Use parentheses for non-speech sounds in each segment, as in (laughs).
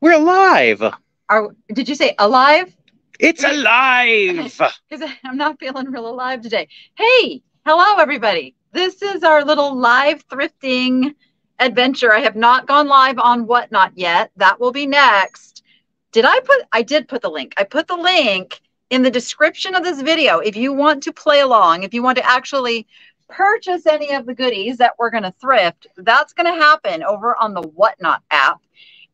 We're alive. Are did you say alive? It's alive. (laughs) Because I'm not feeling real alive today. Hey, hello everybody. This is our little live thrifting adventure. I have not gone live on whatnot yet. That will be next. Did I put I did put the link. I put the link in the description of this video. If you want to play along, if you want to actually purchase any of the goodies that we're going to thrift, that's going to happen over on the Whatnot app.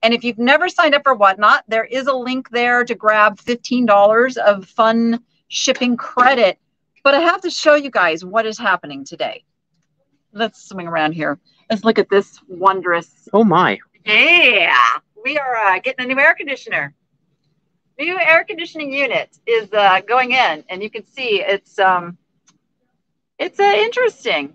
And if you've never signed up for Whatnot, there is a link there to grab $15 of fun shipping credit. But I have to show you guys what is happening today. Let's swing around here. Let's look at this wondrous. Oh my. Yeah, we are uh, getting a new air conditioner. New air conditioning unit is uh, going in, and you can see it's um, it's uh, interesting.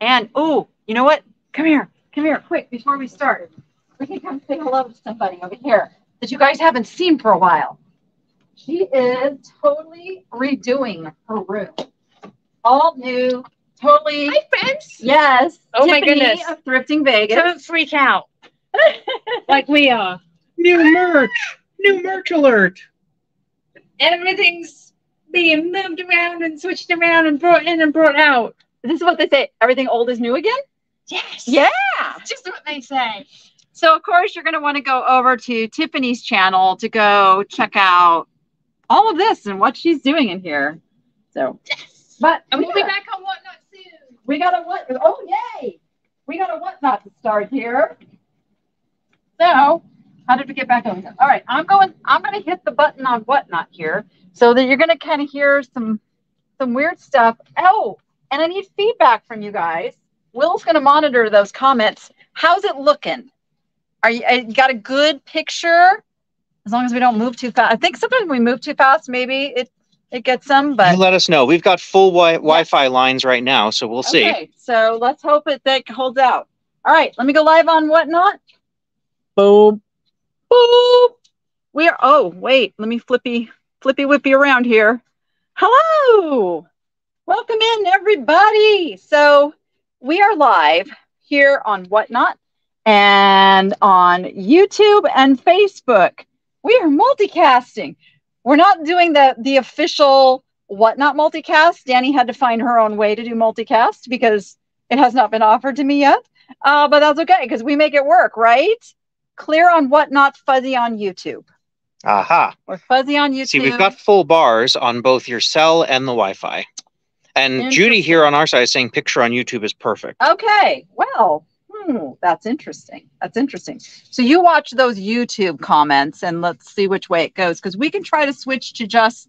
And oh, you know what? Come here, come here, quick before we start we can come say hello to somebody over here that you guys haven't seen for a while. She is totally redoing her room. All new, totally. Hi, friends. Yes. Oh, my goodness. Of Thrifting Vegas. Don't freak out (laughs) like we are. New merch. New merch alert. Everything's being moved around and switched around and brought in and brought out. This is what they say. Everything old is new again? Yes. Yeah. Just what they say. So, of course, you're going to want to go over to Tiffany's channel to go check out all of this and what she's doing in here. So, Yes. but And we'll yeah. be back on Whatnot soon. We got a what? Oh, yay! We got a whatnot to start here. So, how did we get back on? All right, I'm going. I'm going to hit the button on whatnot here, so that you're going to kind of hear some some weird stuff. Oh, and I need feedback from you guys. Will's going to monitor those comments. How's it looking? Are you, uh, you got a good picture? As long as we don't move too fast. I think sometimes we move too fast. Maybe it it gets them. but you let us know. We've got full wi- Wi-Fi lines right now, so we'll see. Okay, so let's hope it that holds out. All right, let me go live on whatnot. Boom, boom. We are. Oh, wait. Let me flippy, flippy, whippy around here. Hello, welcome in everybody. So we are live here on whatnot and on YouTube and Facebook. We are multicasting. We're not doing the the official whatnot multicast. Danny had to find her own way to do multicast because it has not been offered to me yet. Uh, but that's okay because we make it work, right? Clear on whatnot, fuzzy on YouTube. Aha. Or fuzzy on YouTube. See, we've got full bars on both your cell and the Wi-Fi. And Judy here on our side is saying picture on YouTube is perfect. Okay. Well, hmm, that's interesting. That's interesting. So you watch those YouTube comments and let's see which way it goes because we can try to switch to just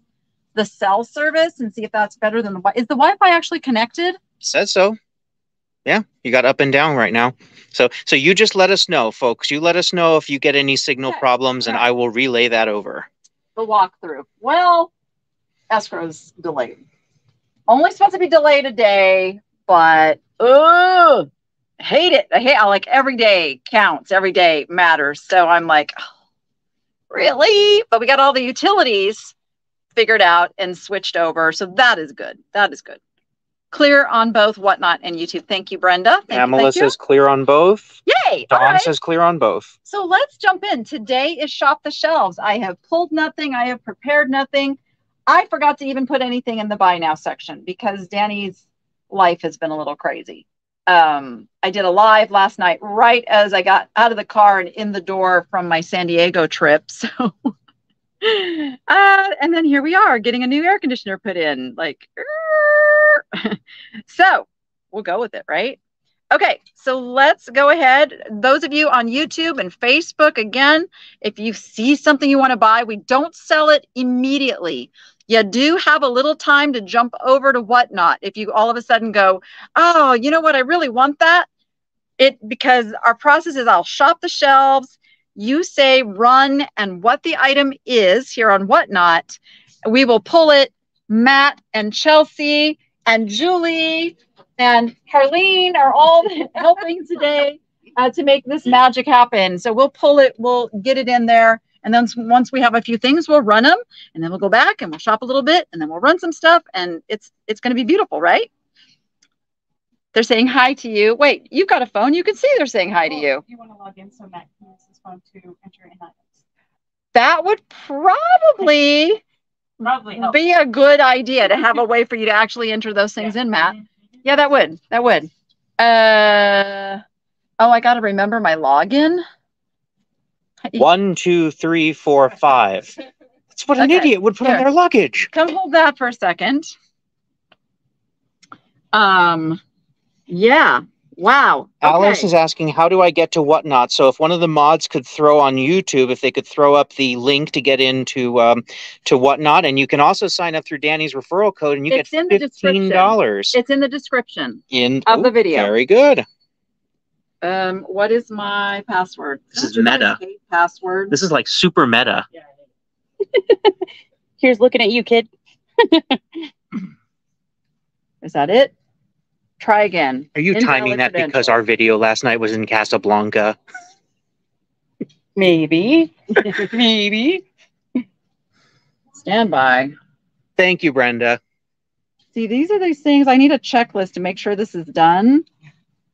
the cell service and see if that's better than the Wi. Is the Wi-Fi actually connected? Says so. Yeah, you got up and down right now. So so you just let us know, folks. You let us know if you get any signal Okay. problems and I will relay that over. The walkthrough. Well, escrow's delayed. Only supposed to be delayed a day, but oh, hate it. I hate. I like every day counts. Every day matters. So I'm like, "Oh, really? But we got all the utilities figured out and switched over, so that is good. That is good. Clear on both whatnot and YouTube. Thank you, Brenda. Thank you, Pamela you. clear on both. Yay! Dawn right. says clear on both. So let's jump in. Today is shop the shelves. I have pulled nothing. I have prepared nothing. I forgot to even put anything in the buy now section because Danny's life has been a little crazy. Um, I did a live last night right as I got out of the car and in the door from my San Diego trip. (laughs) So, uh, and then here we are getting a new air conditioner put in. Like, (laughs) so we'll go with it, right? Okay, so let's go ahead. Those of you on YouTube and Facebook, again, if you see something you want to buy, we don't sell it immediately. You do have a little time to jump over to whatnot. If you all of a sudden go, oh, you know what, I really want that. It because our process is I'll shop the shelves. You say run and what the item is here on whatnot. We will pull it. Matt and Chelsea and Julie and Carlene are all helping today uh, to make this magic happen. So we'll pull it, we'll get it in there. And then once we have a few things, we'll run them and then we'll go back and we'll shop a little bit and then we'll run some stuff and it's it's going to be beautiful, right? They're saying hi to you. Wait, you've got a phone. You can see they're saying hi to Well, you. You want to log in so Matt can use his phone to enter in that that would probably (laughs) Probably help. be a good idea to have a way for you to actually enter those things in, Matt. Yeah, that would. That would. Uh oh, I gotta remember my login. One, two, three, four, (laughs) five. That's what an Okay, idiot would put on here. their luggage. Come hold that for a second. Um yeah. Wow. Alice Okay. is asking, how do I get to whatnot? So if one of the mods could throw on YouTube, if they could throw up the link to get into um, to whatnot, and you can also sign up through Danny's referral code, and you It's in the get description. fifteen dollars It's in the description in of the video. Very good. Um, what is my password? This is Don't you guys meta. hate Password. This is like super meta. (laughs) Here's looking at you, kid. (laughs) Is that it? Try again. Are you Invalid timing that because our video last night was in Casablanca? Maybe. (laughs) Maybe. Stand by. Thank you, Brenda. See, these are these things I need a checklist to make sure this is done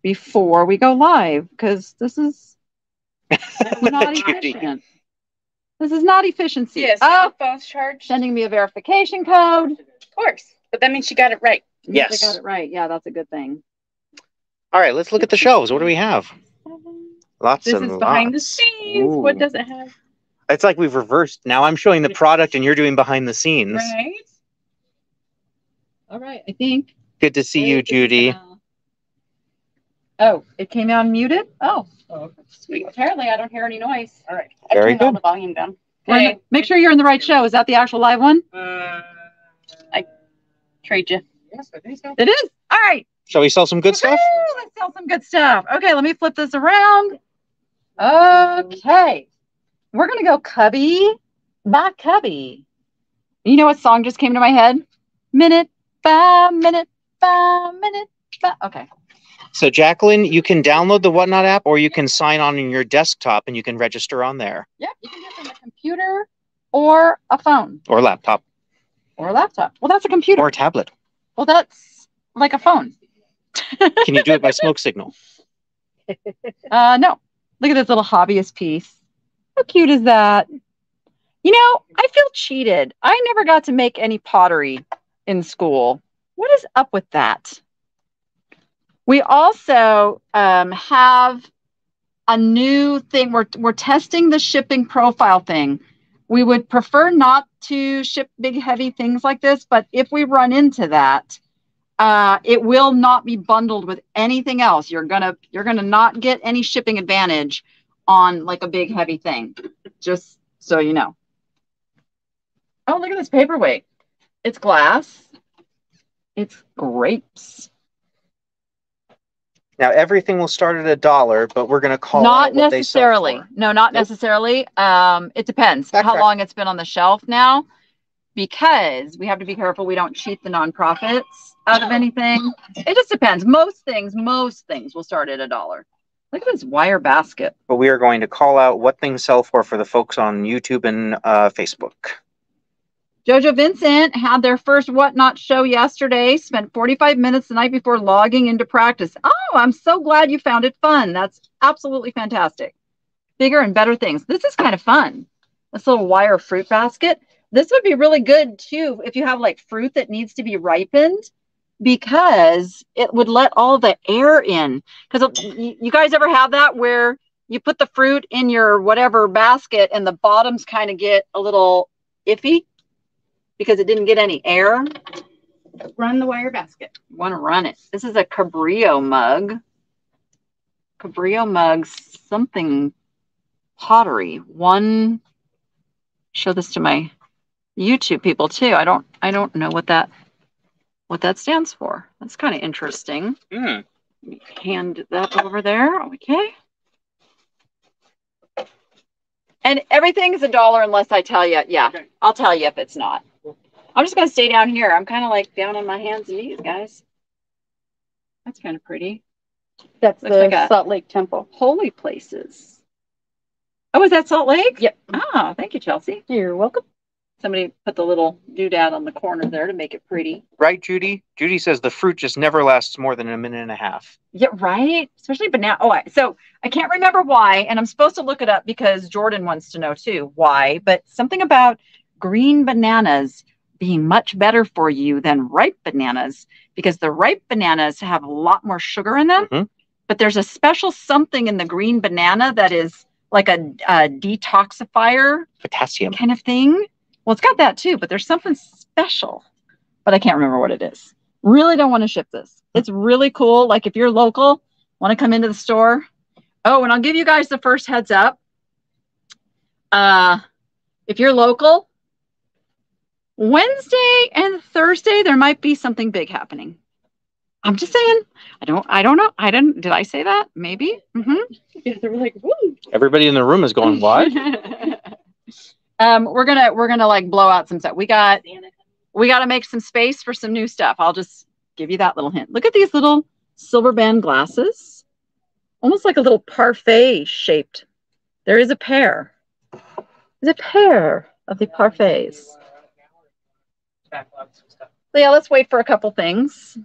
before we go live because this is (laughs) not Judy. efficient. This is not efficiency. Yes. Oh, phone's charged. sending me a verification code. Of course. But that means she got it right. Yes. I got it right. Yeah, that's a good thing. All right, let's look at the shelves. What do we have? Lots of This and is lots. behind the scenes. Ooh. What does it have? It's like we've reversed. Now I'm showing the product, and you're doing behind the scenes. Right. All right, I think. Good to see you, Judy. uh, Oh, it came out muted? Oh, Sweet. apparently I don't hear any noise. All right. I Very all good. the volume down. We're the- make sure you're in the right show. Is that the actual live one? Uh, I Trade you. yes, I think so. It is. All right. Shall we sell some good stuff? Let's sell some good stuff. Okay, let me flip this around. Okay. We're going to go cubby by cubby. You know what song just came to my head? Minute by minute by minute by. Okay. So, Jacqueline, you can download the Whatnot app, or you can sign on in your desktop, and you can register on there Yep. You can do it from a computer or a phone or laptop or a laptop. Well, that's a computer. or a tablet. well, that's like a phone. Can you do it by (laughs) smoke signal? Uh, no. Look at this little hobbyist piece. How cute is that? You know, I feel cheated. I never got to make any pottery in school. What is up with that? We also um, have a new thing. We're, we're testing the shipping profile thing. We would prefer not to ship big, heavy things like this, but if we run into that, uh, it will not be bundled with anything else. You're gonna you're gonna not get any shipping advantage on like a big heavy thing. Just so you know. Oh, look at this paperweight. It's glass. It's grapes. Now, everything will start at a dollar, but we're going to call not out what they sell necessarily. No, not Nope. necessarily. Um, it depends Backtrack. how long it's been on the shelf now, because we have to be careful we don't cheat the nonprofits out of anything. It just depends. Most things, most things will start at a dollar. Look at this wire basket. But we are going to call out what things sell for for the folks on YouTube and uh, Facebook. Jojo Vincent had their first Whatnot show yesterday, spent 45 minutes the night before logging into practice. Oh, I'm so glad you found it fun. That's absolutely fantastic. Bigger and better things. This is kind of fun. This little wire fruit basket. This would be really good too if you have like fruit that needs to be ripened because it would let all the air in. Because you guys ever have that where you put the fruit in your whatever basket and the bottoms kind of get a little iffy? Because it didn't get any air. Run the wire basket. Want to run it. This is a Cabrillo mug. Cabrillo mug, something pottery. One, show this to my YouTube people too. I don't, I don't know what that, what that stands for. That's kind of interesting. Hmm. Hand that over there. Okay. And everything's a dollar unless I tell you. Yeah, Okay. I'll tell you if it's not. I'm just gonna stay down here. I'm kind of like down on my hands and knees, guys. That's kind of pretty. That's Looks the like Salt Lake Temple. Holy places. Oh, is that Salt Lake? Yep. Ah, thank you, Chelsea. You're welcome. Somebody put the little doodad on the corner there to make it pretty. Right, Judy? Judy says the fruit just never lasts more than a minute and a half. Yeah, right. Especially banana. Oh, I, so I can't remember why, and I'm supposed to look it up because Jordan wants to know too why. But something about green bananas being much better for you than ripe bananas because the ripe bananas have a lot more sugar in them. Mhm. But there's a special something in the green banana that is like a, a detoxifier Potassium. kind of thing. Well, it's got that too, but there's something special, but I can't remember what it is. Really don't want to ship this. It's really cool. Like if you're local, want to come into the store. Oh, and I'll give you guys the first heads up. Uh, if you're local, Wednesday and Thursday there might be something big happening. I'm just saying. I don't. I don't know. I didn't. Did I say that? Maybe. hmm Yeah, they were like, woo. Everybody in the room is going, what? (laughs) um, we're gonna we're gonna like blow out some stuff. We got we got to make some space for some new stuff. I'll just give you that little hint. Look at these little silver band glasses, almost like a little parfait shaped. There is a pair. There's a pair of the parfaits. So yeah, let's wait for a couple things.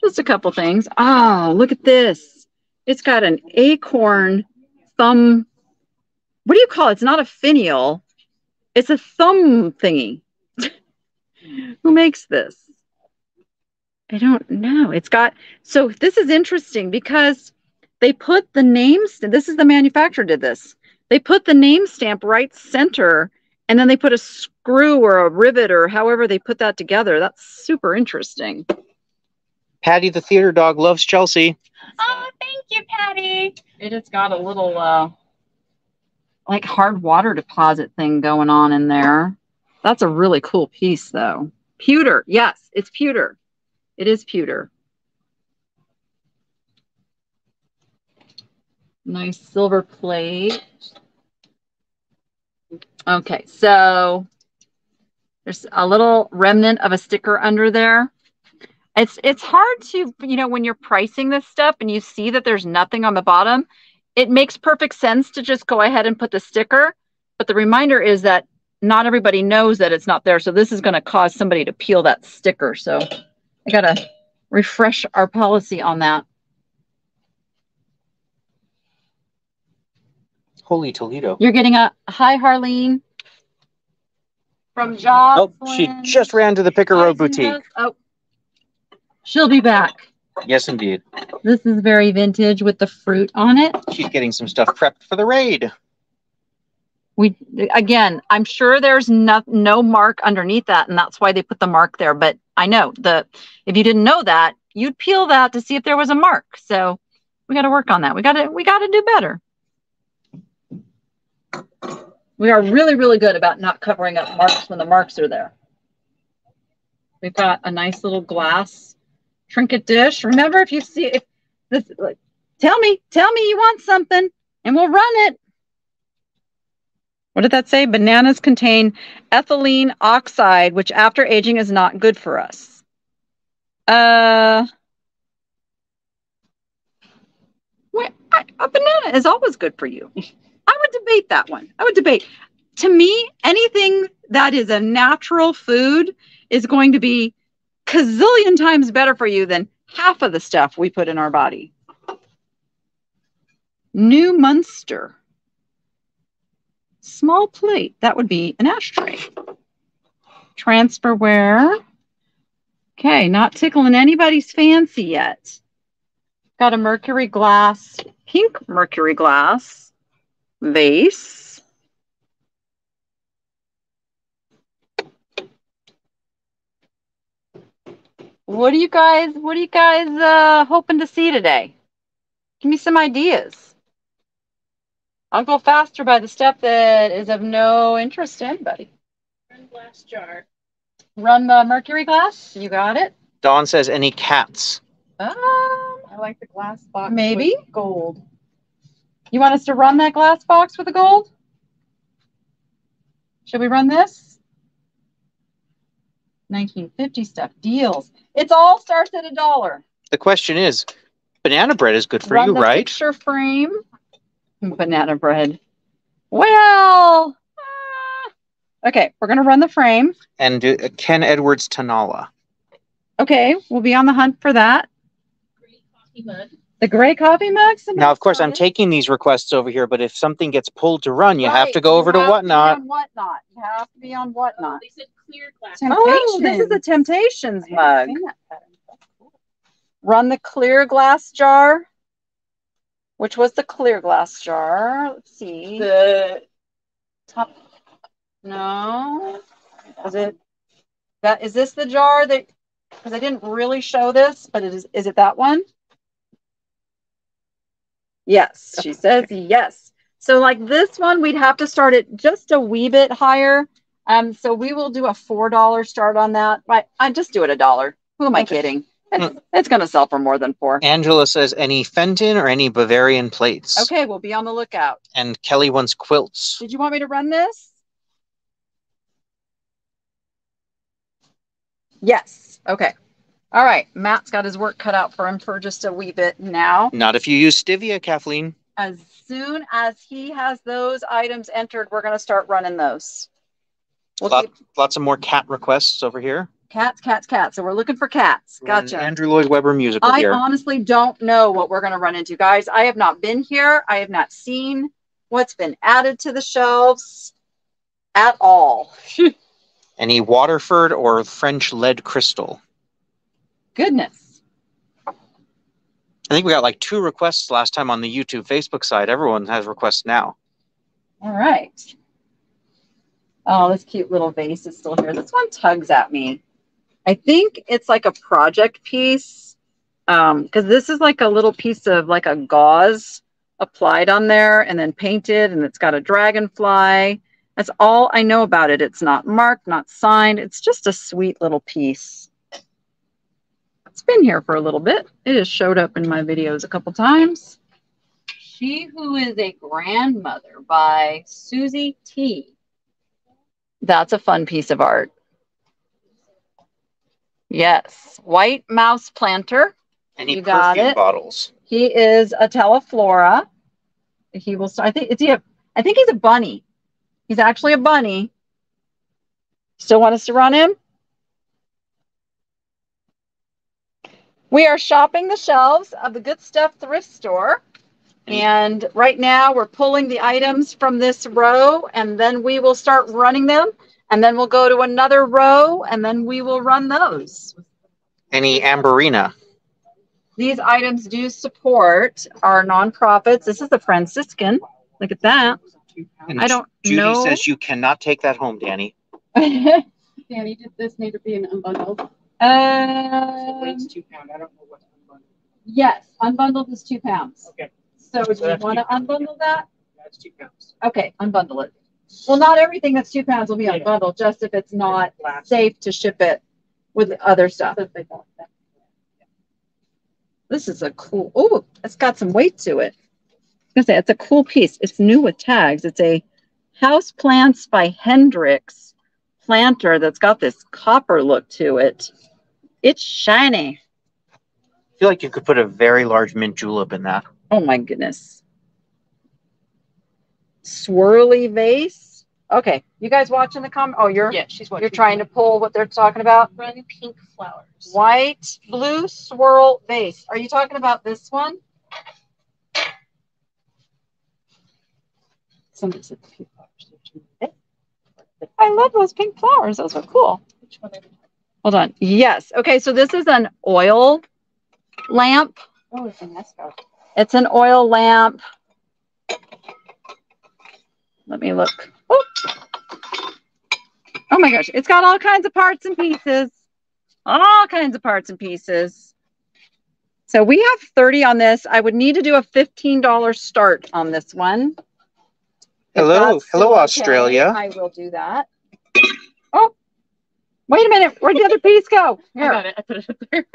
Just a couple things. Oh, look at this. It's got an acorn thumb. What do you call it? It's not a finial. It's a thumb thingy. (laughs) Who makes this? I don't know. It's got so this is interesting because they put the names. This is the manufacturer did this. They put the name stamp right center, and then they put a screw or a rivet or however they put that together. That's super interesting. Patty the theater dog loves Chelsea. Oh, thank you, Patty. It has got a little uh like hard water deposit thing going on in there. That's a really cool piece though. Pewter. Yes, it's pewter. It is pewter. Nice silver plate. Okay, so there's a little remnant of a sticker under there. It's it's hard to, you know, when you're pricing this stuff and you see that there's nothing on the bottom, it makes perfect sense to just go ahead and put the sticker. But the reminder is that not everybody knows that it's not there. So this is going to cause somebody to peel that sticker. So I got to refresh our policy on that. Holy Toledo. You're getting a hi, Harleen from Oh, she oh, just ran to the Picker Road Boutique. Oh, she'll be back. Yes, indeed. This is very vintage with the fruit on it. She's getting some stuff prepped for the raid. We again, I'm sure there's no, no mark underneath that, and that's why they put the mark there. But I know the if you didn't know that, you'd peel that to see if there was a mark. So we got to work on that. We got to we got to do better. We are really really good about not covering up marks when the marks are there. We've got a nice little glass trinket dish. Remember, if you see if this, like, tell me, tell me you want something, and we'll run it. What did that say? Bananas contain ethylene oxide, which after aging is not good for us. Uh, what, a banana is always good for you. I would debate that one. I would debate. To me, anything that is a natural food is going to be gazillion times better for you than half of the stuff we put in our body. New Munster. Small plate. That would be an ashtray. Transferware. Okay, not tickling anybody's fancy yet. Got a mercury glass, pink mercury glass vase. What are you guys what are you guys uh hoping to see today? Give me some ideas. I'll go faster by the stuff that is of no interest to anybody. Glass jar. Run the mercury glass. You got it. Dawn says, any cats? Um, I like the glass box. with Maybe. gold. You want us to run that glass box with the gold? Should we run this? 1950 stuff deals. It's all starts at a dollar. The question is, banana bread is good for Run you, the right? Picture frame. Banana bread. Well, uh, Okay, we're gonna run the frame. And uh, Ken Edwards Tonala. Okay, we'll be on the hunt for that. Great coffee mug. The gray coffee mugs. Now, of course, I'm taking. taking these requests over here, but if something gets pulled to run, you have to go over to whatnot. on whatnot. You have to be on Oh, whatnot. they said clear glass. Oh, this is a Temptations mug. Run the clear glass jar. Which was the clear glass jar? Let's see. The top. No. Is it that? Is this the jar that? Because I didn't really show this, but it is. Is it that one? Yes, she says yes. So like this one, we'd have to start it just a wee bit higher. Um, so we will do a four dollar start on that. Right, I just do it a dollar. Who am I kidding? It's, it's going to sell for more than four. Angela says any Fenton or any Bavarian plates. Okay, we'll be on the lookout. And Kelly wants quilts. Did you want me to run this? Yes. Okay. All right. Matt's got his work cut out for him for just a wee bit now. Not if you use Stevia, Kathleen. As soon as he has those items entered, we're going to start running those. We'll Lot, keep lots of more cat requests over here. cats, cats, cats. So we're looking for cats. Gotcha. Andrew Lloyd Webber musical I here. honestly don't know what we're going to run into, guys. I have not been here. I have not seen what's been added to the shelves at all. (laughs) Any Waterford or French lead crystal. Goodness. I think we got like two requests last time on the YouTube Facebook side. Everyone has requests now. All right. Oh, this cute little vase is still here. This one tugs at me. I think it's like a project piece. Um, because this is like a little piece of like a gauze applied on there and then painted, and it's got a dragonfly. That's all I know about it. It's not marked, not signed. It's just a sweet little piece. It's been here for a little bit. It has showed up in my videos a couple times. She Who is a Grandmother by Susie T. That's a fun piece of art. Yes, white mouse planter. Any You got perfume it. bottles. He is a teleflora. He will. I think is he a. I think he's a bunny. He's actually a bunny. Still want us to run him? We are shopping the shelves of the Good Stuff thrift store. And right now we're pulling the items from this row and then we will start running them. And then we'll go to another row and then we will run those. Any Amberina. These items do support our nonprofits. This is the Franciscan. Look at that. And I don't Judy know. says you cannot take that home, Danny. (laughs) Danny, did this need to be an unbundled? Um, Weight's two pound. I don't know what unbundled. yes, unbundled is two pounds. Okay, So do So you that's want to two pounds. unbundle that? that's two pounds. Okay, unbundle it. Well, not everything that's two pounds will be Yeah. unbundled, just if it's not Glass. safe to ship it with other stuff. Says they bought that. This is a cool, oh, it's got some weight to it. I was gonna say, it's a cool piece. It's new with tags. It's a House Plants by Hendrix planter that's got this copper look to it. It's shiny. I feel like you could put a very large mint julep in that. Oh my goodness. Swirly vase. Okay, you guys watching the comment? Oh, you're Yeah, she's watching. you're trying to pull what they're talking about. run pink flowers. White, blue swirl vase. Are you talking about this one? Somebody said the pink flowers. I love those pink flowers. Those are cool. Which one? are we- Hold on. Yes. Okay. So this is an oil lamp. Oh, it's a Nesco. It's an oil lamp. Let me look. Oh. oh my gosh. It's got all kinds of parts and pieces. All kinds of parts and pieces. So we have 30 on this. I would need to do a $15 start on this one. If Hello. Hello, okay, Australia. I will do that. Oh, wait a minute. Where'd the other piece go? I got it. I put it up there.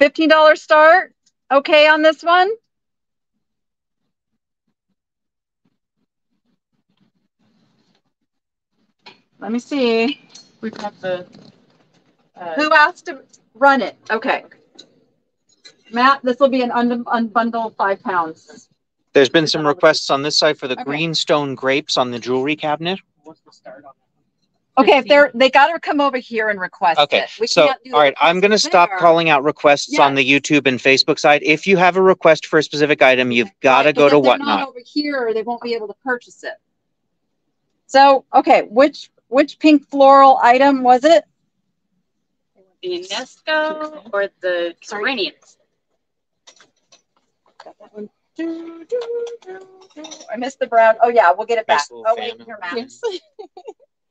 $15 start. Okay on this one? Let me see. We've got the. Uh, Who asked to run it? Okay. Matt, this will be an un- unbundled five pounds. There's been some requests on this side for the Okay. greenstone grapes on the jewelry cabinet. What's the start on? Okay, if they're they got to come over here and request Okay, it. We so can't do all right, I'm going to stop there. calling out requests on the YouTube and Facebook side. If you have a request for a specific item, you've got to Right, go but to if they're not whatnot. over here, they won't be able to purchase it. So, okay, which which pink floral item was it? The Enesco or the Serenians? Got that one. Do, do, do, do. I missed the brown. Oh yeah, we'll get it back. Nice little Oh wait, fan. here, Matt.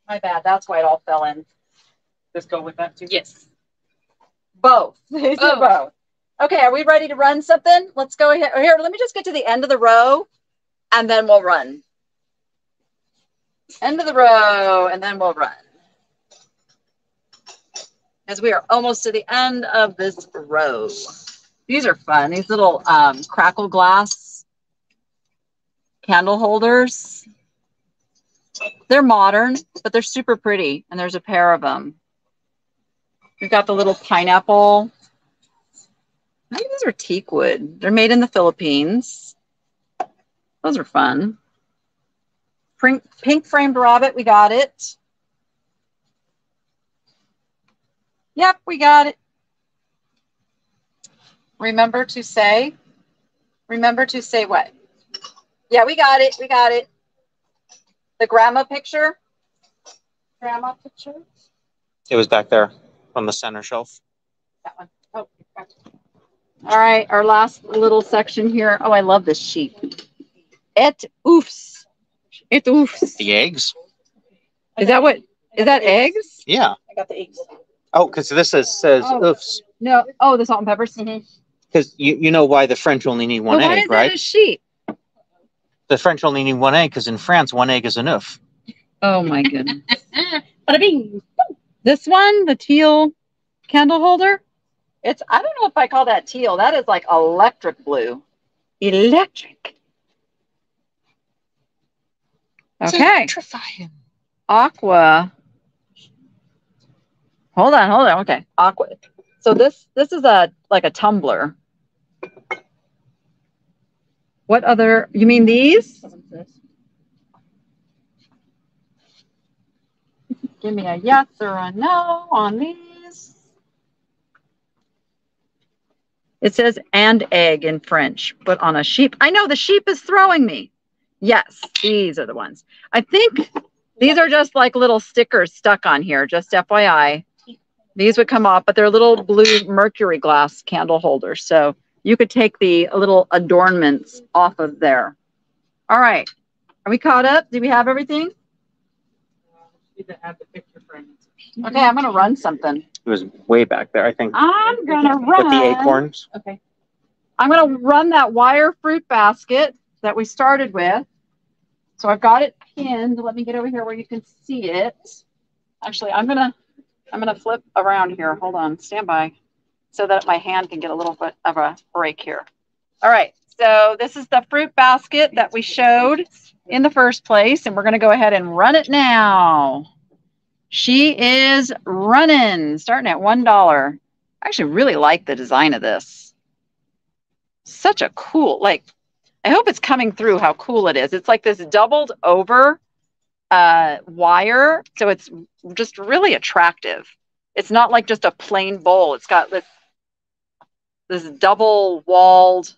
My bad. That's why it all fell in. Let's go with that too. Yes. Both. (laughs) These are Both. both. Okay, are we ready to run something? Let's go ahead. Here, let me just get to the end of the row and then we'll run. End of the row and then we'll run. As we are almost to the end of this row. These are fun. These little um, crackle glass candle holders. They're modern, but they're super pretty. And there's a pair of them. We've got the little pineapple. I think those are teak wood. They're made in the Philippines. Those are fun. Pink, pink framed rabbit, we got it. Yep, we got it. Remember to say, remember to say what? Yeah, we got it. We got it. The grandma picture. Grandma picture. It was back there on the center shelf. That one. Oh, gotcha. All right, our last little section here. Oh, I love this sheep. Et oofs. Et oofs. The eggs? Is that what? Is that eggs? Yeah. I got the eggs. Oh, because this is, says Oh. oofs. No. Oh, the salt and peppers. Mm-hmm. Because you, you know why the French only need one But why egg, is that right? a sheet? The French only need one egg because in France, one egg is enough. Oh my goodness. (laughs) Bada bing. this one, the teal candle holder. It's I don't know if I call that teal. That is like electric blue. Electric. Okay. Electrifying. aqua hold on hold on okay aqua so this this is a like a tumbler what other you mean these give me a yes or a no on these it says and egg in french but on a sheep i know the sheep is throwing me yes these are the ones i think these are just like little stickers stuck on here, just FYI. These would come off, but they're little blue mercury glass candle holders. So you could take the little adornments off of there. All right. Are we caught up? Do we have everything? Need to add the picture frames. Okay, I'm going to run something. It was way back there, I think. I'm going to With run. the acorns. Okay. I'm going to run that wire fruit basket that we started with. So I've got it pinned. Let me get over here where you can see it. Actually, I'm going to I'm going to flip around here. Hold on. Stand by so that my hand can get a little bit of a break here. All right. So this is the fruit basket that we showed in the first place and we're going to go ahead and run it now. She is running, starting at $1. I actually really like the design of this. Such a cool, like, I hope it's coming through how cool it is. It's like this doubled over uh, wire. So it's just really attractive. It's not like just a plain bowl. It's got this, this double walled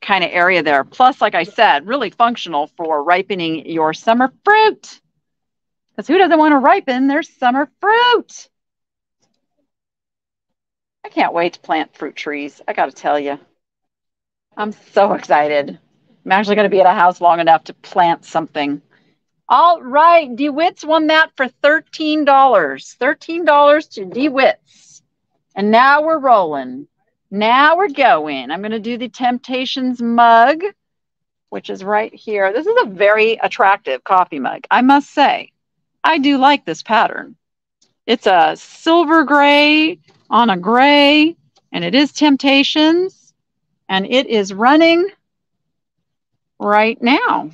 kind of area there. Plus, like I said, really functional for ripening your summer fruit. Because who doesn't want to ripen their summer fruit? I can't wait to plant fruit trees. I got to tell you. I'm so excited. I'm actually going to be at a house long enough to plant something. All right, DeWitt's won that for $13. $13 to DeWitt's. And now we're rolling. Now we're going. I'm going to do the Temptations mug, which is right here. This is a very attractive coffee mug, I must say. I do like this pattern. It's a silver gray on a gray, and it is Temptations, and it is running right now,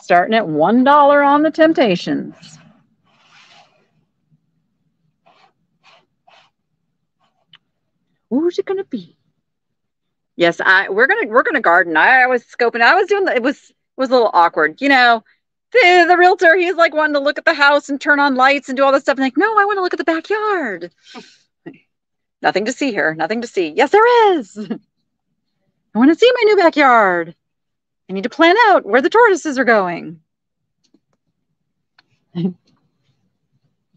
starting at $1 on the Temptations. Who's it gonna be? Yes, I we're gonna we're gonna garden. I, I was scoping. I was doing the, it was it was a little awkward, you know. the, the realtor, he's like wanting to look at the house and turn on lights and do all this stuff. And like, no, I want to look at the backyard. (laughs) Nothing to see here. Nothing to see. Yes, there is. (laughs) I want to see my new backyard. I need to plan out where the tortoises are going. (laughs) it's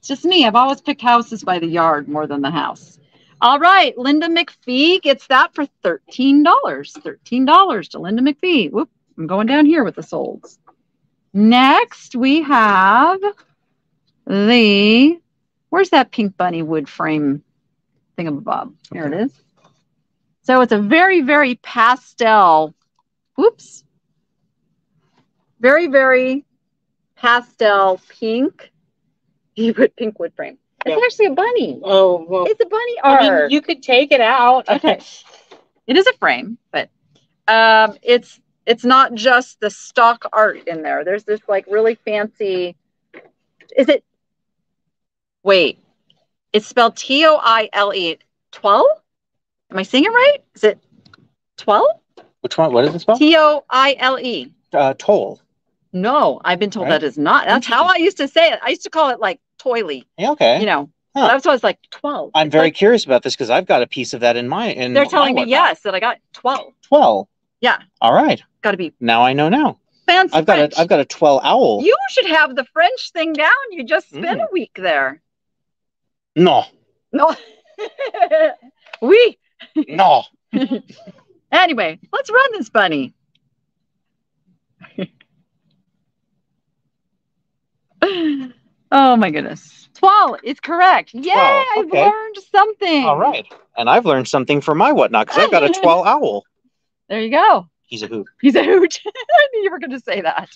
just me. I've always picked houses by the yard more than the house. All right, Linda McPhee gets that for $13. $13 to Linda McPhee. Whoop, I'm going down here with the solds. Next, we have the, where's that pink bunny wood frame thingamabob? Here it is. So it's a very, very pastel, whoops, very, very pastel pink. (laughs) Pink wood frame. It's Yeah. actually a bunny. Oh, well, It's a bunny art. I mean, you could take it out. (laughs) Okay. It is a frame, but um, it's it's not just the stock art in there. There's this like really fancy. Is it? Wait, it's spelled T O I L E. Twelve? Am I saying it right? Is it twelve? Which one? What is it spelled? T O I L E. Uh, toll. No, I've been told Right. that is not. That's how I used to say it. I used to call it like toily. Okay. You know, Huh. that's why I was like twelve. I'm It's very like- curious about this because I've got a piece of that in my. In they're telling me yes that I got twelve. Twelve. Yeah. All right. Got to be Now I know. Now fancy. I've got French. a I've got a twelve owl. You should have the French thing down. You just spent Mm. a week there. No. No. (laughs) we. No. (laughs) Anyway, let's run this bunny. (laughs) oh my goodness. 12 is correct. Yeah, 12, I've okay. learned something. All right. And I've learned something for my whatnot because I've got a (laughs) twelve owl. There you go. He's a hoot. He's a hoot. (laughs) I knew you were going to say that.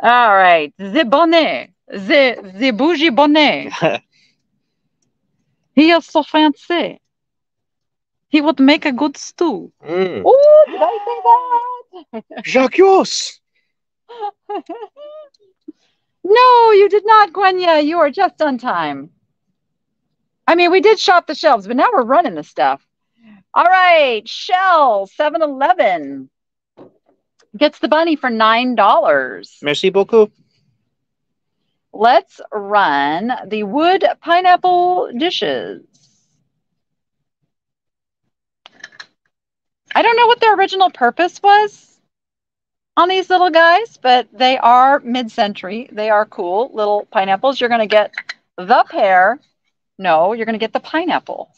All right. The bonnet. The, the bougie bonnet. (laughs) He is so fancy. He would make a good stew. mm. Oh, did I say that? Jacques. No, you did not, Gwenya. You are just on time. I mean, we did shop the shelves, but now we're running the stuff. All right, Shell 7 Eleven gets the bunny for $9. Merci beaucoup. Let's run the wood pineapple dishes. I don't know what their original purpose was on these little guys, but they are mid-century. They are cool little pineapples. You're going to get the pear. No, you're going to get the pineapple.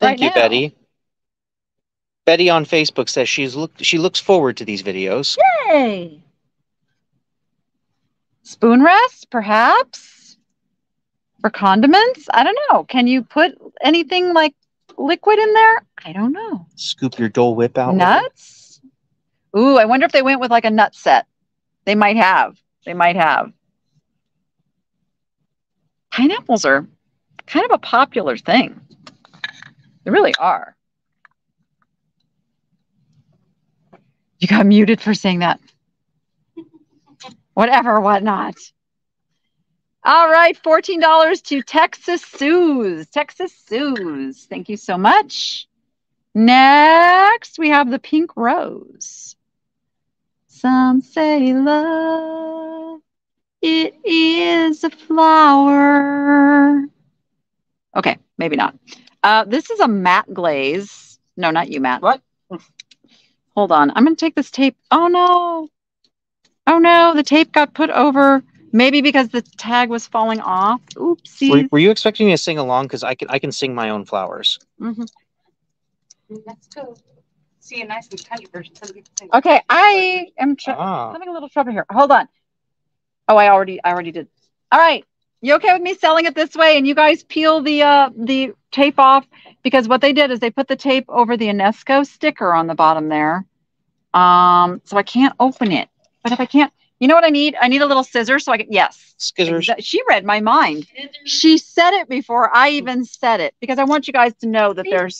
Thank Right you, now. Betty. Betty on Facebook says she's look she looks forward to these videos. Yay! Spoon rest, perhaps? For condiments? I don't know. Can you put anything like liquid in there? I don't know. Scoop your Dole Whip out. Nuts? Ooh, I wonder if they went with like a nut set. They might have. They might have. Pineapples are kind of a popular thing. They really are. You got muted for saying that. (laughs) Whatever, whatnot. All right, $14 to Texas Sue's. Texas Sue's. Thank you so much. Next, we have the pink rose. Some say love, it is a flower. Okay, maybe not. Uh, this is a matte glaze. No, not you, Matt. What? Hold on. I'm going to take this tape. Oh, no. Oh, no. The tape got put over. Maybe because the tag was falling off. Oopsie. Were, were you expecting me to sing along? Because I can I can sing my own flowers. Mhm. Let's go. See a nice and tiny version. so we can sing. Okay, I am tr- Ah. having a little trouble here. Hold on. Oh, I already, I already did. All right, you okay with me selling it this way? And you guys peel the uh the tape off because what they did is they put the tape over the Enesco sticker on the bottom there. Um, so I can't open it. But if I can't, you know what I need? I need a little scissors so I can. Yes, Skizzers. exa- she read my mind. She said it before I even said it because I want you guys to know that there's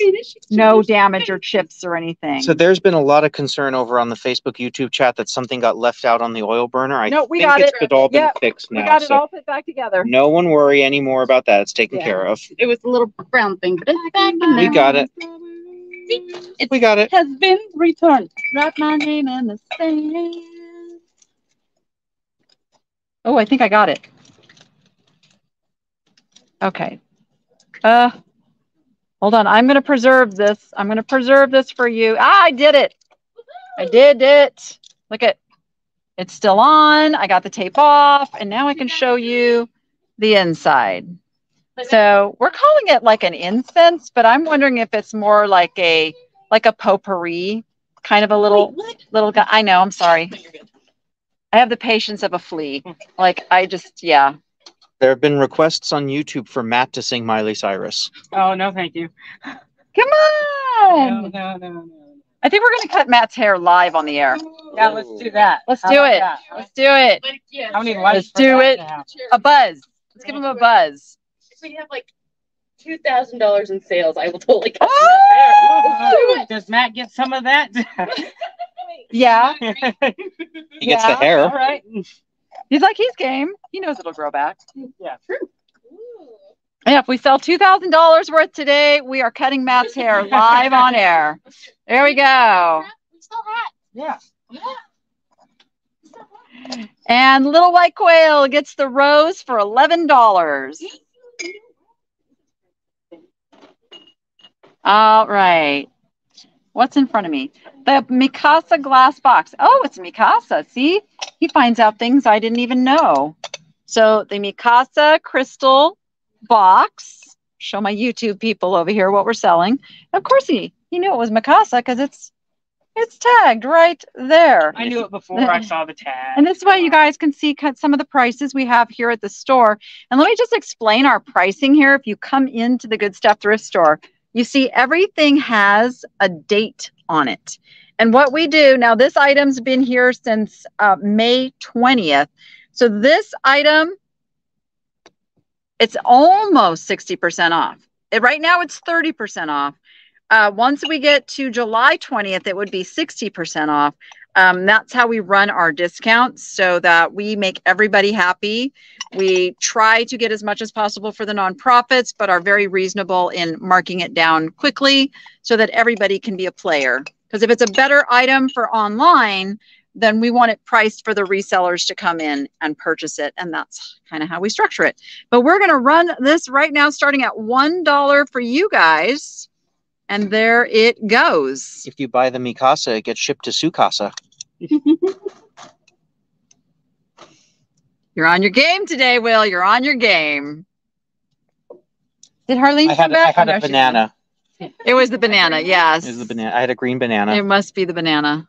no damage or chips or anything. So there's been a lot of concern over on the Facebook YouTube chat that something got left out on the oil burner. I No, we think got it's it. all been Yep, fixed we got it so all put back together. no one worry anymore about that. It's taken Yeah. care of. It was a little brown thing, but it's back in We there. got it. It We got it. has been returned. Write my name in the sand. Oh, I think I got it. Okay. Uh, hold on. I'm going to preserve this. I'm going to preserve this for you. Ah, I did it. I did it. Look at it's still on. I got the tape off and now I can show you the inside. So we're calling it like an incense, but I'm wondering if it's more like a like a potpourri, kind of a little little guy. I know. I'm sorry. I have the patience of a flea. Like I just yeah. There have been requests on YouTube for Matt to sing Miley Cyrus. Oh no, thank you. Come on. No, no, no, no. I think we're gonna cut Matt's hair live on the air. Yeah, let's do that. Let's How do it. that? Let's do it. Like, yeah. How many sure. Let's do it. A buzz. Let's give him a buzz. If we have like two thousand dollars in sales, I will totally cut Oh! Does Matt get some of that? (laughs) Yeah. (laughs) He gets Yeah. the hair. All right. He's like, he's game. He knows it'll grow back. Yeah. Yeah, if we sell two thousand dollars worth today, we are cutting Matt's hair live on air. There we go. We still have. Yeah. And little white quail gets the rose for eleven dollars. All right. What's in front of me? The Mikasa glass box. Oh, it's Mikasa. See, he finds out things I didn't even know. So the Mikasa crystal box. Show my YouTube people over here what we're selling. Of course, he he knew it was Mikasa because it's it's tagged right there. I knew it before I saw the tag. And this is why you guys can see cut some of the prices we have here at the store. And let me just explain our pricing here. If you come into the Good Stuff Thrift Store, you see everything has a date on it. And what we do now, this item's been here since uh, May 20th. So this item, it's almost 60% off. It, right now, it's 30% off. Uh, once we get to July 20th, it would be 60% off. Um, that's how we run our discounts so that we make everybody happy. We try to get as much as possible for the nonprofits, but are very reasonable in marking it down quickly so that everybody can be a player. Because if it's a better item for online, then we want it priced for the resellers to come in and purchase it. And that's kind of how we structure it. But we're going to run this right now, starting at $1 for you guys. And there it goes. If you buy the Mikasa, it gets shipped to su casa. (laughs) You're on your game today, Will. You're on your game. Did Harleen I come had, I back? had Oh, no, a banana. It was the banana, yes. Is the banana? I had a green banana. It must be the banana.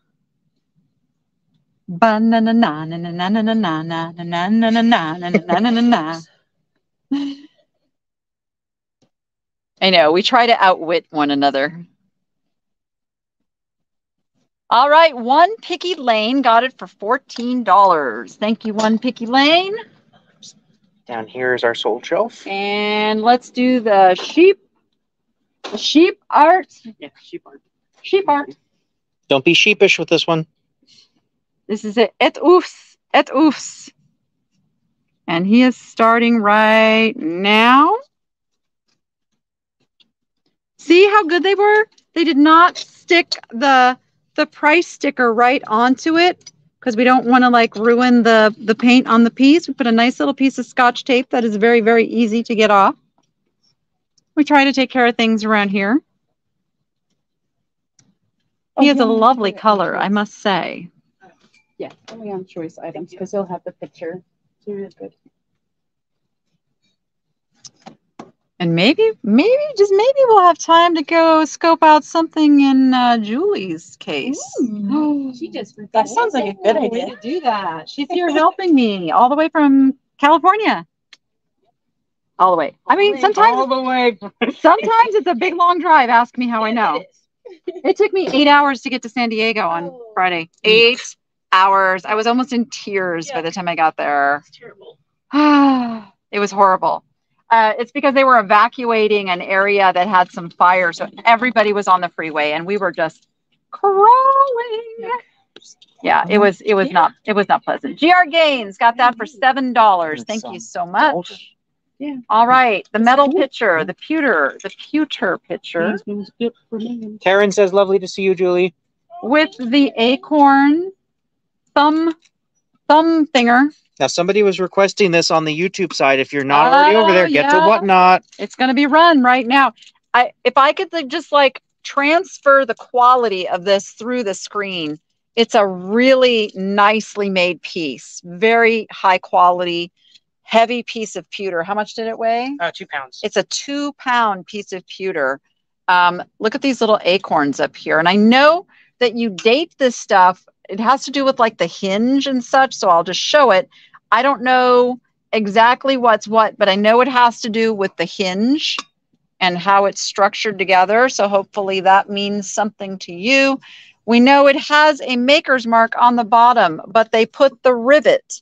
Banana na na na na na na na na na na na na na na na na na. I know, we try to outwit one another. All right, one Picky Lane got it for $14. Thank you, one Picky Lane. Down here is our sold shelf. And let's do the sheep. The sheep art. Yeah, sheep art. Sheep art. Don't be sheepish with this one. This is it. Et oofs. Et oofs. And he is starting right now. See how good they were? They did not stick the the price sticker right onto it because we don't want to like ruin the the paint on the piece. We put a nice little piece of scotch tape that is very very easy to get off. We try to take care of things around here. He has a lovely color, I must say. Yeah, only on choice items because he'll have the picture. So you're good. And maybe, maybe, just maybe we'll have time to go scope out something in uh, Julie's case. She just (gasps) That sounds like a good idea. to do that. She's here (laughs) helping me all the way from California. All the way. I mean, sometimes All sometimes, the way. (laughs) sometimes it's a big long drive. Ask me how I know. It took me eight hours to get to San Diego on Oh. Friday. Eight hours. I was almost in tears by the time I got there. It's terrible. (sighs) it was horrible. Uh, it's because they were evacuating an area that had some fire, so everybody was on the freeway, and we were just crawling. Yeah, it was it was not it was not pleasant. GR Gaines got that for seven dollars. Thank you so much. Yeah. All right, the metal pitcher, the pewter, the pewter pitcher Karen says, "Lovely to see you, Julie." with the acorn thumb thumb thinger. Now somebody was requesting this on the YouTube side. If you're not already over there, Oh, get yeah. to whatnot. It's going to be run right now. I if I could just like transfer the quality of this through the screen. It's a really nicely made piece, very high quality, heavy piece of pewter. How much did it weigh? Uh, two pounds. It's a two pound piece of pewter. Um, look at these little acorns up here. And I know that you date this stuff. It has to do with like the hinge and such. So I'll just show it. I don't know exactly what's what, but I know it has to do with the hinge and how it's structured together. So hopefully that means something to you. We know it has a maker's mark on the bottom, but they put the rivet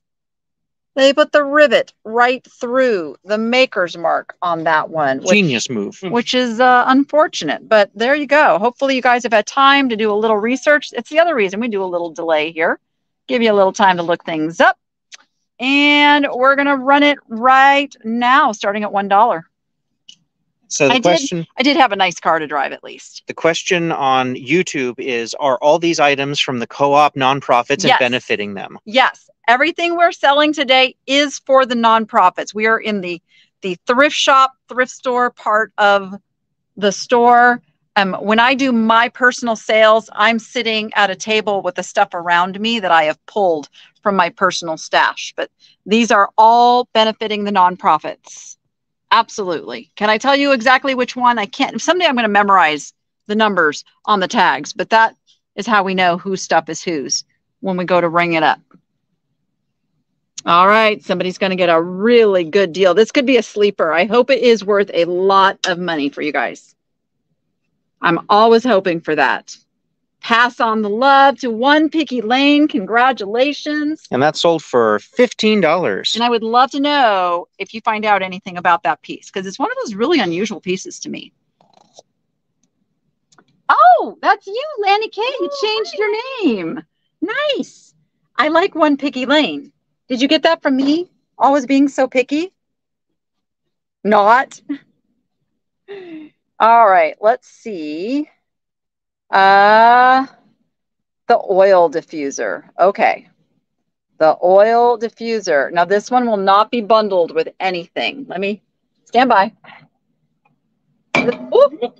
they put the rivet right through the maker's mark on that one, which, Genius move. which is uh, unfortunate. But there you go. Hopefully, you guys have had time to do a little research. It's the other reason we do a little delay here, give you a little time to look things up. And we're going to run it right now, starting at $1. So the I did- question I did have a nice car to drive at least. the question on YouTube is are all these items from the co-op nonprofits and benefiting them? Yes, everything we're selling today is for the nonprofits. We are in the the thrift shop, thrift store part of the store. Um, when I do my personal sales, I'm sitting at a table with the stuff around me that I have pulled from my personal stash. But these are all benefiting the nonprofits. Absolutely. Can I tell you exactly which one? I can't. Someday I'm going to memorize the numbers on the tags, but that is how we know whose stuff is whose when we go to ring it up. All right, somebody's going to get a really good deal. This could be a sleeper. I hope it is worth a lot of money for you guys. I'm always hoping for that. Pass on the love to one Picky Lane. Congratulations. And that sold for $15. And I would love to know if you find out anything about that piece because it's one of those really unusual pieces to me. Oh, that's you, Lanny K. You oh, changed your name. Nice. I like one picky lane. Did you get that from me? Always being so picky? Not. (laughs) All right, let's see. Uh the oil diffuser. Okay the oil diffuser. Now this one will not be bundled with anything. Let me stand by. (laughs)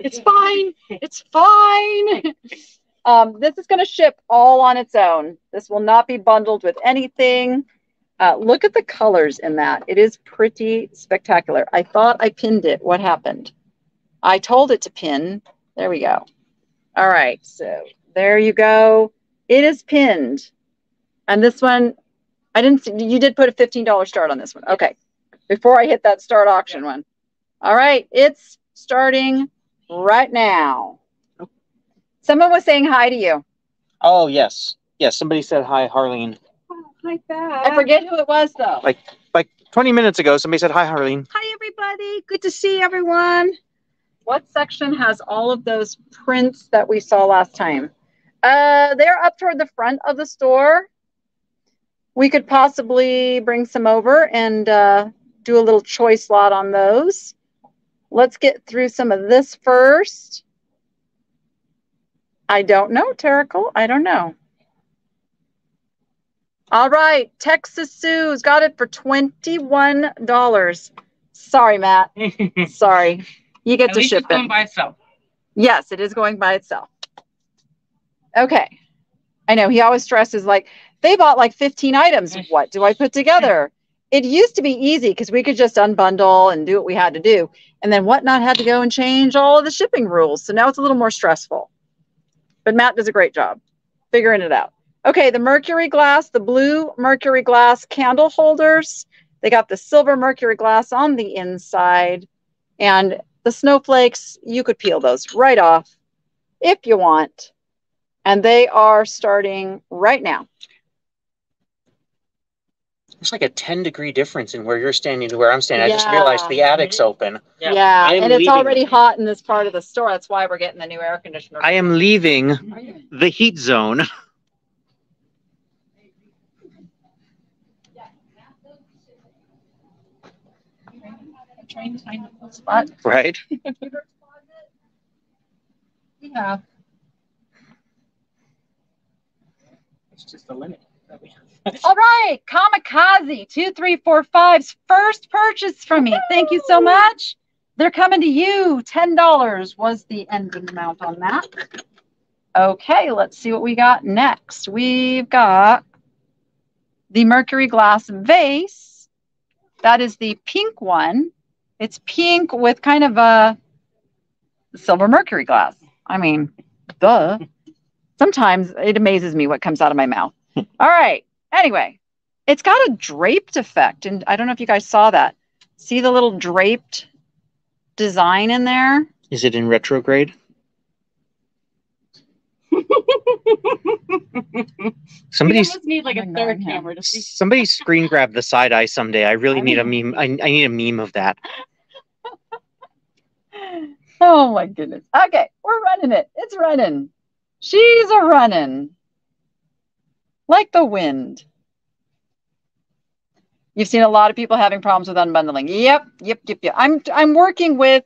It's fine. It's fine. Um, this is going to ship all on its own. This will not be bundled with anything. Uh, look at the colors in that. It is pretty spectacular. I thought I pinned it. What happened? I told it to pin. There we go. All right. So there you go. It is pinned. And this one, I didn't see, you did put a $15 start on this one. Okay. Before I hit that start auction one. All right. It's starting right now. Someone was saying hi to you. Oh, yes. Yes, somebody said hi, Harleen. Oh, like that. I forget who it was though. Like, like 20 minutes ago, somebody said hi, Harleen. Hi, everybody. Good to see everyone. What section has all of those prints that we saw last time? Uh, they're up toward the front of the store. We could possibly bring some over and uh, do a little choice lot on those. Let's get through some of this first. I don't know, Terrical. I don't know. All right, Texas Sue's got it for $21. Sorry, Matt. (laughs) Sorry. You get At to ship it. by itself. Yes, it is going by itself. Okay. I know he always stresses like they bought like 15 items. What do I put together? It used to be easy because we could just unbundle and do what we had to do. And then whatnot had to go and change all of the shipping rules. So now it's a little more stressful. But Matt does a great job figuring it out. Okay, the mercury glass, the blue mercury glass candle holders. They got the silver mercury glass on the inside. And the snowflakes, you could peel those right off if you want. And they are starting right now. It's like a 10 degree difference in where you're standing to where I'm standing. I just realized the attic's open. Yeah. Yeah, and it's leaving. already hot in this part of the store. That's why we're getting the new air conditioner. I am leaving the heat zone. (laughs) trying to find a cool spot. (laughs) Right? (laughs) We have. It's just a limit. All right, Kamikaze 2345's first purchase from me. Thank you so much. They're coming to you. $10 was the ending amount on that. Okay, let's see what we got next. We've got the Mercury Glass vase. That is the pink one. It's pink with kind of a silver mercury glass. I mean, duh. Sometimes it amazes me what comes out of my mouth. (laughs) All right. Anyway, it's got a draped effect. And I don't know if you guys saw that. See the little draped design in there? Is it in retrograde? (laughs) Somebody, We almost need like a Oh third God. camera to see. somebody screen grab the side eye someday. I really I need a meme. I, I need a meme of that. (laughs) Oh my goodness. Okay, we're running it. It's running. She's a running. Like the wind. You've seen a lot of people having problems with unbundling. Yep, yep, yep, yep. I'm I'm working with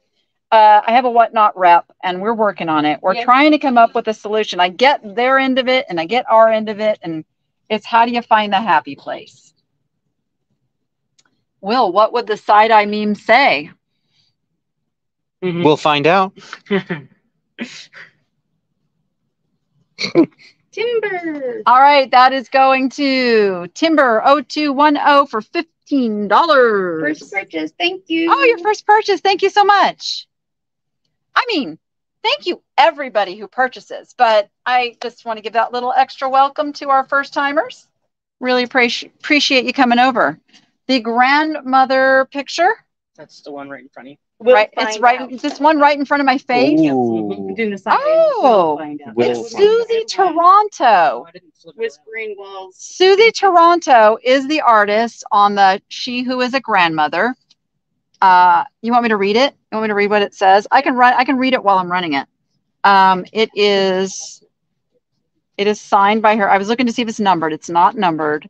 uh, I have a whatnot rep and we're working on it. We're Yes. trying to come up with a solution. I get their end of it and I get our end of it, and it's how do you find the happy place? Will, what would the side eye meme say? We'll find out. (laughs) Timber. All right, that is going to Timber 0210 for $15. First purchase. Thank you. Oh, your first purchase. Thank you so much. I mean, thank you everybody who purchases, but I just want to give that little extra welcome to our first timers. Really appreciate appreciate you coming over. The grandmother picture, That's the one right in front of you. We'll right? It's right. out. This one right in front of my face? Ooh. Doing the side. Oh. We'll find out. We'll It's. Susie Toronto. Oh, I didn't flip it around. Whispering walls. Susie Toronto is the artist on the She Who Is a Grandmother. Uh, you want me to read it? You want me to read what it says? I can run. I can read it while I'm running it. Um, it is. It is signed by her. I was looking to see if it's numbered. It's not numbered.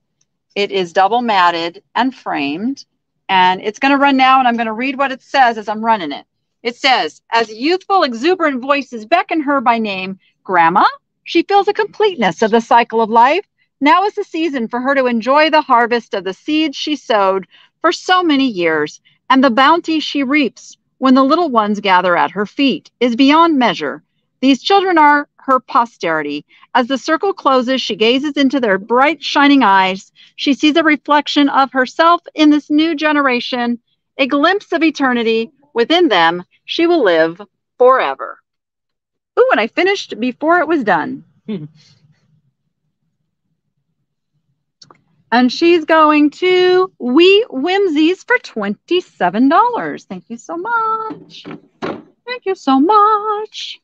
It is double matted and framed, and it's going to run now. And I'm going to read what it says as I'm running it. It says, as youthful, exuberant voices beckon her by name, Grandma, she feels a completeness of the cycle of life. Now is the season for her to enjoy the harvest of the seeds she sowed for so many years, and the bounty she reaps when the little ones gather at her feet is beyond measure. These children are her posterity. As the circle closes, she gazes into their bright, shining eyes. She sees a reflection of herself in this new generation, a glimpse of eternity. Within them, she will live forever. Ooh, and I finished before it was done. (laughs) And she's going to Wee Whimsies for $27. Thank you so much. Thank you so much.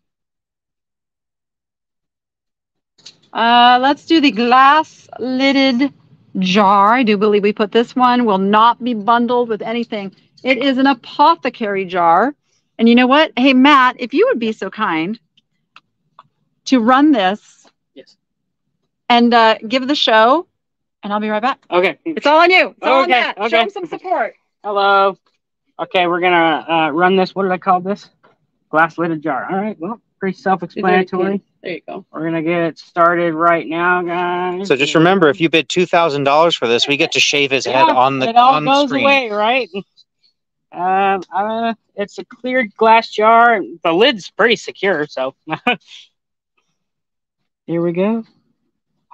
Uh, let's do the glass lidded jar. I do believe we put this one, will not be bundled with anything. It is an apothecary jar. And you know what? Hey, Matt, if you would be so kind to run this Yes. and uh, give the show, and I'll be right back. Okay. It's all on you. It's all on Okay, Show okay. him some support. Hello. Okay, we're gonna uh, run this. What did I call this? Glass lidded jar. All right. Well, pretty self-explanatory. There you go. We're gonna get it started right now, guys. So just remember, if you bid two thousand dollars for this, we get to shave his head Yeah, on the it all on the goes screen. away, right? Um, uh, it's a clear glass jar. The lid's pretty secure, so (laughs) here we go.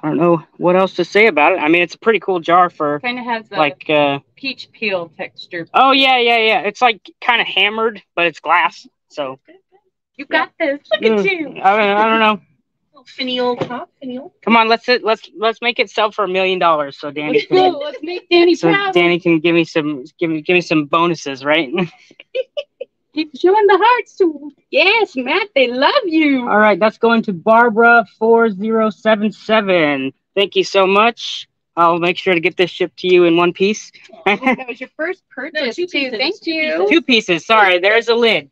I don't know what else to say about it. I mean, it's a pretty cool jar for Kind of has the like. uh peach peel texture. Oh yeah, yeah, yeah. It's like kind of hammered, but it's glass. So You got this. Look Mm, at you. I don't, I don't know. Finial top, finial. Come on, let's let's let's make it sell for a million dollars so Danny Let's can. Let's make Danny so proud. Danny can give me some give me give me some bonuses, right? (laughs) Keep showing the hearts to. Yes, Matt, they love you. All right, that's going to Barbara four zero seven seven. Thank you so much. I'll make sure to get this shipped to you in one piece. that was (laughs) your first purchase two too. pieces, Thank two you. pieces. Two pieces. Sorry, there's a lid.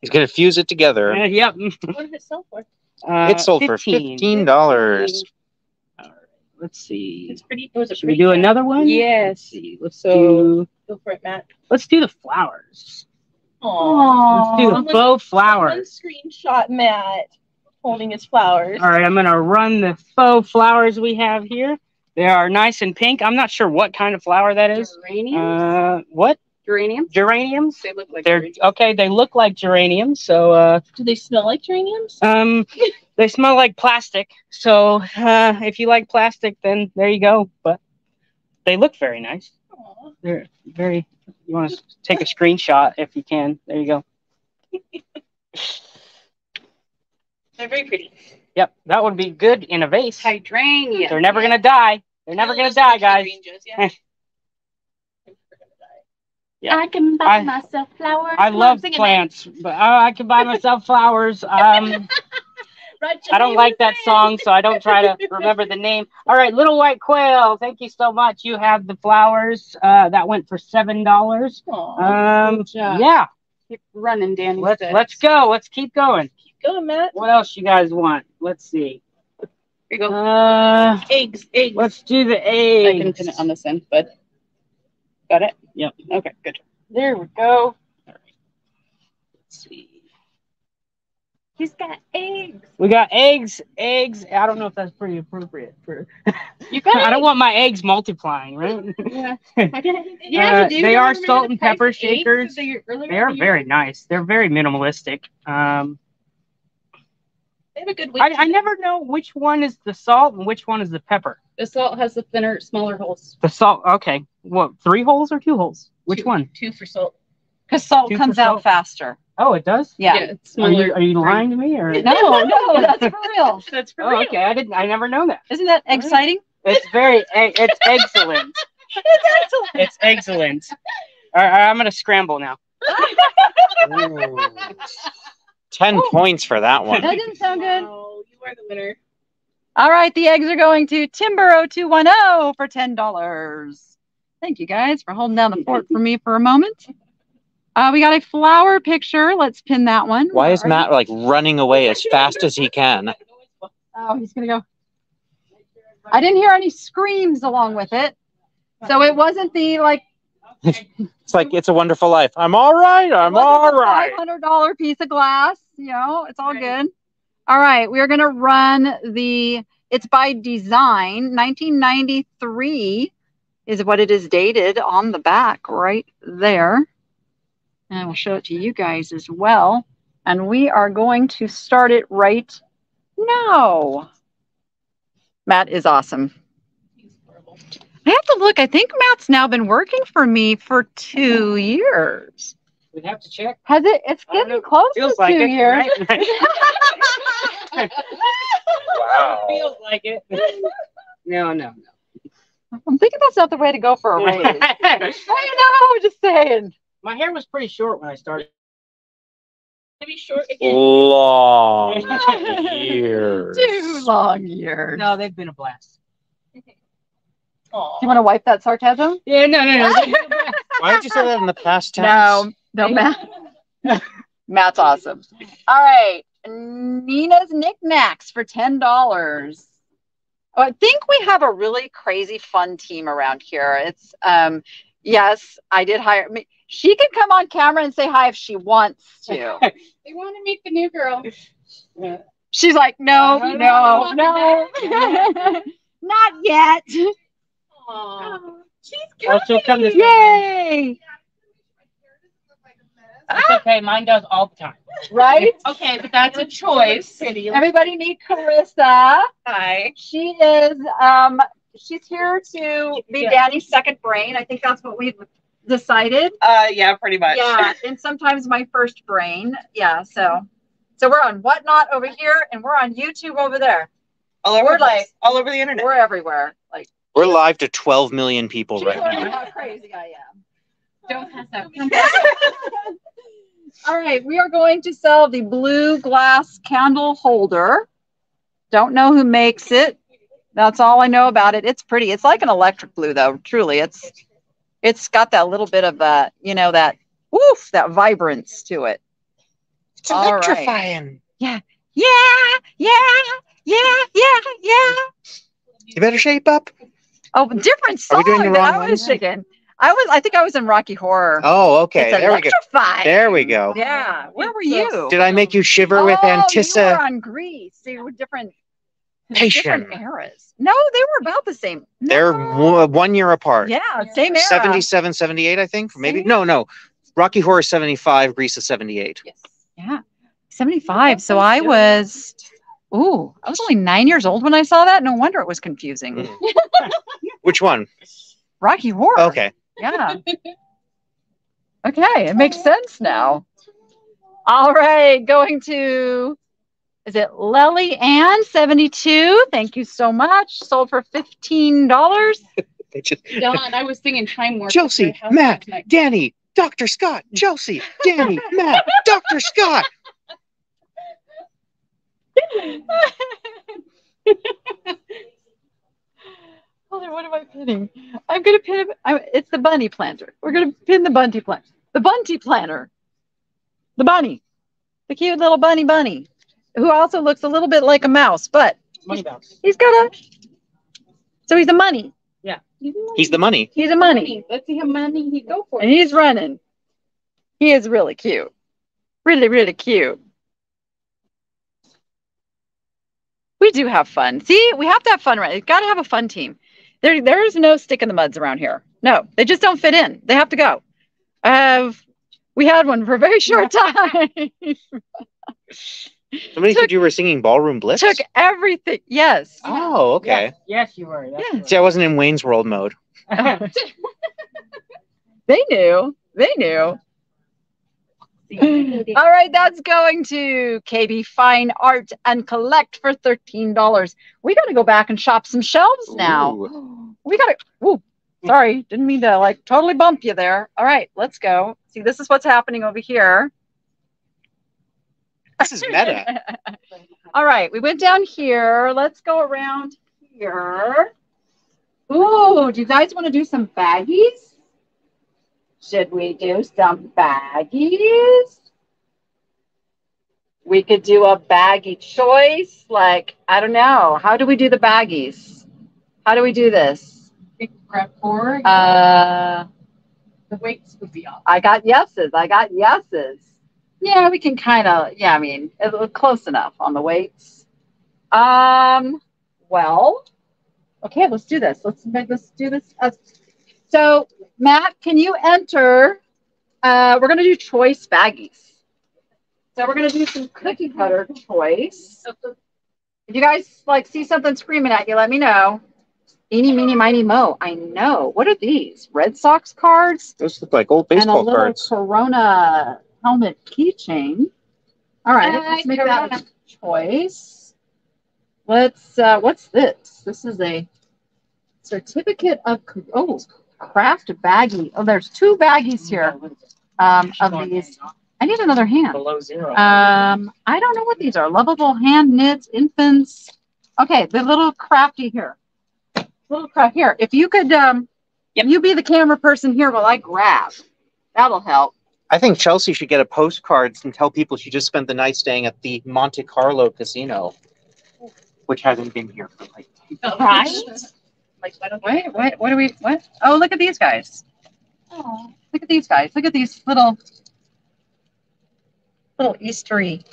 He's gonna fuse it together. Uh, yep. (laughs) What does it sell for? Uh, it sold for fifteen dollars. All right, let's see. It's pretty. It was a Should we do cat. another one? Let's Yes. see. Let's So- do Go for it, Matt. let's do the flowers. Aww. Let's do the faux flowers. screenshot Matt holding his flowers. All right, I'm gonna run the faux flowers we have here. They are nice and pink. I'm not sure what kind of flower that is. Geraniums. Uh, what? geraniums. Geraniums? They look like They're geraniums. okay. They look like geraniums. So, uh, Do they smell like geraniums? um, (laughs) they smell like plastic. So, uh, if you like plastic, then there you go. But they look very nice. They're very. You want to take a screenshot if you can. There you go. (laughs) They're very pretty. Yep, that would be good in a vase. Hydrangea. They're never gonna die. They're never gonna die, guys. Yeah. (laughs) Yeah. I can buy I- myself flowers. I love plants, but uh, I can buy myself flowers. Um, man. Write your I don't like that song, so I don't try to remember the name. All right, Little White Quail, thank you so much. You have the flowers. Uh, that went for seven dollars. Um, yeah, Keep running, Danny. let's said. let's go. Let's keep going. Go, Matt. What else you guys want? Let's see. Here you go. Uh, eggs, eggs. let's do the eggs. I can pin it on this end, but got it. Yep. Okay, good. There we go. All right. Let's see. He's got eggs. We got eggs. Eggs. I don't know if that's pretty appropriate for. You got (laughs) I don't want my eggs multiplying, right? Yeah. (laughs) Yeah, you do. they are salt and pepper shakers. that They are in year? very nice. They're very minimalistic. Um, They have a good I. I never know which one is the salt and which one is the pepper. The salt has the thinner, smaller holes. The salt. Okay. What? Three holes or two holes? Which Two- one? Two for salt. Because salt Two comes out salt? faster. Oh, it does. Yeah. it's Are you, are you lying to me or? No, no, that's for real. (laughs) That's for oh, real. Oh, okay. I didn't. I never know that. Isn't that exciting? It's very. It's excellent. (laughs) It's excellent. It's excellent. All right, I'm gonna scramble now. Ooh. (laughs) Ten oh. points for that one. That didn't sound good. Oh, you are the winner. All right, the eggs are going to Timber0210 for $10. Thank you guys for holding down the fort for me for a moment. Uh, we got a flower picture. Let's pin that one. Why is are Matt like running away as fast as he can? Oh, he's going to go. I didn't hear any screams along with it. So it wasn't the like (laughs) It's like it's a wonderful life. I'm all right. I'm all right. Five hundred dollar piece of glass. You know, it's all Right. good. All right, we are gonna run the. It's by design. 1993 is what it is dated on the back right there, and I will show it to you guys as well. And we are going to start it right now. Matt is awesome. I have to look. I think Matt's now been working for me for two years. We'd have to check. Has it? It's I don't getting close Feels to like two it. years. Right? Wow. (laughs) (laughs) Feels like it. No, no, no. I'm thinking that's not the way to go for a no. raise. (laughs) I know. Just saying. My hair was pretty short when I started. To be short again. Long (laughs) years. Two long years. No, they've been a blast. Do you want to wipe that sarcasm? Yeah, no, no, no. Why did you say that in the past tense? No, no, Matt. (laughs) Matt's awesome. All right, Nina's knickknacks for ten dollars. Oh, I think we have a really crazy fun team around here. It's um, yes, I did hire. I mean, she can come on camera and say hi if she wants to. (laughs) They want to meet the new girl. She's like, no, no, no, (laughs) not yet. Aww. She's Oh, she'll come this way. Yay! That's okay. Mine does all the time. Right? Okay, but that's a choice. Everybody meet Carissa. Hi. She is um she's here to be Yeah. Danny's second brain. I think that's what we've decided. Uh, yeah, pretty much. Yeah, (laughs) and sometimes my first brain. Yeah, so so we're on whatnot over here and we're on YouTube over there. all over We're the place, like- all over the internet. We're everywhere. Like We're live to 12 million people right now. how crazy I am. Don't pass out. (laughs) All right, we are going to sell the blue glass candle holder. Don't know who makes it. That's all I know about it. It's pretty. It's like an electric blue though, truly. It's it's got that little bit of uh, you know, that woof, that vibrance to it. It's All right. electrifying. Yeah, yeah, yeah, yeah, yeah. Yeah. You better shape up. Oh, different song. Are we doing the wrong I one was thinking. I was I think I was in Rocky Horror. Oh, okay. it's There we go. There we go. Yeah. Where were you? Did I make you shiver with oh, You were Antissa? on Grease. So you were different. Patient. Different eras. No, they were about the same. They're w- one year apart. yeah, same era. 77, 78, I think. Maybe. Same. No, no. Rocky Horror 75, Grease is 78. Yes. Yeah, 75. So I was, ooh, I was only nine years old when I saw that. No wonder it was confusing. Mm. (laughs) Which one? Rocky Horror. Okay. Yeah. Okay, it makes sense now. All right, going to, is it Lely Ann 72? Thank you so much. Sold for $15. (laughs) They just, Don, I was singing Time Warp. Chelsea, at your house Matt, last. Danny, Dr. Scott, Chelsea, Danny, (laughs) Matt, Dr. Scott. (laughs) Hold on, what am I pinning? I'm gonna pin it. I, it's the bunny planter. We're gonna pin the bunty planter. The bunty planter. The bunny. The cute little bunny bunny, who also looks a little bit like a mouse, but Money bounce. he's got a. So he's a money. Yeah. He's the money. He's a money, Let's see how many he go for. and he's running. He is really cute. Really, really cute. We do have fun. See, we have to have fun, right? Got to have a fun team. There, there is no stick in the muds around here. No, they just don't fit in. They have to go. I have. We had one for a very short time. (laughs) Somebody Took- said you were singing Ballroom Blitz. Took everything. Yes. Oh, okay. Yes, yes, you were. That's Yes. See, I wasn't in Wayne's World mode. They knew. They knew. All right, that's going to KB Fine Art and Collect for $13. We got to go back and shop some shelves now. (gasps) We got to, ooh, sorry, didn't mean to like totally bump you there. All right, let's go. See, this is what's happening over here. This is meta. (laughs) All right, we went down here. Let's go around here. Ooh, do you guys want to do some baggies? Should we do some baggies? We could do a baggy choice. Like, I don't know. How do we do the baggies? How do we do this? Grab four. Uh, the weights would be off. I got yeses. I got yeses. Yeah, we can kind of. Yeah, I mean, it was close enough on the weights. Um. Well. Okay, let's do this. Let's make let's do this. Uh, so, Matt, can you enter? Uh, we're gonna do choice baggies. So we're gonna do some cookie cutter choice. If you guys like see something screaming at you, let me know. Eeny, meeny, miny, mo. I know. What are these? Red Sox cards? Those look like old baseball and a little cards. Corona helmet keychain. All right, Hi, let's make that a choice. Let's. Uh, what's this? This is a certificate of oh craft baggie. Oh, there's two baggies here um, of these. I need another hand. Below zero. Um, I don't know what these are. Lovable hand knits, infants. Okay, the little crafty here. Little craft here. If you could, um, you be the camera person here while I grab. That'll help. I think Chelsea should get a postcard and tell people she just spent the night staying at the Monte Carlo Casino, which hasn't been here for like. Right? Like, I Wait, wait, what do we, what? Oh, look at these guys. Look at these guys. Look at these little, little Eastery.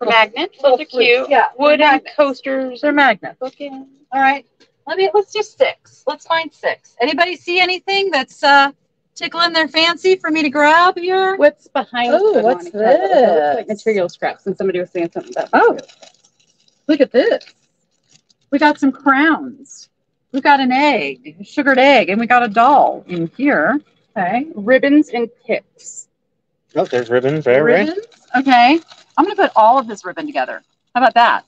little- Magnet. little Those are cute. Yeah, Wooden magnets. coasters. They're magnets. Okay. All right. Let me let's do six. Let's find six. Anybody see anything that's uh tickling their fancy for me to grab here? What's behind? Oh, what's Monte Carlo? Those look Like material scraps, and somebody was saying something about. Oh, look at this. We got some crowns. We got an egg, a sugared egg, and we got a doll in here. Okay. ribbons and pips. Oh, there's ribbon, very right. Ribbons. Okay. I'm gonna put all of this ribbon together. How about that?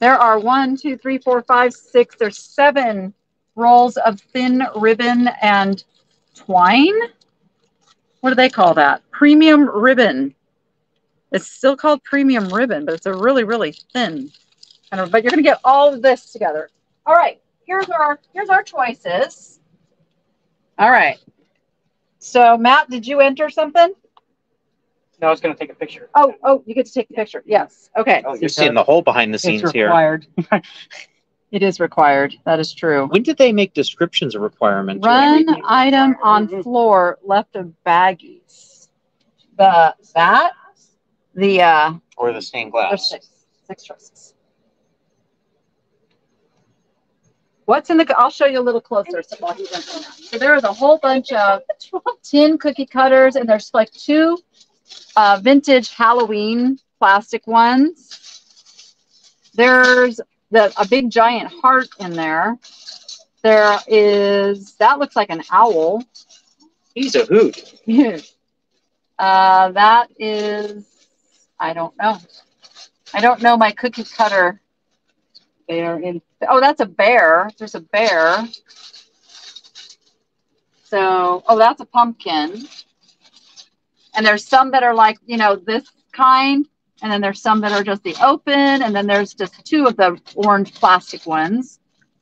There are one, two, three, four, five, six. There's seven rolls of thin ribbon and twine. What do they call that? Premium ribbon. It's still called premium ribbon, but it's a really, really thin kind of. But you're gonna get all of this together. All right. Here's our here's our choices. All right. So Matt, did you enter something? No, I was going to take a picture. Oh, oh, you get to take a picture. Yes. Okay. Oh, you're seeing the whole behind the scenes it's here. (laughs) required. It is required. That is true. When did they make descriptions a requirement? Run item on floor left of baggies. The that the uh Or the stained there's glass? six six choices. What's in the? I'll show you a little closer. So while he's. So there is a whole bunch of tin cookie cutters, and there's like two uh, vintage Halloween plastic ones. There's the a big giant heart in there. There is that looks like an owl. He's a hoot. (laughs) uh, that is I don't know. I don't know my cookie cutter. They are in. Oh, that's a bear. There's a bear. So, oh, that's a pumpkin. And there's some that are like, you know, this kind. And then there's some that are just the open. And then there's just two of the orange plastic ones.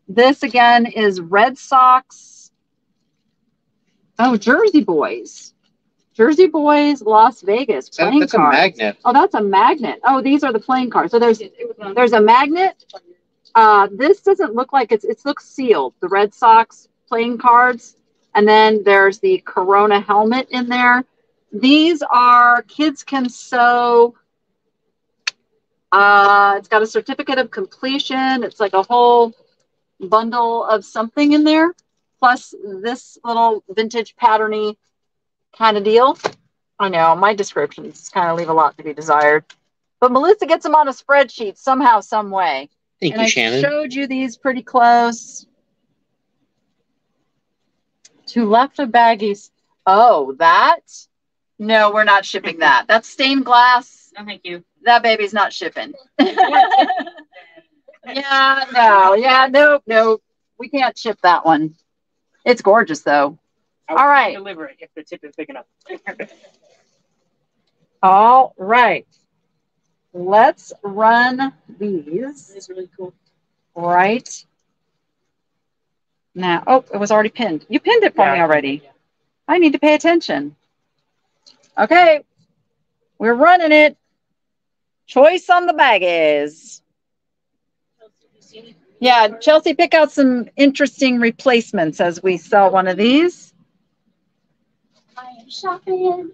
This again is Red Sox. Oh, Jersey Boys. Jersey Boys, Las Vegas That- playing that's a cards. magnet. Oh, that's a magnet. Oh, these are the playing cards. So there's there's a magnet. Uh, this doesn't look like it's it looks sealed. The Red Sox playing cards, and then there's the Corona helmet in there. These are kids can sew. Uh, it's got a certificate of completion. It's like a whole bundle of something in there, plus this little vintage patterny kind of deal. I know my descriptions kind of leave a lot to be desired, but Melissa gets them on a spreadsheet somehow, some way. Thank and you, I Shannon. showed you these pretty close. To left of baggies. Oh, that? No, we're not shipping that. That's stained glass. No, thank you. That baby's not shipping. (laughs) yeah, no, yeah, no, no. We can't ship that one. It's gorgeous though. All right. Deliver it if the tip is big enough. (laughs) All right. Let's run these It's really cool. right now. Oh, it was already pinned. You pinned it for me already. Yeah. already. I need to pay attention. Okay. We're running it. Choice on the baggies. Yeah, Chelsea, pick out some interesting replacements as we sell one of these. I am shopping.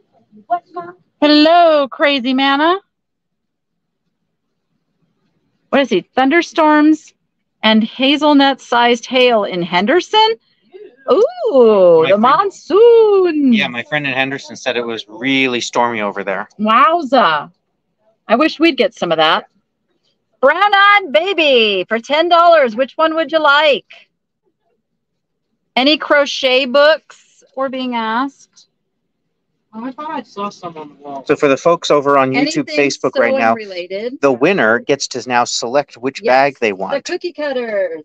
Hello, crazy manna. What is he? Thunderstorms and hazelnut sized hail in Henderson? Ooh, My the friend- monsoon. Yeah, my friend in Henderson said it was really stormy over there. Wowza. I wish we'd get some of that. Brown eyed baby for $10. Which one would you like? Any crochet books were being asked? Oh, I thought I saw some on the wall. So for the folks over on YouTube, Anything Facebook right now, Related. the winner gets to now select which Yes, bag they want. The want. cookie cutters.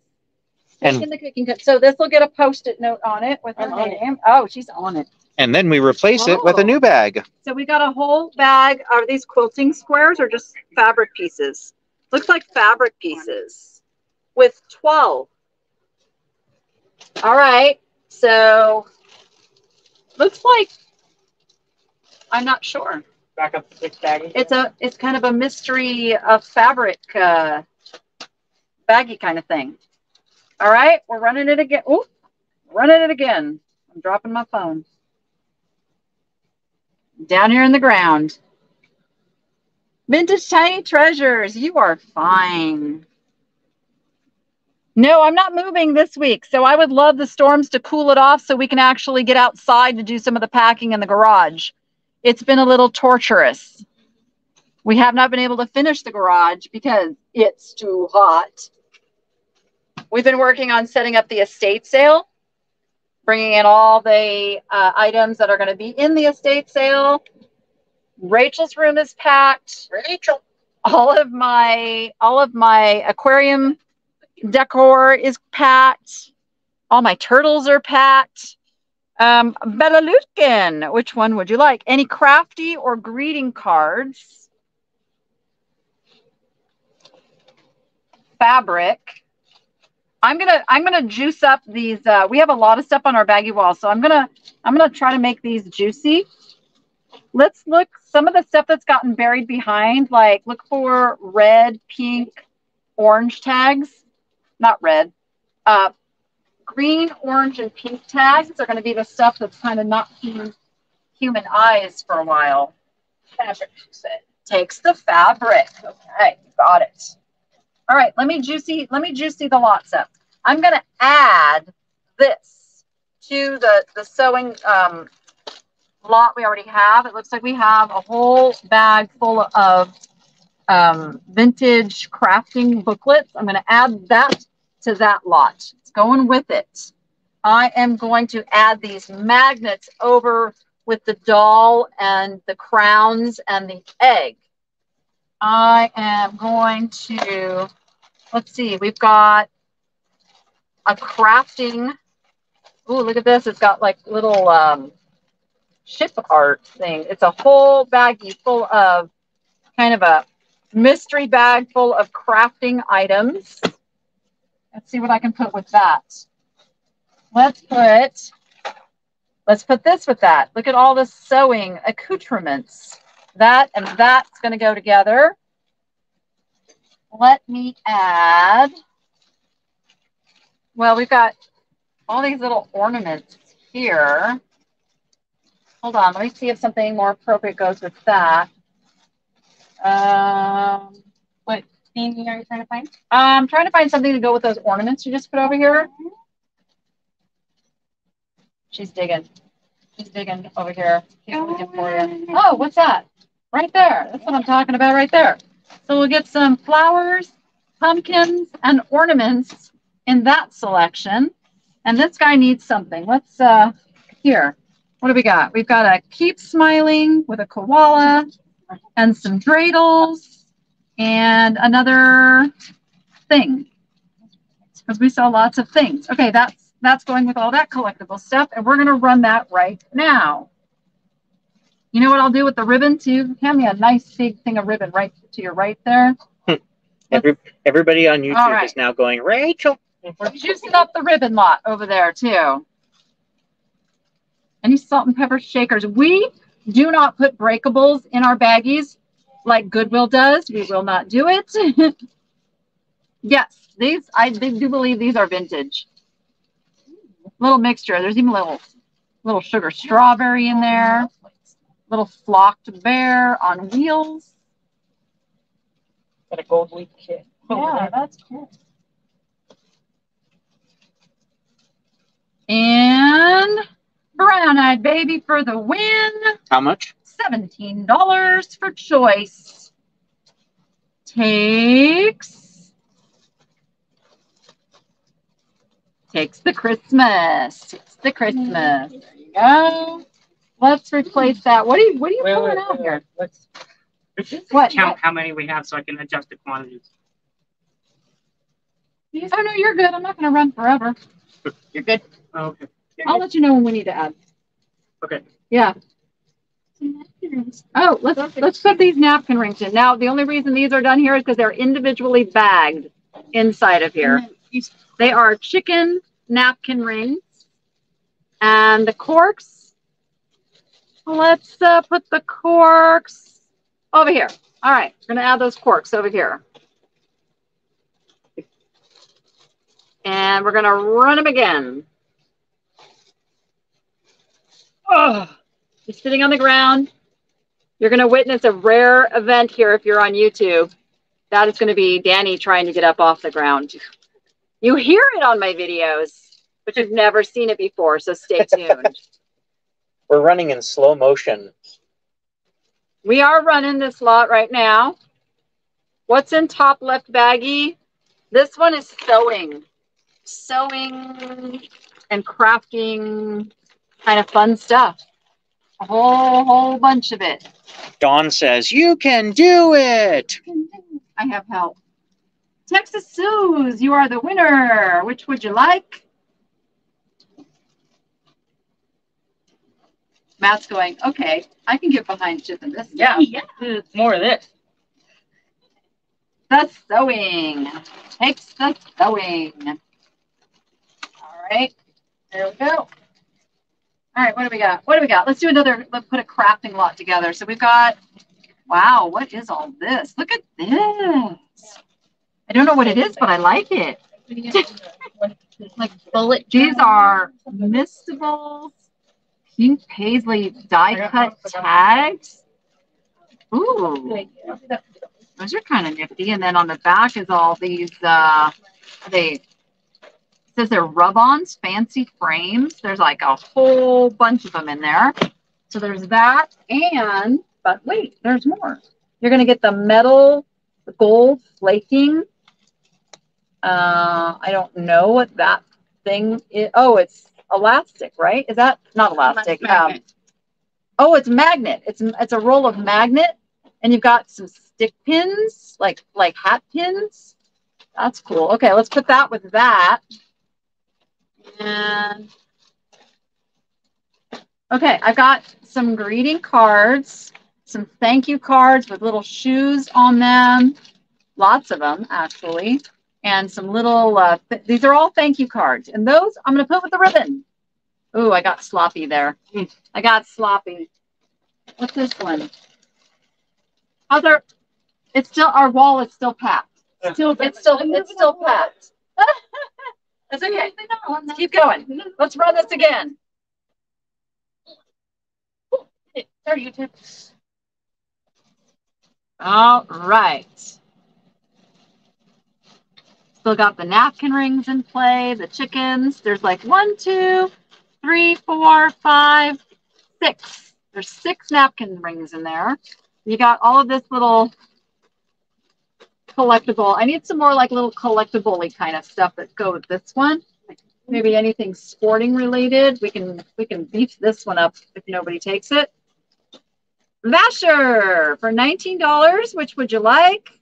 And- the cookie cut. So this will get a post-it note on it with her I'm it. name. Oh, she's on it. And then we replace it with a Oh. new bag. So we got a whole bag. Are these quilting squares or just fabric pieces? Looks like fabric pieces with 12. All right. So looks like I'm not sure. Back up the six baggies. It's a it's kind of a mystery of fabric uh baggy kind of thing. All right, we're running it again. Oh, running it again. I'm dropping my phone. Down here in the ground. Vintage Tiny Treasures, you are fine. No, I'm not moving this week. So I would love the storms to cool it off so we can actually get outside to do some of the packing in the garage. It's been a little torturous. We have not been able to finish the garage because it's too hot. We've been working on setting up the estate sale, bringing in all the uh, items that are going to be in the estate sale. Rachel's room is packed. Rachel. All of my all of my aquarium decor is packed. All my turtles are packed. Um, Bella Lutkin, which one would you like? Any crafty or greeting cards? Fabric. I'm gonna I'm gonna juice up these. Uh, we have a lot of stuff on our baggy wall, so I'm gonna I'm gonna try to make these juicy. Let's look some of the stuff that's gotten buried behind. Like look for red, pink, orange tags. Not red. Uh, green, orange, and pink tags are going to be the stuff that's kind of not seen human eyes for a while. Fabric. Takes the fabric. Okay, got it. All right, let me juicy, let me juicy the lots up. I'm going to add this to the, the sewing um, lot we already have. It looks like we have a whole bag full of um, vintage crafting booklets. I'm going to add that to that lot. It's going with it. I am going to add these magnets over with the doll and the crowns and the egg. I am going to, let's see, we've got a crafting. Ooh, look at this. It's got like little um, ship art thing. It's a whole baggie full of kind of a mystery bag full of crafting items. Let's see what I can put with that. Let's put, let's put this with that. Look at all the sewing accoutrements. That and that's going to go together. Let me add, well, we've got all these little ornaments here. Hold on, let me see if something more appropriate goes with that. Um, What theme are you trying to find? I'm trying to find something to go with those ornaments you just put over here. She's digging. She's digging over here. She's looking for you. Oh, what's that? Right there. That's what I'm talking about right there. So we'll get some flowers, pumpkins, and ornaments in that selection. And this guy needs something. Let's, uh, here. What do we got? We've got a keep smiling with a koala and some dreidels and another thing because we saw lots of things. Okay, that's that's going with all that collectible stuff, and we're going to run that right now. You know what I'll do with the ribbon too? Hand me a nice big thing of ribbon right to your right there. (laughs) Every, everybody on YouTube right. is now going, Rachel. We're juicing up the ribbon lot over there too. Any salt and pepper shakers? We do not put breakables in our baggies like Goodwill does. We will not do it. (laughs) yes, these I do believe these are vintage. Little mixture. There's even a little little sugar strawberry in there. Little flocked bear on wheels. Got a gold leaf kit. Yeah, that's cool. And brown eyed baby for the win. How much? $17 for choice. Takes takes the Christmas. Takes the Christmas. There you go. Let's replace that. What are you what are you Wait, pulling wait, out wait, here? Let's What? count how many we have so I can adjust the quantities. Oh no, you're good. I'm not gonna run forever. (laughs) You're good. Oh, okay. I'll let you know when we need to add. Okay. Yeah. Oh, let's let's put these napkin rings in. Now, the only reason these are done here is because they're individually bagged inside of here. They are chicken napkin rings. And the corks. Let's uh, put the corks over here. All right, we're gonna add those corks over here. And we're gonna run them again. Oh, you're sitting on the ground. You're going to witness a rare event here if you're on YouTube. That is going to be Danny trying to get up off the ground. You hear it on my videos, but you've never seen it before, so stay tuned. (laughs) We're running in slow motion. we are running this lot right now. What's in top left baggie? This one is sewing. Sewing and crafting kind of fun stuff. A whole whole bunch of it. Dawn says, You can do it. I have help. Texas Suze, you are the winner. Which would you like? Matt's going, okay, I can get behind chipping this. Yeah. Yeah. It's more of this. The sewing. Takes the sewing. All right. There we go. All right, what do we got? What do we got? Let's do another, let's put a crafting lot together. So we've got, wow, what is all this? Look at this. I don't know what it is, but I like it. (laughs) like bullet. These are mistables, pink paisley die cut tags. Ooh, those are kind of nifty. And then on the back is all these, uh, they says they're rub-ons, fancy frames. There's like a whole bunch of them in there. So there's that, and but wait, there's more. You're gonna get the metal the gold flaking. Uh, I don't know what that thing is. Oh, it's elastic, right? Is that not elastic? Um, oh, it's magnet. It's it's a roll of magnet, and you've got some stick pins, like like hat pins. That's cool. Okay, let's put that with that. And okay, I've got some greeting cards, some thank you cards with little shoes on them, lots of them actually, and some little. Uh, th- these are all thank you cards, and those I'm going to put with the ribbon. Ooh, I got sloppy there. I got sloppy. What's this one? Other. It's still our wall is still packed. Still, it's still it's still packed. (laughs) That's okay. Let's keep going. Let's run this again. Sorry, YouTube. All right. Still got the napkin rings in play, the chickens. There's like one, two, three, four, five, six. There's six napkin rings in there. You got all of this little collectible. I need some more like little collectible kind of stuff that go with this one. Maybe anything sporting related. We can we can beef this one up if nobody takes it. Vasher for $19. Which would you like?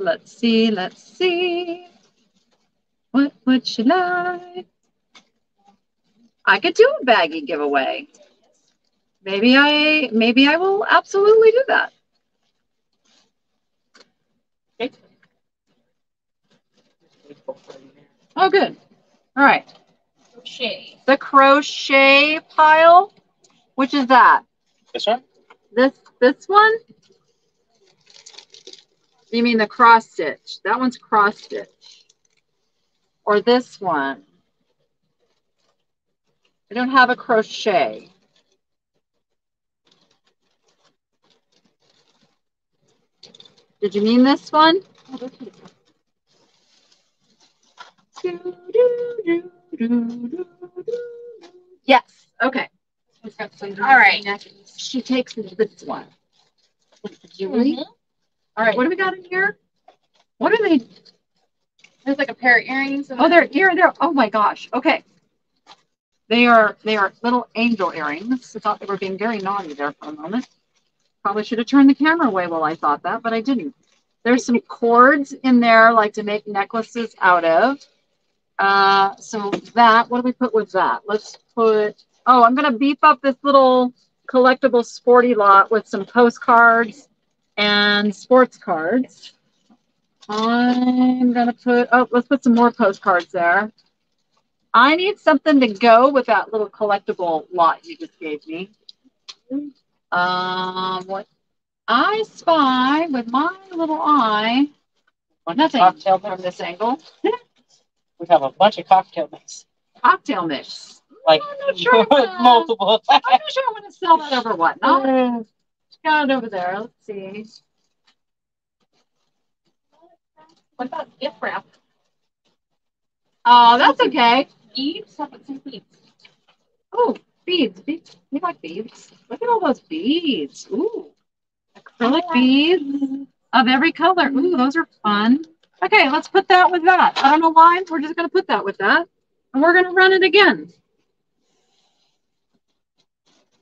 Let's see, let's see. What would you like? I could do a baggy giveaway. Maybe I maybe I will absolutely do that. Okay. Oh good. All right. Crochet. The crochet pile. Which is that? This one? This this one? You mean the cross stitch? That one's cross stitch. Or this one? I don't have a crochet. Did you mean this one? Yes. Okay. We've got some All right. She takes this one. With the jewelry. Mm-hmm. All right. What do we got in here? What are they? There's like a pair of earrings. and Oh, they're here. They're. Oh my gosh. Okay. They are. They are little angel earrings. I thought they were being very naughty there for a moment. Probably should have turned the camera away while I thought that, but I didn't. There's some cords in there, like to make necklaces out of. Uh, so that. What do we put with that? Let's put. Oh, I'm gonna beef up this little collectible sporty lot with some postcards and sports cards. I'm gonna put, oh, let's put some more postcards there. I need something to go with that little collectible lot you just gave me. Um, what I spy with my little eye, well, nothing Cocktail from this angle. (laughs) We have a bunch of cocktail mix, Cocktail mix. like I'm not sure. (laughs) Multiple. I'm not sure I want to sell that over what. Not (laughs) got it over there. Let's see. What about gift wrap? Oh, that's okay. Beads? How about some beads? Oh, beads. Beads. We like beads. Look at all those beads. Ooh. Acrylic beads of every color. Ooh, those are fun. Okay, let's put that with that. I don't know why. We're just going to put that with that. And we're going to run it again.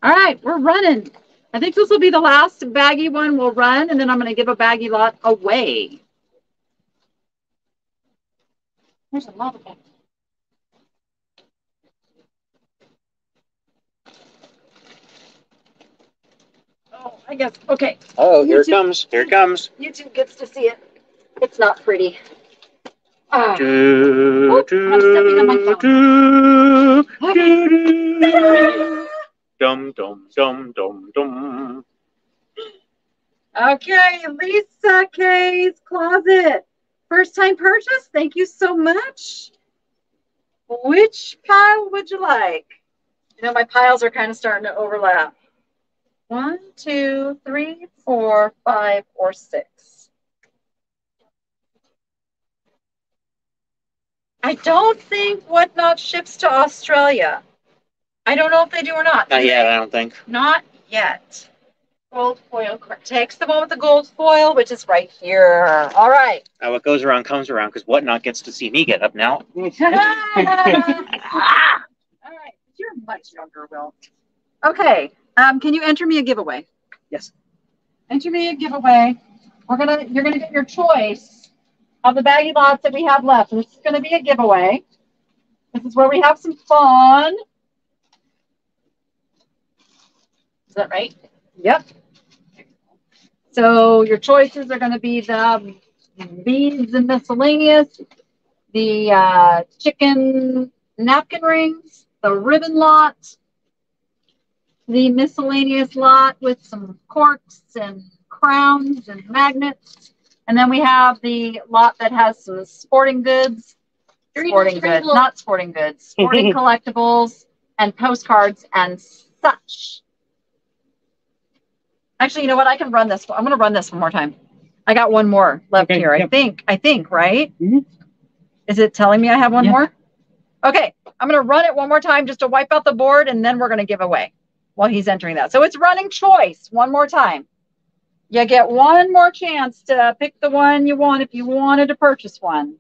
All right, we're running. I think this will be the last baggy one we'll run, and then I'm going to give a baggy lot away. There's a lot of them. Oh, I guess. Okay, Oh, here You it comes. Here it comes. YouTube gets to see it. It's not pretty. Ah. Do, Oh, I'm stepping on my phone. do, do, Okay. (laughs) Dum, dum, dum, dum, dum. Okay, Lisa K's Closet. First time purchase. Thank you so much. Which pile would you like? You know, my piles are kind of starting to overlap. One, two, three, four, five, or six. I don't think Whatnot ships to Australia. I don't know if they do or not. Not yet, I don't think. Not yet. Gold foil. Takes the one with the gold foil, which is right here. All right. Now, what goes around comes around because Whatnot gets to see me get up now. (laughs) Ah! All right. You're much younger, Will. Okay. Um, can you enter me a giveaway? Yes. Enter me a giveaway. We're gonna you're gonna get your choice of the baggy lots that we have left. This is gonna be a giveaway. This is where we have some fun. Is that right? Yep. So your choices are gonna be the beads and miscellaneous, the uh, chicken napkin rings, the ribbon lot, the miscellaneous lot with some corks and crowns and magnets. And then we have the lot that has some sporting goods, sporting goods, not sporting goods, sporting (laughs) collectibles and postcards and such. Actually, you know what? I can run this. I'm going to run this one more time. I got one more left Okay, here. I think. I think. Right? Mhm. Is it telling me I have one Yeah. more? Okay. I'm going to run it one more time just to wipe out the board, and then we're going to give away while he's entering that. So it's running choice one more time. You get one more chance to pick the one you want if you wanted to purchase one.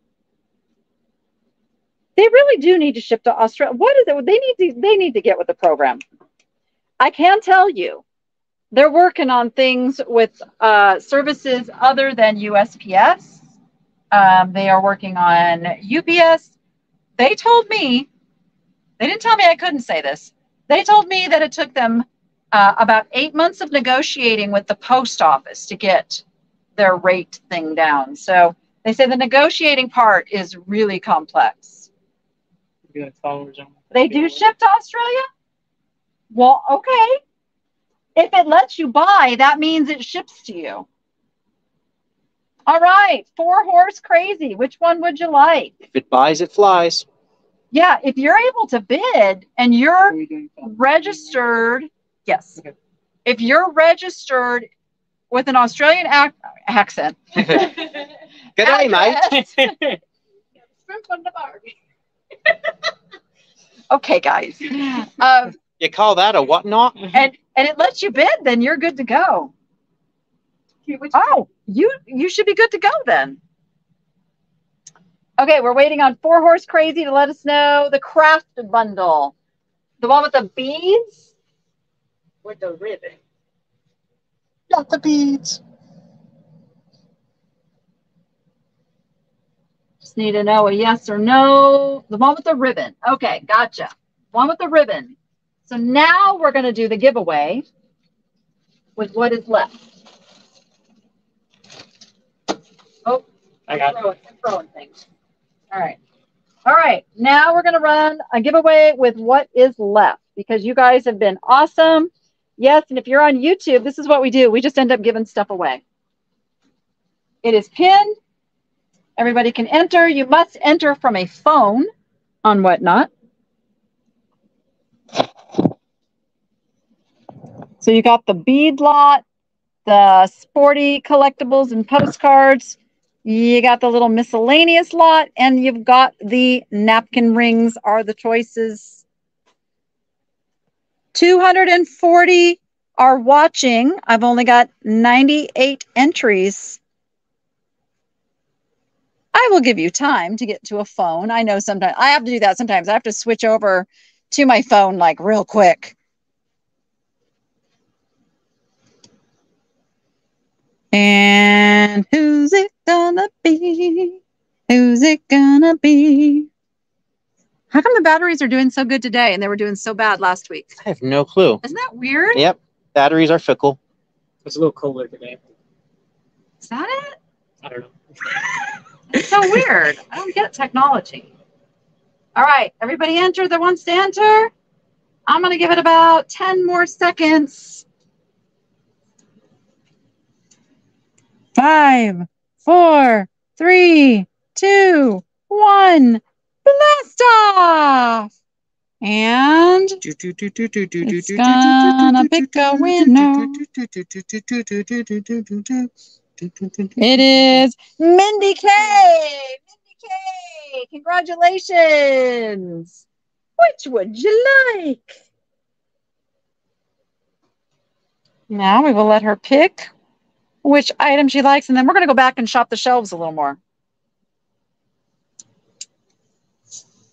They really do need to ship to Australia. What is it? They need to they need to get with the program. I can tell you, they're working on things with uh, services other than USPS. Um, they are working on UPS. They told me, they didn't tell me I couldn't say this. They told me that it took them uh, about eight months of negotiating with the post office to get their rate thing down. So they say the negotiating part is really complex. Do like followers on. They do ship to Australia? Well, okay. If it lets you buy, that means it ships to you. All right, four horse crazy. Which one would you like? If it buys, it flies. Yeah, if you're able to bid and you're Are we doing followers? registered, yes. Okay. If you're registered with an Australian ac- accent, (laughs) Good day, mate. address- Shrimp on the Barbie. okay, guys. Um, You call that a whatnot? and and it lets you bid, then you're good to go. Okay, which Oh, you you should be good to go then. Okay, we're waiting on Four Horse Crazy to let us know the craft bundle, the one with the beads. with the ribbon? Got the beads. Just need to know a yes or no. The one with the ribbon. Okay, gotcha. One with the ribbon. So now we're going to do the giveaway with what is left. Oh, I got throwing, I'm throwing things. All right. All right. Now we're going to run a giveaway with what is left because you guys have been awesome. Yes. And if you're on YouTube, this is what we do. We just end up giving stuff away. It is pinned. Everybody can enter. You must enter from a phone on whatnot. So you got the bead lot, the sporty collectibles and postcards. You got the little miscellaneous lot, and you've got the napkin rings are the choices. 240 are watching. I've only got 98 entries. I will give you time to get to a phone. I know sometimes I have to do that sometimes. I have to switch over to my phone like real quick. And who's it gonna be? Who's it gonna be? How come the batteries are doing so good today and they were doing so bad last week? I have no clue. Isn't that weird? Yep. Batteries are fickle. It's a little colder today. Is that it? I don't know. (laughs) It's so weird. I don't get technology. All right, everybody enter that wants to enter. I'm going to give it about 10 more seconds. Five, four, three, two, one. Blast off! And It's gonna pick a winner. it is Mindy K. Mindy K. Congratulations. Which would you like? Now we will let her pick which item she likes, and then we're going to go back and shop the shelves a little more.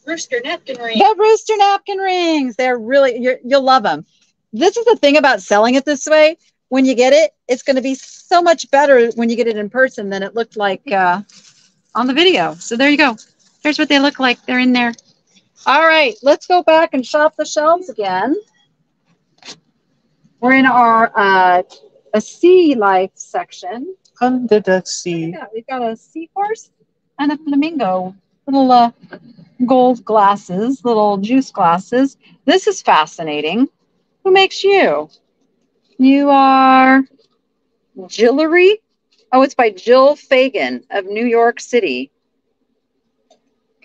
Rooster napkin ring. The rooster napkin rings. They're really, you're, you'll love them. This is the thing about selling it this way. When you get it, it's going to be so much better when you get it in person than it looked like uh, on the video. So there you go. Here's what they look like. They're in there. All right, let's go back and shop the shelves again. We're in our uh, a sea life section. Under the sea. Yeah, we've got a seahorse and a flamingo. Little uh, gold glasses, little juice glasses. This is fascinating. Who makes you? You are Jillery. Oh, it's by Jill Fagan of New York City.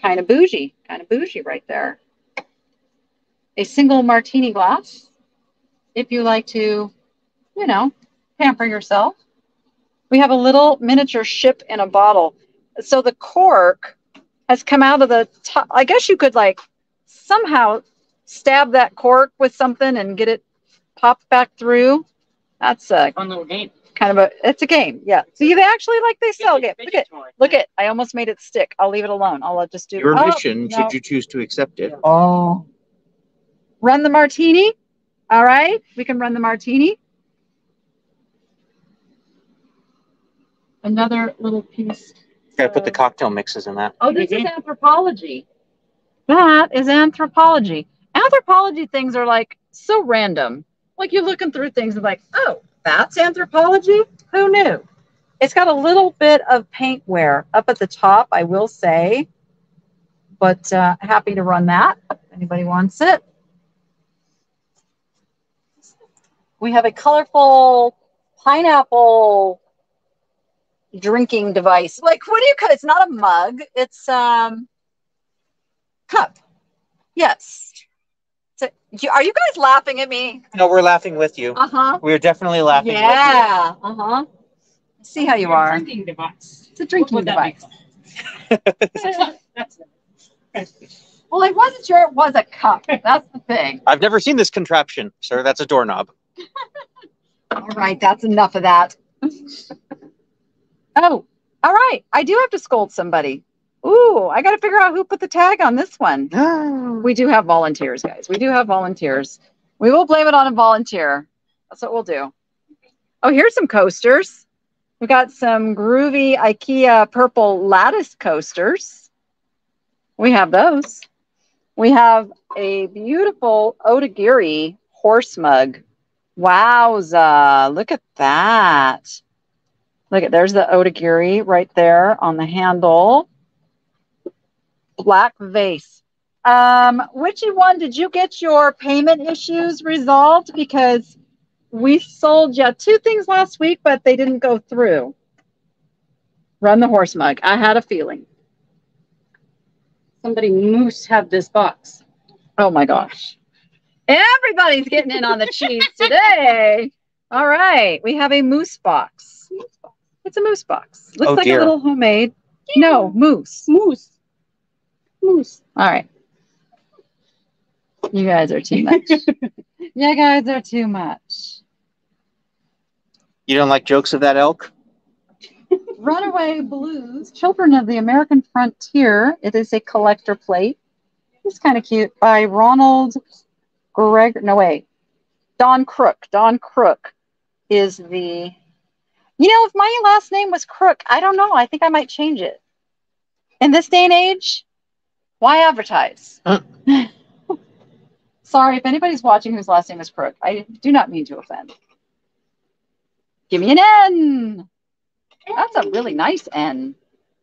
Kind of bougie, kind of bougie right there. A single martini glass. If you like to, you know, pamper yourself. We have a little miniature ship in a bottle. So the cork has come out of the top. I guess you could like somehow stab that cork with something and get it popped back through. That's a Fun little game. Kind of a it's a game. Yeah. So you they actually like they sell games. Look at look at I almost made it stick. I'll leave it alone. I'll just do Your oh, mission, no. should you choose to accept it. Oh. Run the martini. All right. We can run the martini. Another little piece. Gotta put the cocktail mixes in that. Oh, this is Mhm. Anthropologie. That is Anthropologie. Anthropologie things are like so random. Like you're looking through things and like, oh, that's Anthropologie? Who knew? It's got a little bit of paint wear up at the top, I will say. But uh, happy to run that. If anybody wants it. We have a colorful pineapple drinking device. Like, what do you call? It's not a mug. It's um cup. Yes. So, you, are you guys laughing at me? No, we're laughing with you. Uh huh. We're definitely laughing Yeah. Uh huh. See how you Your are. Drinking device. It's a drinking What would that device. (laughs) Well, I wasn't sure it was a cup. That's the thing. I've never seen this contraption, sir. That's a doorknob. (laughs) All right, that's enough of that. (laughs) oh, all right. I do have to scold somebody. Ooh, I got to figure out who put the tag on this one. (gasps) We do have volunteers, guys. We do have volunteers. We will blame it on a volunteer. That's what we'll do. Oh, here's some coasters. We've got some groovy IKEA purple lattice coasters. We have those. We have a beautiful Otagiri horse mug. Wowza, look at that. Look at there's the Otagiri right there on the handle. Black vase. Um, which one did you get your payment issues resolved? Because we sold you two things last week, but they didn't go through. Run the horse mug. I had a feeling. Somebody must have this box. Oh my gosh. Everybody's getting in on the cheese today. (laughs) All right. We have a moose box. It's a moose box. Looks Oh, like dear. a little homemade. No, moose. Moose. Moose. All right. You guys are too much. (laughs) you guys are too much. You don't like jokes of that elk? (laughs) Runaway Blues, Children of the American Frontier. It is a collector plate. It's kind of cute by Ronald Greg. No, wait. Don Crook. Don Crook is the. You know, if my last name was Crook, I don't know. I think I might change it. In this day and age, why advertise? Huh. (laughs) Sorry if anybody's watching whose last name is Crook. I do not mean to offend. Give me an N. That's a really nice N.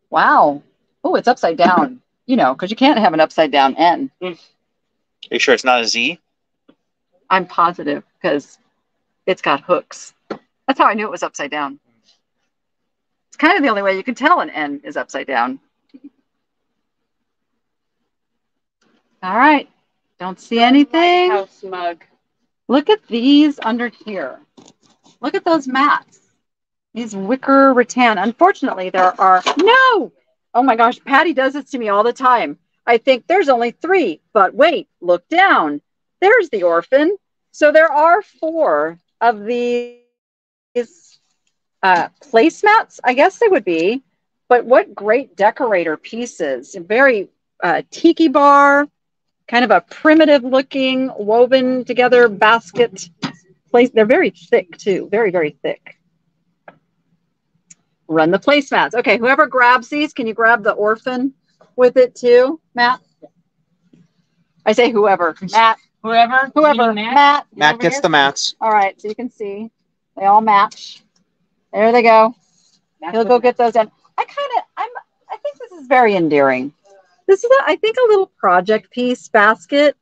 Wow. Oh, it's upside down. You know, because you can't have an upside down N. Are you sure it's not a Z? I'm positive because it's got hooks. That's how I knew it was upside down. It's kind of the only way you can tell an N is upside down. All right. Don't see anything. House mug. Look at these under here. Look at those mats. These wicker rattan. Unfortunately, there are no. Oh my gosh, Patty does this to me all the time. I think there's only three, but wait, look down. There's the orphan. So there are four of these uh, placemats, I guess they would be. But what great decorator pieces! Very uh, tiki bar, kind of a primitive looking woven together basket place. They're very thick too, very, very thick. Run the placemats. Okay, whoever grabs these, can you grab the orphan with it too, Matt? I say whoever, Matt, Whoever. whoever, Matt. Matt. Matt gets here? the mats. All right, so you can see they all match. There they go. He'll go get those in. I kind of, I'm, I think this is very endearing. This is, a, I think, a little project piece basket,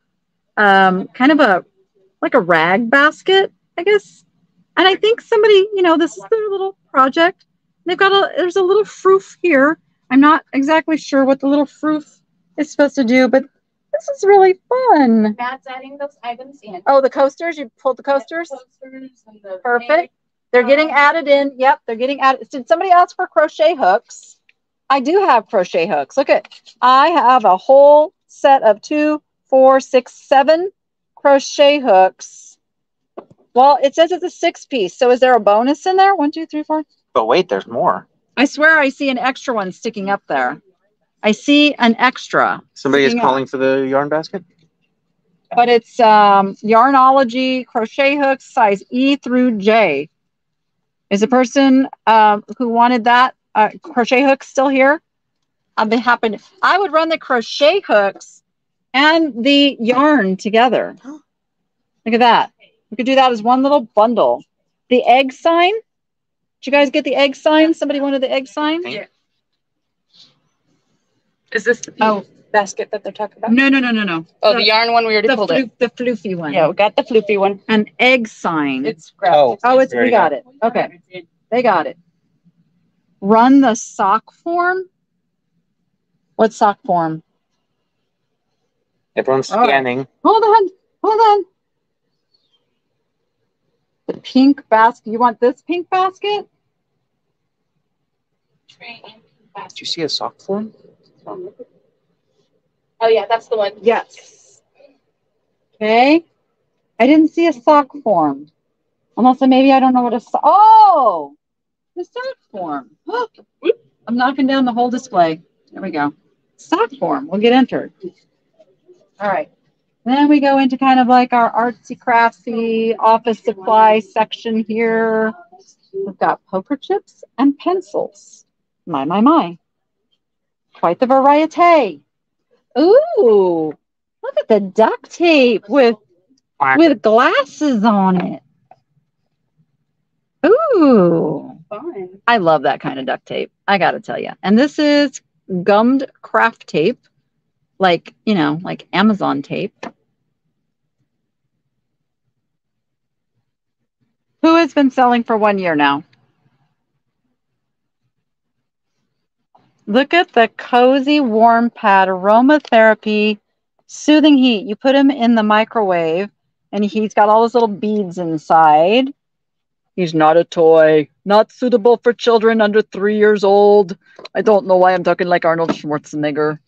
um, kind of a, like a rag basket, I guess. And I think somebody, you know, this is their little project. They've got a, there's a little froof here. I'm not exactly sure what the little froof is supposed to do, but this is really fun. Matt's adding those items in. Oh, the coasters, you pulled the coasters? Coasters and the Perfect. They're getting added in. Yep, they're getting added. Did somebody ask for crochet hooks? I do have crochet hooks. Look at, I have a whole set of two, four, six, seven crochet hooks. Well, it says it's a six piece. So is there a bonus in there? One, two, three, four. But wait, there's more. I swear I see an extra one sticking up there. I see an extra, Somebody is Sticking up. calling for the yarn basket. but it's um, Yarnology crochet hooks size E through J. Is the person um, who wanted that uh, crochet hooks still here? I'd be happy. I would run the crochet hooks and the yarn together. Look at that. We could do that as one little bundle. The egg sign. Did you guys get the egg sign? Somebody wanted the egg sign? Yeah. Is this the Oh. basket that they're talking about? No, no, no, no, no. Oh, the yarn one we already The, pulled it. the floofy one. Yeah, we got the floofy one. An egg sign. It's grabbed. Oh. oh, it's we you go. got it. Okay. They got it. Run the sock form. What sock form? Everyone's All right. scanning. Hold on. Hold on. The pink basket. You want this pink basket? Do you see a sock form? Oh yeah, that's the one. Yes. Okay. I didn't see a sock form. Unless maybe I don't know what a sock. Oh, the sock form. I'm knocking down the whole display. There we go. Sock form. We'll get entered. All right. Then we go into kind of like our artsy craftsy office supply section here. We've got poker chips and pencils. My, my, my. Quite the variety. Ooh, look at the duct tape with with glasses on it. Ooh, Fun. I love that kind of duct tape. I got to tell you. And this is gummed craft tape, like, you know, like Amazon tape. Who has been selling for one year now? Look at the cozy warm pad aromatherapy soothing heat. You put him in the microwave and he's got all those little beads inside. He's not a toy, not suitable for children under three years old. I don't know why I'm talking like Arnold Schwarzenegger.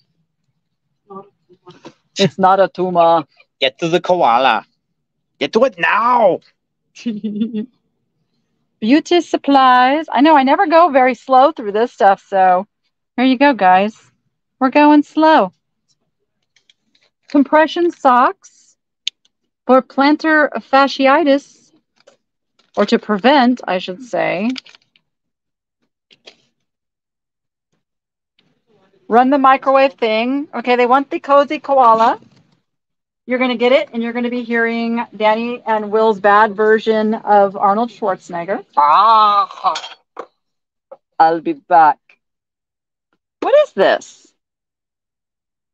It's (laughs) not a tumor. Get to the koala. Get to it now. (laughs) Beauty supplies. I know I never go very slow through this stuff, so here you go, guys. We're going slow. Compression socks for plantar fasciitis, or to prevent, I should say. Run the microwave thing. Okay, they want the cozy koala. You're going to get it, and you're going to be hearing Danny and Will's bad version of Arnold Schwarzenegger. Ah, I'll be back. What is this?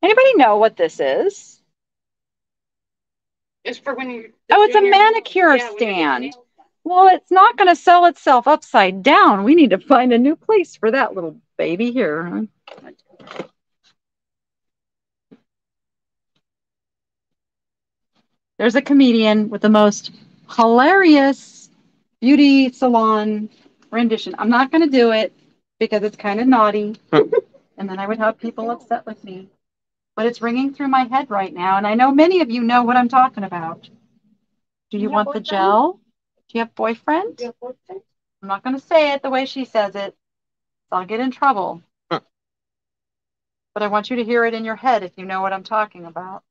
Anybody know what this is? It's for when you. Oh, it's a manicure stand. Well, it's not going to sell itself upside down. We need to find a new place for that little baby here. there's a comedian with the most hilarious beauty salon rendition. I'm not going to do it because it's kind of naughty. (laughs) and then I would have people upset with me. But it's ringing through my head right now. And I know many of you know what I'm talking about. Do you You have want the boyfriend? gel? Do you have boyfriend? You have boyfriend? I'm not going to say it the way she says it. So I'll get in trouble. Huh. But I want you to hear it in your head if you know what I'm talking about.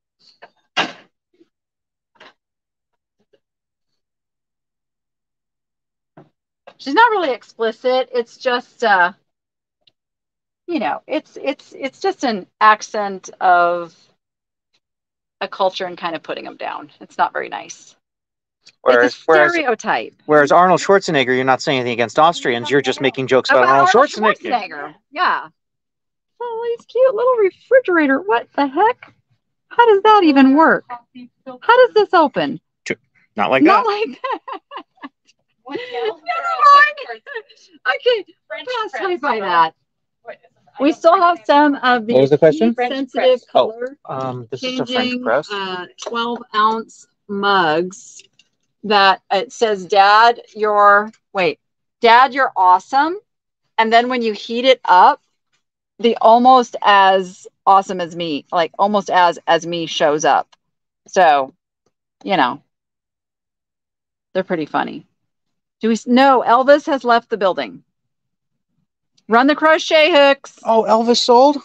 She's not really explicit. It's just uh you know, it's it's it's just an accent of a culture and kind of putting them down. It's not very nice. Whereas, it's a whereas, stereotype. whereas Arnold Schwarzenegger, you're not saying anything against Austrians. You're just making jokes about, Arnold Schwarzenegger. Schwarzenegger. Yeah. Oh, he's cute little refrigerator. What the heck? How does that even work? How does this open? Not like Not that. like that. (laughs) Never mind. Okay, French pass press. right by that. What is it? I We still have some of the What was the question? French sensitive press. Oh. Um, this is a French changing press. uh, 12 ounce mugs that it says, Dad, you're, wait, Dad, you're awesome. And then when you heat it up, the almost as awesome as me, like almost as as me shows up. So, you know, they're pretty funny. Do we no, Elvis has left the building. Run the crochet hooks. Oh, Elvis sold?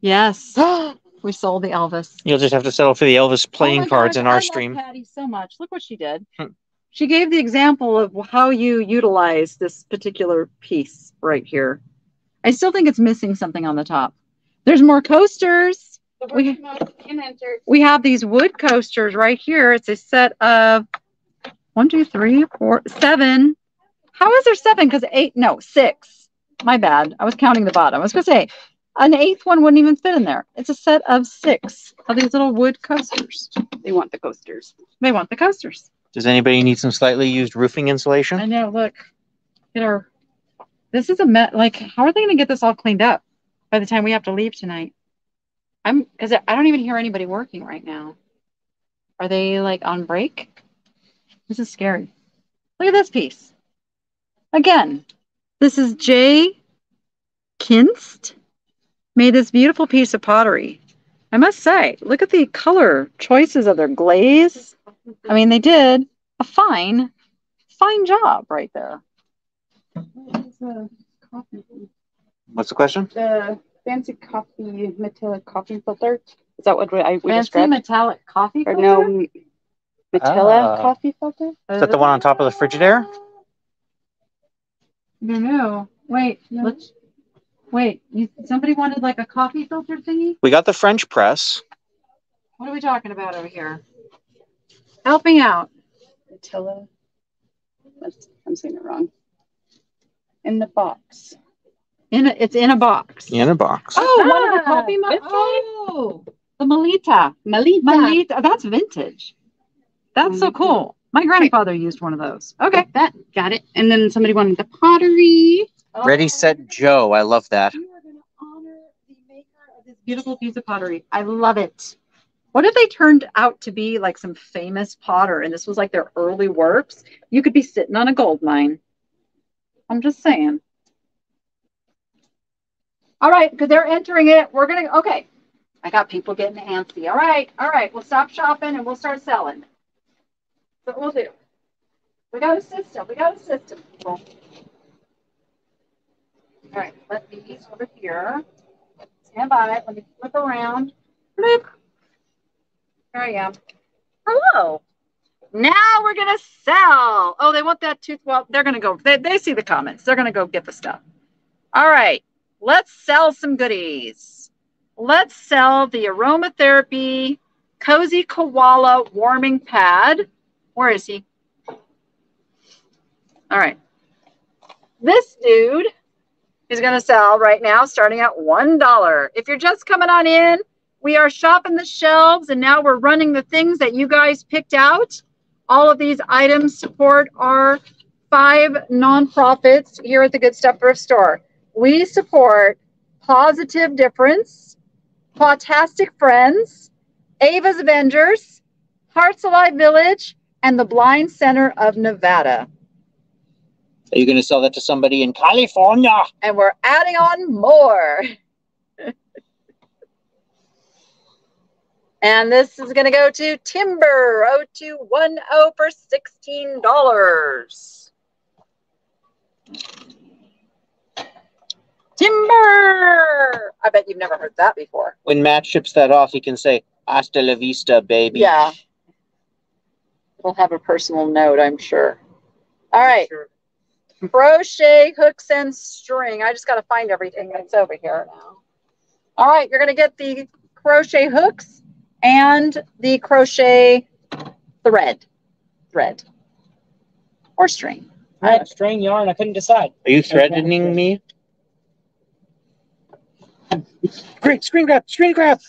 Yes. (gasps) (gasps) We sold the Elvis. You'll just have to settle for the Elvis Oh playing my cards gosh, in I our love stream. Patty so much. Look what she did. Hmm. She gave the example of how you utilize this particular piece right here. I still think it's missing something on the top. There's more coasters. The We- word mode can enter. We have these wood coasters right here. It's a set of one, two, three, four, seven. How is there seven? Because eight, no, six. My bad. I was counting the bottom. I was going to say an eighth one wouldn't even fit in there. It's a set of six of these little wood coasters. They want the coasters. They want the coasters. Does anybody need some slightly used roofing insulation? I know. Look, get our. This is a met. Like, how are they going to get this all cleaned up by the time we have to leave tonight? I'm because I don't even hear anybody working right now. Are they like on break? This is scary. Look at this piece. Again, this is Jay Kinst made this beautiful piece of pottery. I must say, look at the color choices of their glaze. I mean, they did a fine, fine job right there. It's a coffee. What's the question? The fancy coffee, metallic coffee filter. Is that what I we Fancy described? metallic coffee Or filter? no, M- Matilla Ah. coffee filter? Is that the one on top of the Frigidaire? No, no. Wait, No. let's. Wait, you, somebody wanted like a coffee filter thingy? We got the French press. What are we talking about over here? Help me out. Matilla. That's, I'm saying it wrong. In the box. In a, it's in a box. In a box. Oh, one of the Ah, coffee mugs. Oh, the Melitta. Melitta. Melitta. That's vintage. That's so cool. My grandfather used one of those. Okay. That got it. And then somebody wanted the pottery. Ready, oh, set, Joe. I love that. You are going to honor the maker of this beautiful piece of pottery. I love it. What if they turned out to be like some famous potter and this was like their early works? You could be sitting on a gold mine. I'm just saying. All right, because they're entering it. We're going to, okay. I got people getting antsy. All right, all right. We'll stop shopping and we'll start selling. What we'll do. We got a system. We got a system, people. All right, let these over here. Stand by. Let me flip around. Bloop. There I am. Hello. Now we're gonna sell. Oh, they want that tooth. Well, they're gonna go. They, they see the comments. They're gonna go get the stuff. All right. Let's sell some goodies. Let's sell the aromatherapy cozy koala warming pad. Where is he? All right. This dude is going to sell right now starting at $1. If you're just coming on in, we are shopping the shelves and now we're running the things that you guys picked out. All of these items support our five nonprofits here at the Good Stuff Thrift Store. We support Positive Difference, Pawtastic Friends, Ava's Avengers, Hearts Alive Village, and the Blind Center of Nevada. Are you going to sell that to somebody in California? And we're adding on more. (laughs) and this is going to go to Timber 0210 for $16. Timber! I bet you've never heard that before. When Matt ships that off, he can say, Hasta la vista, baby. Yeah. It'll have a personal note, I'm sure. All right. Crochet hooks and string. I just got to find everything that's over here now. All right, you're going to get the crochet hooks and the crochet thread. Thread. Or string. I string yarn. I couldn't decide. Are you threatening me? Great, screen grab, screen grab.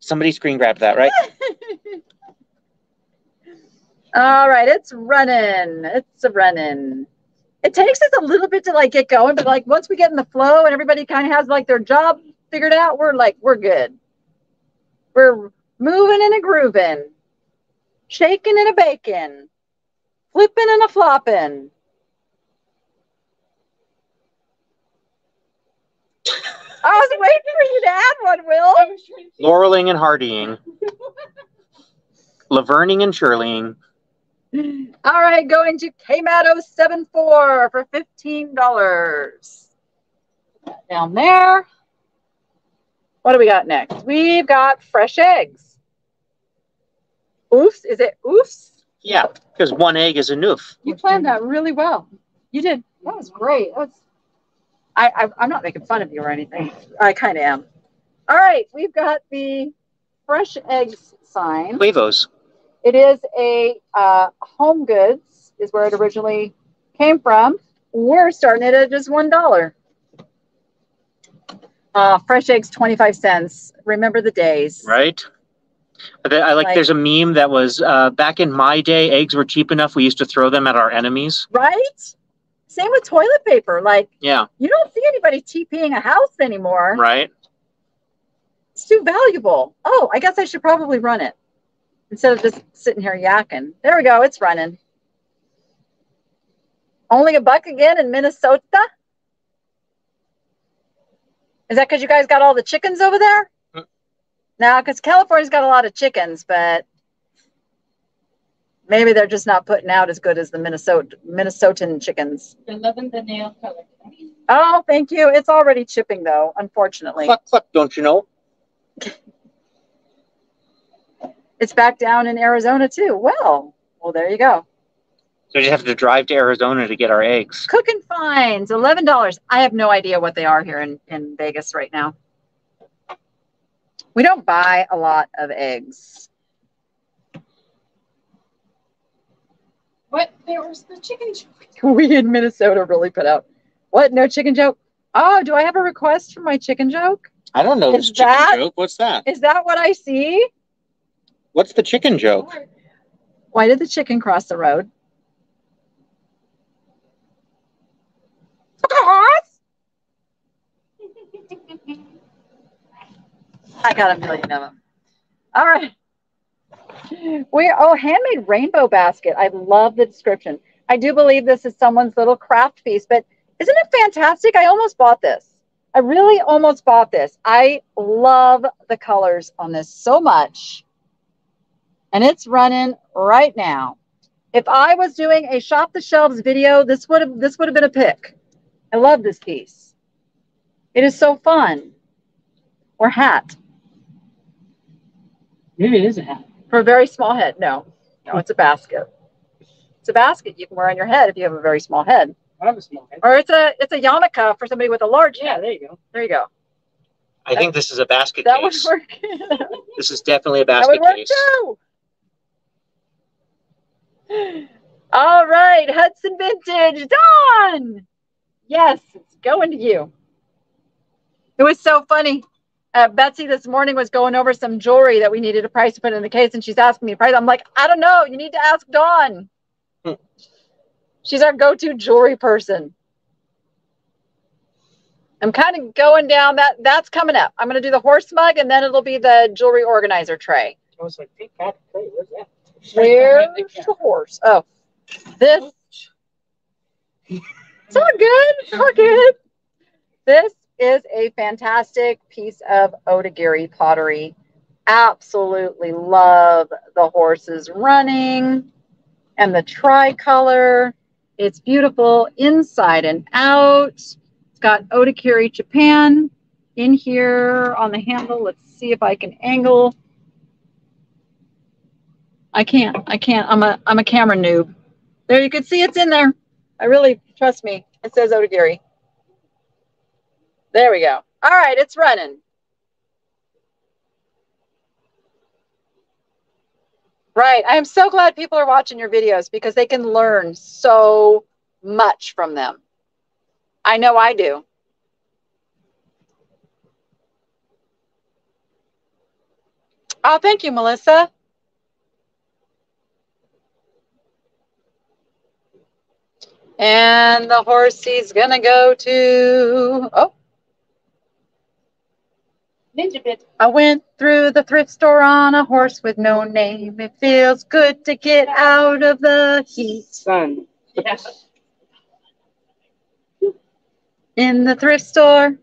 Somebody screen grabbed that, right? (laughs) All right, it's running. It's a running. It takes us a little bit to like get going, but like once we get in the flow and everybody kind of has like their job figured out, we're like we're good. We're moving and a grooving, shaking and a baking, flipping and a flopping. I was waiting for you to add one, Will. Laureling and Hardying. (laughs) Laverning and Shirleying. All right, going to KMAT 074 for $15. Down there. What do we got next? We've got fresh eggs. Oofs? Is it oofs? Yeah, because one egg is a noof. You planned that really well. You did. That was great. That was. I, I I'm not making fun of you or anything. I kind of am. All right, we've got the fresh eggs sign. Huevos. It is a uh, home goods is where it originally came from. We're starting it at just one dollar. Uh, fresh eggs, twenty five cents. Remember the days, Right? I like, Like- there's a meme that was uh, back in my day, eggs were cheap enough we used to throw them at our enemies. right? Same with toilet paper. Like Yeah, you don't see anybody TPing a house anymore. right? It's too valuable. Oh, I guess I should probably run it instead of just sitting here yakking. There we go. It's running. Only a buck again in Minnesota? Is that because you guys got all the chickens over there? Mm. No, because California's got a lot of chickens, but maybe they're just not putting out as good as the Minnesota Minnesotan chickens. They're loving the nail color. Oh, thank you. It's already chipping though, unfortunately. Cluck, cluck, don't you know? (laughs) It's back down in Arizona too. Well, well, there you go. So we just have to drive to Arizona to get our eggs. Cooking fines, eleven dollars. I have no idea what they are here in, in Vegas right now. We don't buy a lot of eggs. What? There was the chicken joke. (laughs) We in Minnesota really put out what? No chicken joke? Oh, do I have a request for my chicken joke? I don't know Is this chicken that- joke. What's that? Is that what I see? What's the chicken joke? Why did the chicken cross the road? (laughs) I got a million of them. All right. We oh handmade rainbow basket. I love the description. I do believe this is someone's little craft piece, but isn't it fantastic? I almost bought this. I really almost bought this. I love the colors on this so much. And it's running right now. If I was doing a shop the shelves video, this would have this would have been a pick. I love this piece. It is so fun. Or hat. Maybe it is a hat. For a very small head. No, no, it's a basket. It's a basket you can wear on your head if you have a very small head. I have a small head. Or it's a it's a yarmulke for somebody with a large Yeah, head. there you go. There you go. I think this is a basket That would case. work. (laughs) This is definitely a basket that basket would work case. too. All right, Hudson Vintage, Dawn. Yes, it's going to you. It was so funny. Uh, Betsy this morning was going over some jewelry that we needed a price to put in the case, and she's asking me a price. I'm like, I don't know. You need to ask Dawn. Hmm. She's our go-to jewelry person. I'm kind of going down that. That's coming up. I'm going to do the horse mug, and then it'll be the jewelry organizer tray. I was like, Pink Clay, where's that? Where's the horse? Oh, this. It's all good. It's all good. This is a fantastic piece of Otagiri pottery. Absolutely love the horses running and the tricolor. It's beautiful inside and out. It's got Otagiri Japan in here on the handle. Let's see if I can angle. I can't. I can't. I'm a I'm a camera noob. There you can see it's in there. I really trust me. It says Otagiri. There we go. All right, it's running. Right. I'm so glad people are watching your videos because they can learn so much from them. I know I do. Oh, thank you, Melissa. And the horse he's gonna go to. Oh, Ninja bit. I went through the thrift store on a horse with no name. It feels good to get out of the heat. Son. Yes. In the thrift store,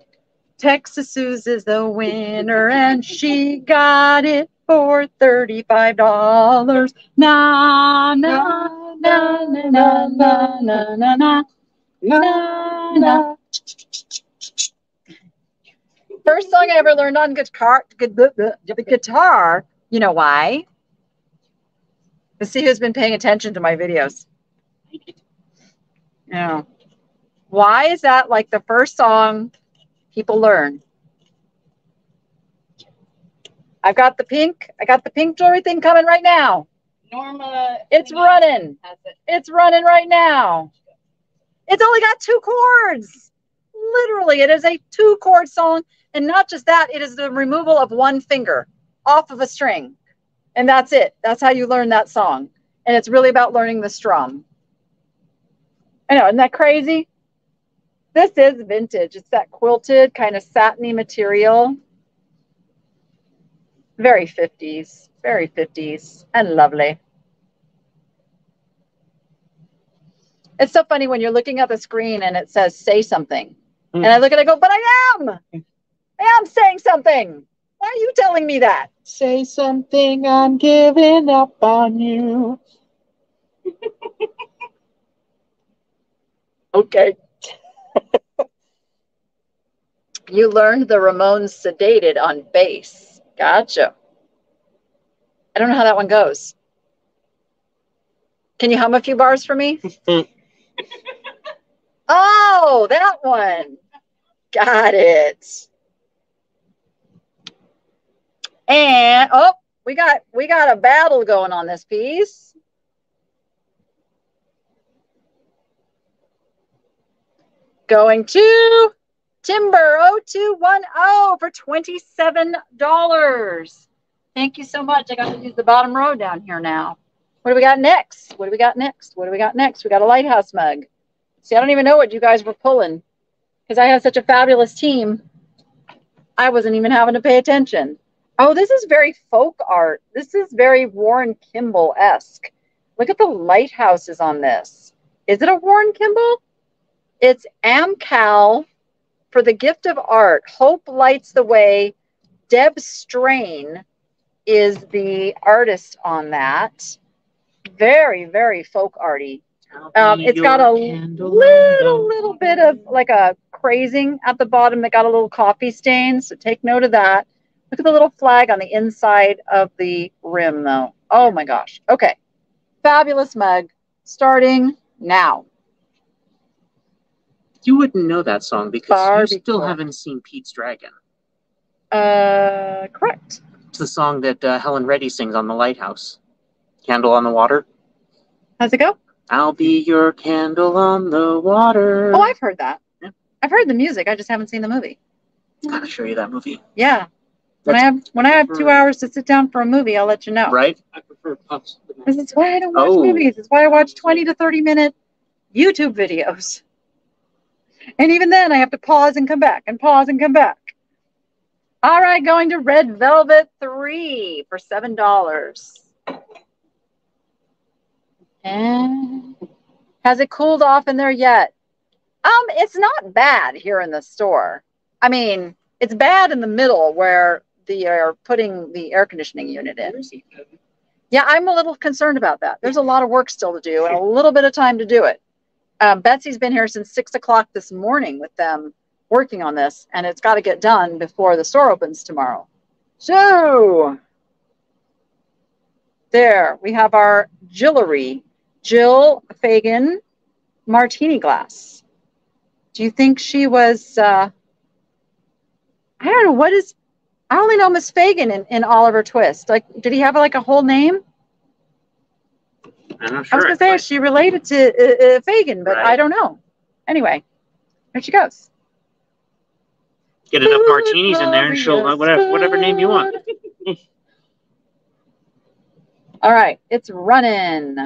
Texas Suze is the winner, and she got it for $35. Na, na, na, na, na, na, na, na, na, na, na. First song I ever learned on guitar, guitar. You know why? To see who's been paying attention to my videos. Yeah. Why is that like the first song people learn? I've got the pink. I got the pink jewelry thing coming right now. Norma. It's running. It. It's running right now. It's only got two chords. Literally, it is a two chord song. And not just that, it is the removal of one finger off of a string. And that's it. That's how you learn that song. And it's really about learning the strum. I know, isn't that crazy? This is vintage. It's that quilted kind of satiny material. Very 50s, very 50s, and lovely. It's so funny when you're looking at the screen and it says say something. Hmm. And I look at it and go, but I am. I am saying something. Why are you telling me that? Say something, I'm giving up on you. (laughs) Okay. (laughs) you learned the Ramones sedated on bass. Gotcha. I don't know how that one goes. Can you hum a few bars for me? (laughs) oh, that one. Got it. And oh, we got we got a battle going on this piece. Going to Timber 0210 for $27. Thank you so much. I got to use the bottom row down here now. What do we got next? What do we got next? What do we got next? We got a lighthouse mug. See, I don't even know what you guys were pulling because I have such a fabulous team. I wasn't even having to pay attention. Oh, this is very folk art. This is very Warren Kimble esque. Look at the lighthouses on this. Is it a Warren Kimble? It's AmCal for the gift of art. Hope lights the way. Deb Strain is the artist on that. Very, very folk arty. Um, it's got a little, little bit of like a crazing at the bottom that got a little coffee stain. So take note of that. Look at the little flag on the inside of the rim, though. Oh my gosh. Okay. Fabulous mug starting now. You wouldn't know that song because Far you still before. haven't seen Pete's Dragon. Uh, correct. It's the song that uh, Helen Reddy sings on the lighthouse. Candle on the water. How's it go? I'll be your candle on the water. Oh, I've heard that. Yeah. I've heard the music. I just haven't seen the movie. gotta show you that movie. Yeah. When I have when I have two hours to sit down for a movie, I'll let you know. Right? I prefer puffs. This is why I don't watch Oh. movies. It's why I watch 20 to 30 minute YouTube videos. And even then, I have to pause and come back and pause and come back. All right, going to Red Velvet 3 for $7. And has it cooled off in there yet? Um, it's not bad here in the store. I mean, it's bad in the middle where they are putting the air conditioning unit in. Yeah, I'm a little concerned about that. There's a lot of work still to do and a little bit of time to do it. Um, Betsy's been here since six o'clock this morning with them working on this, and it's got to get done before the store opens tomorrow. So, there we have our Jillery, Jill Fagan martini glass. Do you think she was? Uh, I don't know. What is? I only know Miss Fagin in, in Oliver Twist. Like, did he have like a whole name? I'm not I was gonna say is she related to uh, uh, Fagin, but I don't know. Anyway, there she goes. Get enough martinis in there, and she'll uh, whatever whatever name you want. (laughs) All right, it's running.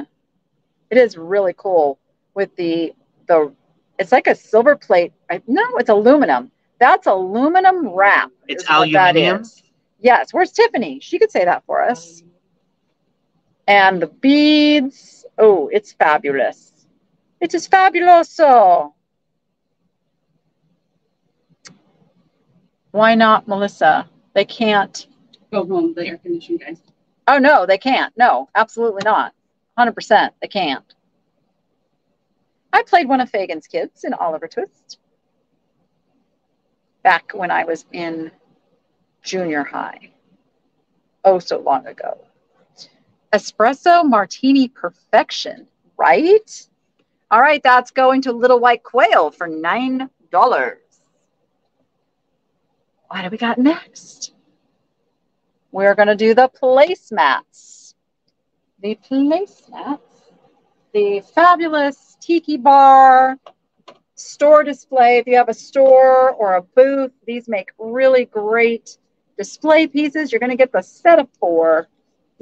It is really cool with the the. It's like a silver plate. I, no, it's aluminum. That's aluminum wrap. It's aluminium? Yes. Where's Tiffany? She could say that for us. And the beads. Oh, it's fabulous. It is fabuloso. Why not, Melissa? They can't. Go home, the air conditioning guys. Oh no, they can't. No, absolutely not. 100% they can't. I played one of Fagin's kids in Oliver Twist back when I was in junior high. Oh, so long ago. Espresso martini perfection, right? All right, that's going to Little White Quail for $9. What do we got next? We're going to do the placemats. The placemats. The fabulous tiki bar store display. If you have a store or a booth, these make really great display pieces. You're going to get the set of four.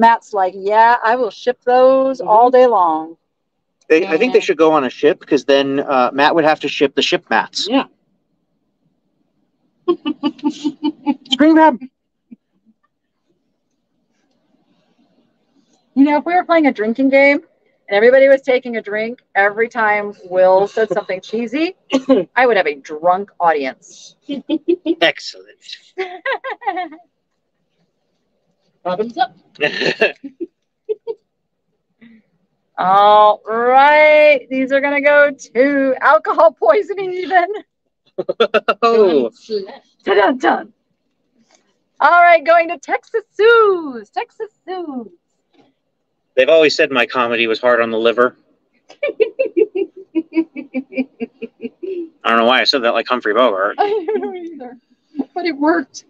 Matt's like, yeah, I will ship those all day long. They, I think they should go on a ship because then uh, Matt would have to ship the ship mats. Yeah. (laughs) Screen grab. You know, if we were playing a drinking game and everybody was taking a drink every time Will said something cheesy, (coughs) I would have a drunk audience. Excellent. (laughs) Bottoms up. (laughs) All right. These are going to go to alcohol poisoning, even. oh, (laughs) Dun, dun, dun. All right. Going to Texas Sue's. Texas Sue's. they've always said my comedy was hard on the liver. (laughs) I don't know why I said that like Humphrey Bogart. I don't know either, but it worked.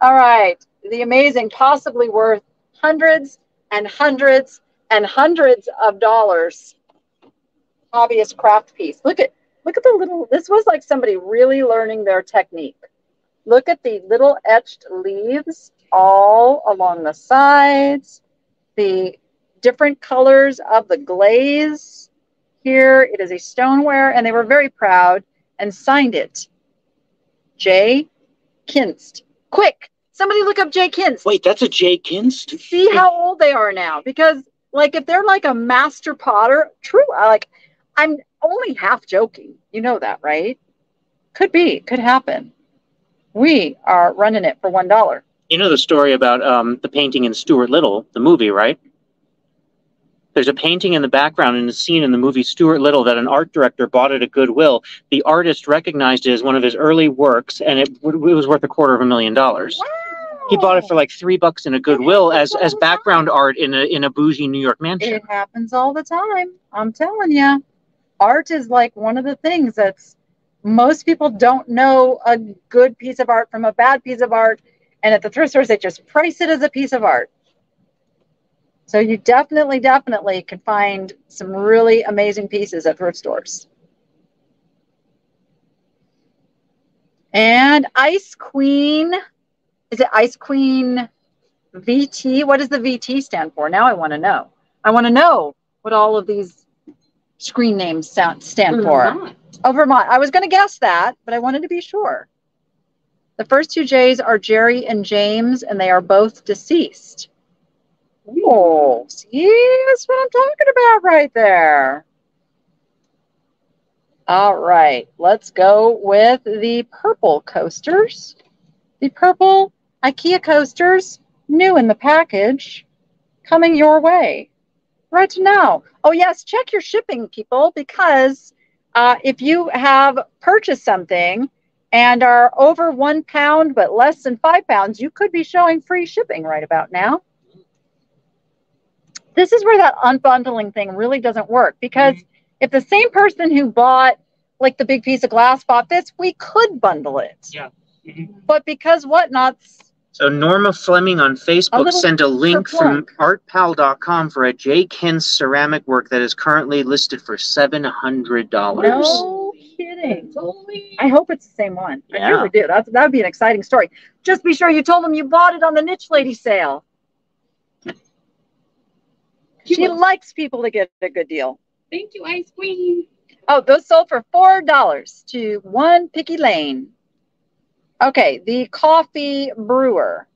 All right. The amazing, possibly worth hundreds and hundreds and hundreds of dollars hobbyist craft piece. Look at look at the little this was like somebody really learning their technique. Look at the little etched leaves all along the sides, the different colors of the glaze. Here it is a stoneware, and they were very proud and signed it. Jay Kinst. Quick, somebody look up Jay Kinst Wait, that's a Jay Kinst? see how old they are now because like if they're like a master potter true like i'm only half joking you know that right could be could happen we are running it for one dollar You know the story about um, the painting in Stuart Little, the movie, right? There's a painting in the background in a scene in the movie Stuart Little that an art director bought at a Goodwill. The artist recognized it as one of his early works, and it, w- it was worth a quarter of a million dollars. He bought it for like three bucks in a Goodwill as as background art in a in a bougie New York mansion. it happens all the time. I'm telling you art is like one of the things that's most people don't know a good piece of art from a bad piece of art and at the thrift stores they just price it as a piece of art. So you definitely definitely can find some really amazing pieces at thrift stores. And ice queen is it ice queen vt what does the vt stand for now i want to know i want to know what all of these screen names sound, stand for Oh, Vermont. I was going to guess that, but I wanted to be sure. The first two J's are Jerry and James, and they are both deceased. Oh, see, that's what I'm talking about right there. All right, let's go with the purple coasters. The purple IKEA coasters, new in the package, coming your way right now. Oh, yes, check your shipping, people, because uh, if you have purchased something and are over one pound but less than five pounds, you could be showing free shipping right about now. This is where that unbundling thing really doesn't work because if the same person who bought like the big piece of glass bought this, we could bundle it. Yeah. Mhm. But because whatnots, So Norma Fleming on Facebook sent a link from artpal.com for a J. Ken ceramic work that is currently listed for seven hundred dollars. no kidding. I hope it's the same one. I really do. That's, that would be an exciting story. Just be sure you told them you bought it on the Niche Lady sale. She likes people to get a good deal. Thank you, Ice Queen. Oh, those sold for four dollars to one Picky Lane. Okay, the coffee brewer,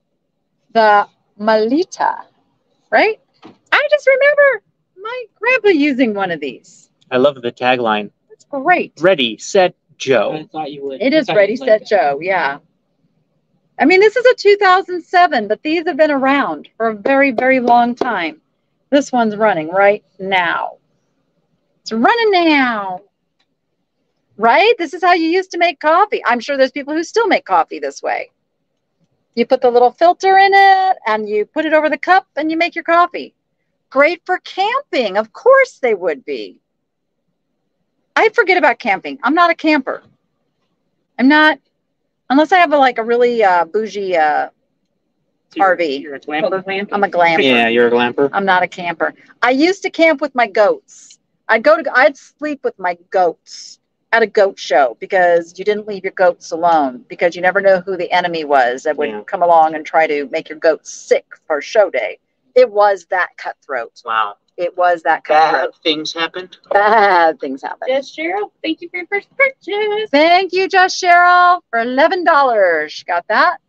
the Melitta, right? I just remember my grandpa using one of these. I love the tagline. That's great. Ready, set, I Joe. thought you would. It I is thought Ready, you'd like Set. Joe. Yeah. I mean, this is a 2007, but these have been around for a very, very long time. This one's running right now. It's running now. Right? This is how you used to make coffee. I'm sure there's people who still make coffee this way. You put the little filter in it and you put it over the cup and you make your coffee. Great for camping. Of course they would be. I forget about camping. I'm not a camper. I'm not, unless I have a, like a really uh, bougie uh, RV. You're a glamper. I'm a glamper. Yeah, you're a glamper. I'm not a camper. I used to camp with my goats. I'd go to, I'd sleep with my goats at a goat show because you didn't leave your goats alone because you never know who the enemy was that would Yeah. come along and try to make your goats sick for show day. It was that cutthroat. Wow. It was that Bad cutthroat. things happened. Bad things happened. Yes, Cheryl. Thank you for your first purchase. Thank you, Josh Cheryl, for eleven dollars. She got that.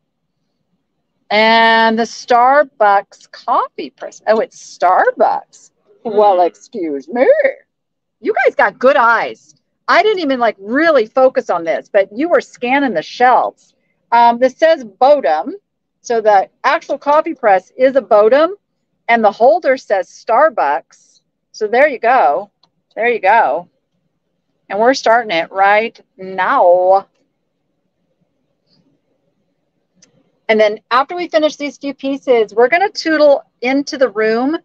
And the Starbucks coffee press. Oh, it's Starbucks. Well, hmm. excuse me. You guys got good eyes. I didn't even like really focus on this, but you were scanning the shelves. Um, this says Bodum. So the actual coffee press is a Bodum, and the holder says Starbucks. So there you go. There you go. And we're starting it right now. And then after we finish these few pieces, we're going to tootle into the room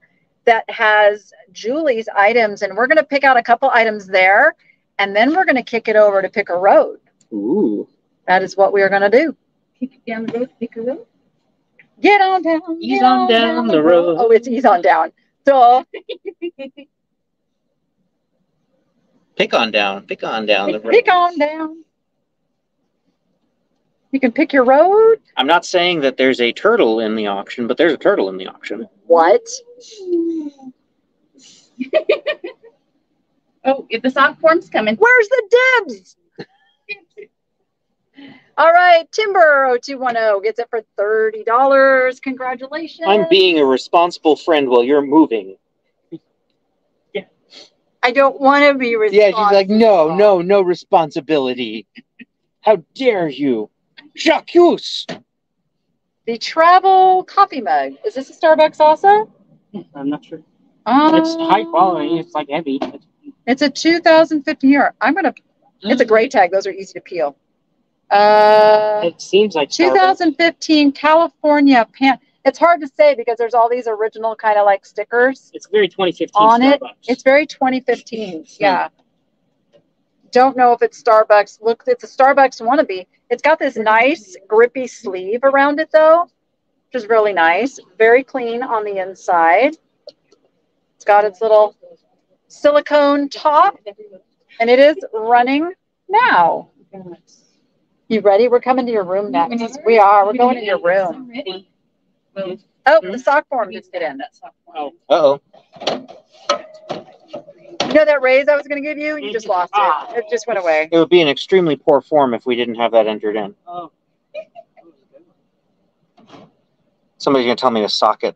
that has Julie's items, and we're going to pick out a couple items there, and then we're going to kick it over to Pick a Road. Ooh. That is what we are going to do. Kick it down the road, pick a road. Get on down. Ease get on down the road. Oh, it's ease on down. Duh. Pick on down. Pick on down the road. Pick on down. You can pick your road. I'm not saying that there's a turtle in the auction, but there's a turtle in the auction. What? (laughs) (laughs) oh, if the sock form's coming. Where's the Debs? All right, Timber 0210 gets it for $30. Congratulations. I'm being a responsible friend while you're moving. yeah. I don't want to be responsible. Yeah, she's like, no, no, no responsibility. How dare you? Jacques! The travel coffee mug. Is this a Starbucks also? I'm not sure. Um, It's high quality. It's like heavy. It's, It's a 2015 year. I'm gonna. It's a Mm. gray tag. Those are easy to peel. Uh, it seems like Starbucks. 2015 California pan. It's hard to say because there's all these original kind of like stickers. It's very 2015 On it, It's very 2015. Yeah. Don't know if it's Starbucks. Look, it's a Starbucks wannabe. It's got this nice grippy sleeve around it though, which is really nice. Very clean on the inside. It's got its little silicone top, and it is running now. You ready? We're coming to your room next. We are. We're going to your room. Oh, the sock form just get in. Oh, Uh oh. You know that raise I was going to give you? You just lost it. It just went away. It would be an extremely poor form if we didn't have that entered in. oh. Somebody's gonna tell me to sock it.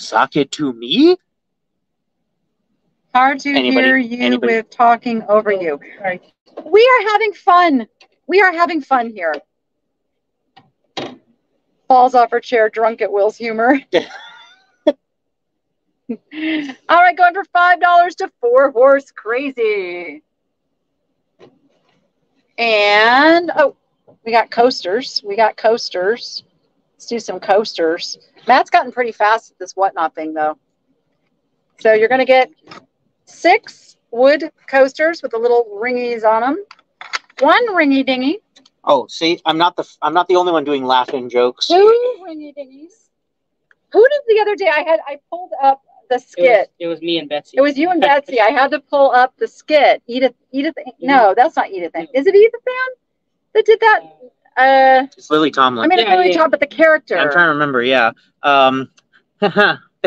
Sake to me? Hard to Anybody? hear you Anybody? with talking over you. Sorry. We are having fun. We are having fun here. Falls off her chair, drunk at Will's humor. (laughs) All right, going for five dollars to four horse crazy. And oh, we got coasters. We got coasters. Let's do some coasters. Matt's gotten pretty fast at this whatnot thing though. So you're gonna get six wood coasters with the little ringies on them. One ringy dingy, Oh, see, I'm not the I'm not the only one doing laughing jokes. two ringy dingies. Who did the other day? I had I pulled up the It was, skit. it was me and Betsy. It was you and Betsy. I had to pull up the skit. Edith, Edith. No, that's not Edith. Ann. Is it Edith Ann that did that? Uh, Uh, It's Lily Tomlin. I mean, it's Yeah, really yeah. talk about the character. I'm trying to remember. Yeah. Um, (laughs) they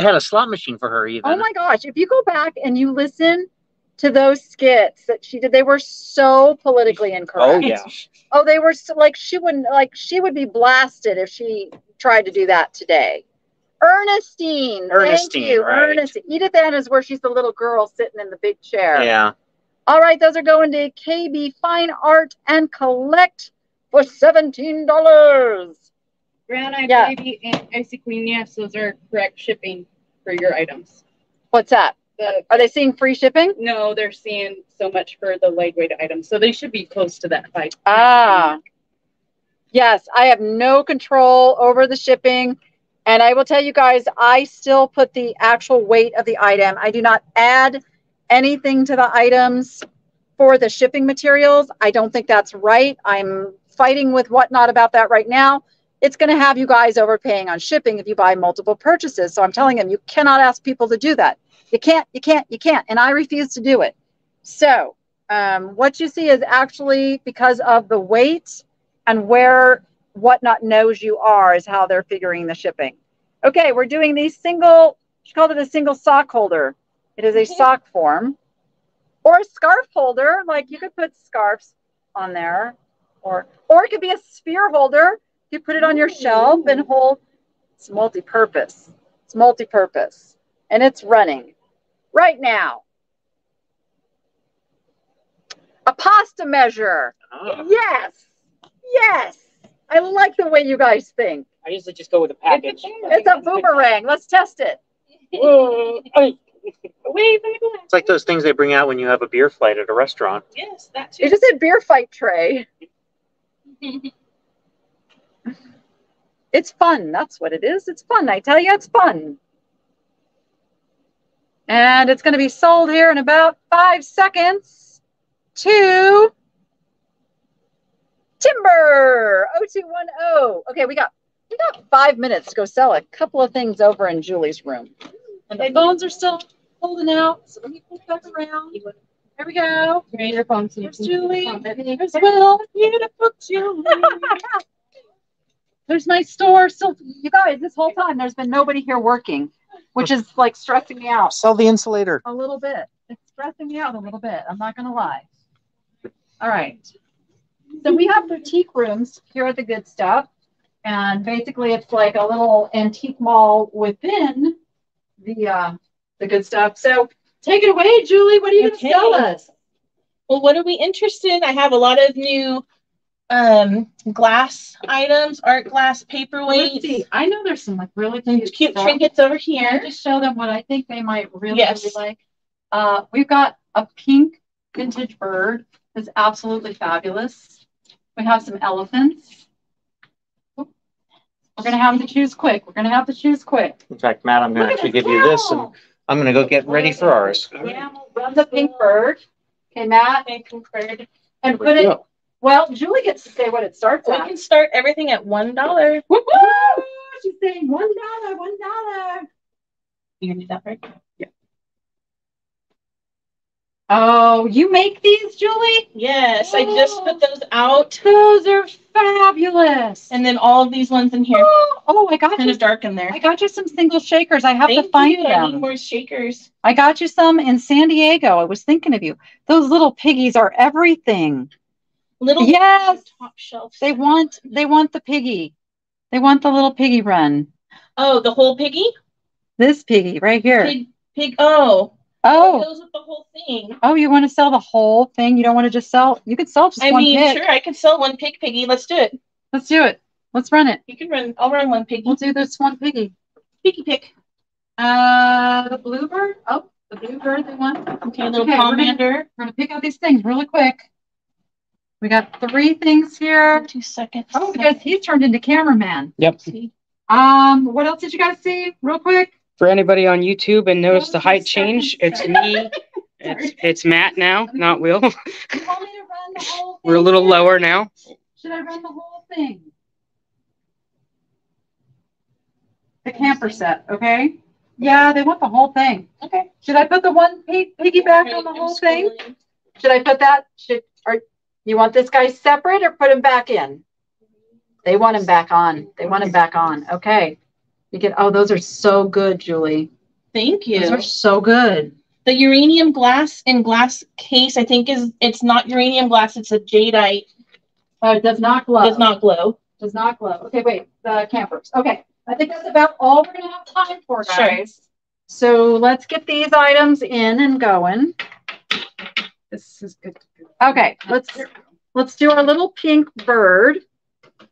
had a slot machine for her even. Oh my gosh! If you go back and you listen to those skits that she did, they were so politically incorrect. Oh, yeah. Oh, they were so, like she wouldn't like she would be blasted if she tried to do that today. Ernestine, Ernestine, thank you, right. Ernestine. Edith Ann is where she's the little girl sitting in the big chair. Yeah. All right, those are going to KB Fine Art and Collect for seventeen dollars. Brown eyed Yeah. baby and icy queen. Yes, those are correct shipping for your items. What's that? The Are they seeing free shipping? no, they're seeing so much for the lightweight items, so they should be close to that five. Ah. Yes, I have no control over the shipping. And I will tell you guys, I still put the actual weight of the item. I do not add anything to the items for the shipping materials. I don't think that's right. I'm fighting with whatnot about that right now. It's going to have you guys overpaying on shipping if you buy multiple purchases. So I'm telling them you cannot ask people to do that. You can't, you can't, you can't. And I refuse to do it. So um, what you see is actually because of the weight and where whatnot knows you are is how they're figuring the shipping. Okay, we're doing the single, she called it a single sock holder. It is a sock form or a scarf holder. Like you could put scarves on there or, or it could be a sphere holder. You put it on your shelf and hold. It's multi-purpose. It's multi-purpose and it's running right now. A pasta measure. Oh. Yes. Yes. I like the way you guys think. I usually just go with a package. It's a boomerang. Let's test it. Whoa. (laughs) Ay. Wait, let me go. It's like those things they bring out when you have a beer flight at a restaurant. Yes, that too. It just said beer fight tray. (laughs) It's fun. That's what it is. It's fun. I tell you, it's fun. And it's going to be sold here in about five seconds to Timber 0210. Okay, we got we got five minutes to go sell a couple of things over in Julie's room. And the phones are still holding out. So let me pull back around. There we go. Your phone, so you There's Julie. There's Will. Beautiful Julie. There's my store. So you guys, this whole time there's been nobody here working, which is like stressing me out Sell the insulator. a little bit. It's stressing me out a little bit. I'm not gonna lie. All right. So we have boutique rooms here at the Good Stuff, and basically it's like a little antique mall within the uh, the Good Stuff. So take it away, Julie. What are you Okay. gonna sell us? Well, what are we interested in? I have a lot of new um glass items, art glass Let's paperweights, see. I know there's some like really cute, cute stuff. trinkets over Can I here. just show them what I think they might really, Yes. really like? Uh, we've got a pink vintage bird that's absolutely fabulous. We have some elephants. We're gonna have to choose quick. We're gonna have to choose quick. In fact, Matt, I'm gonna at actually the give you this and camel. I'm going to go get ready for ours. Camel runs a pink bird. Okay, Matt, I concurred. and put it. Well, Julie gets to say what it starts We at. can start everything at one dollar. Woo-hoo! She's saying one dollar, one dollar. You can do that right. Oh, you make these, Julie? Yes, I just put those out, Those are fabulous. and then all of these ones in here, oh, oh, I got kind you. of dark in there. I got you some single shakers. I have Thank to find you. I need more shakers. I got you some in San Diego. I was thinking of you. Those little piggies are everything. Little Yes. top shelf. They want they want the piggy. They want the little piggy run. Oh, the whole piggy? This piggy right here. Pig, pig. Oh, it Oh, goes with the whole thing. oh, you want to sell the whole thing? You don't want to just sell? You could sell just I one mean, pig. sure, I could sell one pig piggy. Let's do it. Let's do it. Let's run it. You can run. I'll run one piggy. We'll do this one piggy. Piggy pick. Uh, the bluebird. Oh, the bluebird they want. Okay, little Okay, we're gonna- We're gonna pick out these things really quick. We got three things here. Two seconds. Oh, because he turned into cameraman. Yep. Um, what else did you guys see? Real quick. For anybody on YouTube and notice the height change, it's me. (laughs) It's, it's Matt now, not Will. You want me to (laughs) run the whole thing? We're a little lower now. Should I run the whole thing? The camper set, okay? Yeah, they want the whole thing. Okay. Should I put the one pig, piggyback on the whole thing? Should I put that, should, or, you want this guy separate or put him back in? They want him back on. They want him back on. Okay. You get, oh, those are so good, Julie. Thank you. Those are so good. The uranium glass in glass case, I think is it's not uranium glass. It's a jadeite. It does not glow. Does not glow. Does not glow. Okay, wait, the campers. Okay, I think that's about all we're gonna have time for, Sure. guys. So let's get these items in and going. This is good. Okay, let's, let's do our little pink bird.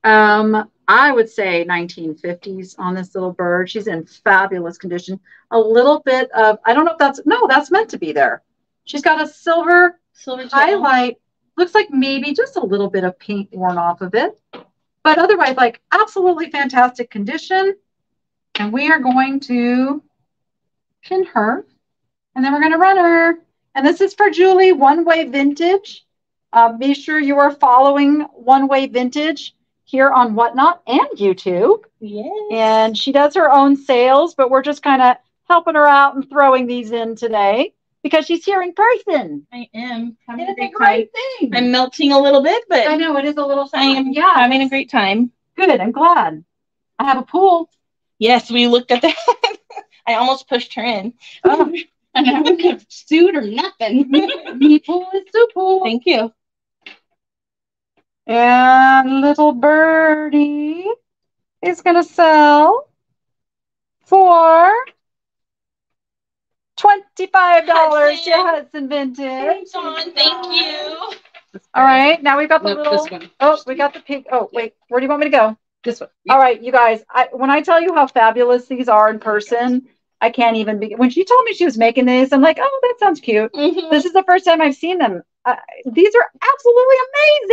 Um, I would say nineteen fifties on this little bird. She's in fabulous condition. A little bit of, I don't know if that's, no, that's meant to be there. She's got a silver Silver highlight. Looks like maybe just a little bit of paint worn off of it. But otherwise like absolutely fantastic condition. And we are going to pin her. And then we're going to run her. And this is for julie one way vintage. Uh, be sure you are following one way vintage here on whatnot and youtube Yes. and she does her own sales but we're just kind of helping her out and throwing these in today because she's here in person I am having it's a great time. great thing I'm melting a little bit, but I know it is a little. I am yeah, having a great time. good. I'm glad. I have a pool. Yes, we looked at that. (laughs) I almost pushed her in. Oh, And (laughs) I wouldn't have sued or nothing. (laughs) me pool is so pool. Thank you. And little birdie is gonna sell for twenty-five dollars to Hudson. Hudson Vintage. Thanks on. Thank you. All right, now we've got the Nope, little. this one. Oh, we got the pink. Oh, wait. Where do you want me to go? This one. All right, you guys. I when I tell you how fabulous these are in person, I can't even begin. When she told me she was making these, I'm like, oh, that sounds cute. Mhm. This is the first time I've seen them. Uh, these are absolutely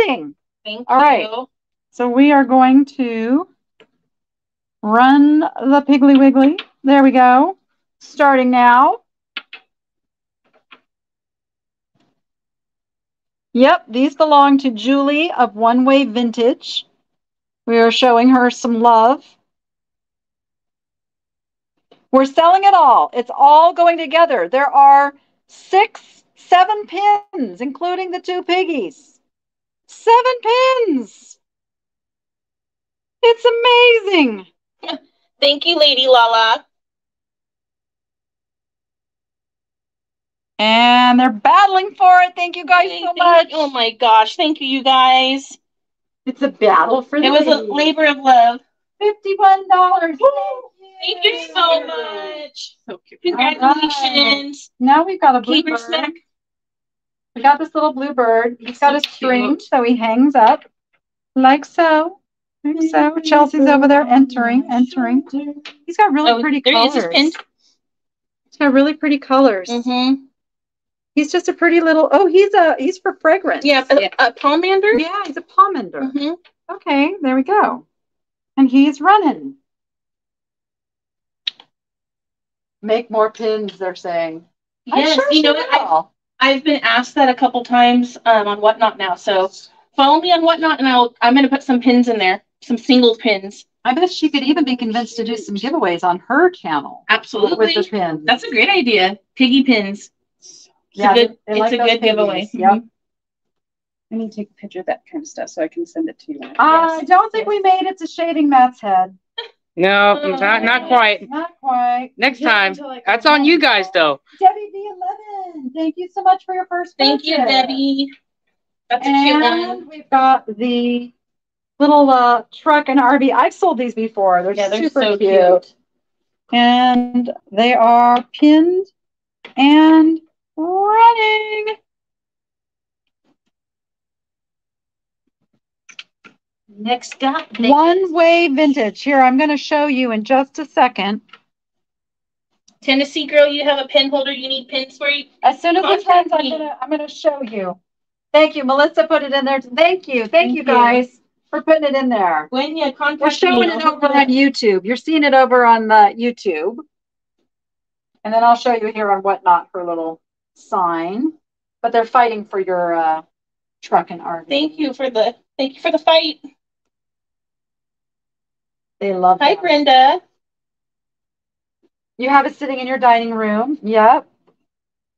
amazing. Thank All right. you. So we are going to run the Piggly Wiggly. There we go. Starting now. Yep, these belong to Julie of One Way Vintage. We are showing her some love. We're selling it all. It's all going together. There are six, seven pins, including the two piggies. Seven pins. It's amazing. (laughs) Thank you, Lady Lala. And they're battling for it. Thank you guys so much. Oh my gosh. Thank you, you guys. It's a battle for the It was a labor of love. Fifty-one dollars. Thank you so much. So cute. Congratulations. Now we've got a Keep your snack. We got this little blue bird. He's got a string, cute. so he hangs up like so. Like so. Chelsea's over there entering, entering. He's got really Oh, pretty there he is, colors. his pin. He's got really pretty colors. Mm-hmm. He's just a pretty little. Oh, he's a he's for fragrance. Yeah, a, Yeah. a pomander. Yeah, he's a pomander. Mm-hmm. Okay, there we go. And he's running. Make more pins, they're saying. I'm Yes, sure you know she what? I, will. I've been asked that a couple times um, on Whatnot now. So follow me on Whatnot, and I'll I'm gonna put some pins in there, some single pins. I bet she could even be convinced to do some giveaways on her channel Absolutely, with the pins. that's a great idea. Piggy pins. It's Yeah, a good. It's like a those good giveaway. piggies. Yep. I need to take a picture of that kind of stuff so I can send it to you. I don't think we made it to shaving Matt's head. No, not not quite. Not quite. Next time. That's on you guys though. Debbie V11, thank you so much for your first Thank you. Debbie. That's a cute one. We've got the little uh, truck and RV. I've sold these before. They're, Yeah, they're super so cute. cute. And they are pinned and running. Next up, One way vintage. Here, I'm going to show you in just a second. Tennessee girl, you have a pen holder. You need pins for you. As soon as it Contact ends, I'm gonna I'm gonna show you. Thank you, Melissa. Put it in there. Thank you, thank, Thank you you. guys for putting it in there. When you contact We're showing me, it over on YouTube. You're seeing it over on the YouTube, and then I'll show you here on whatnot her little sign. But they're fighting for your uh, truck and RV. Thank you for the thank you for the fight. They love. It. Hi, that. Brenda. You have it sitting in your dining room. Yep.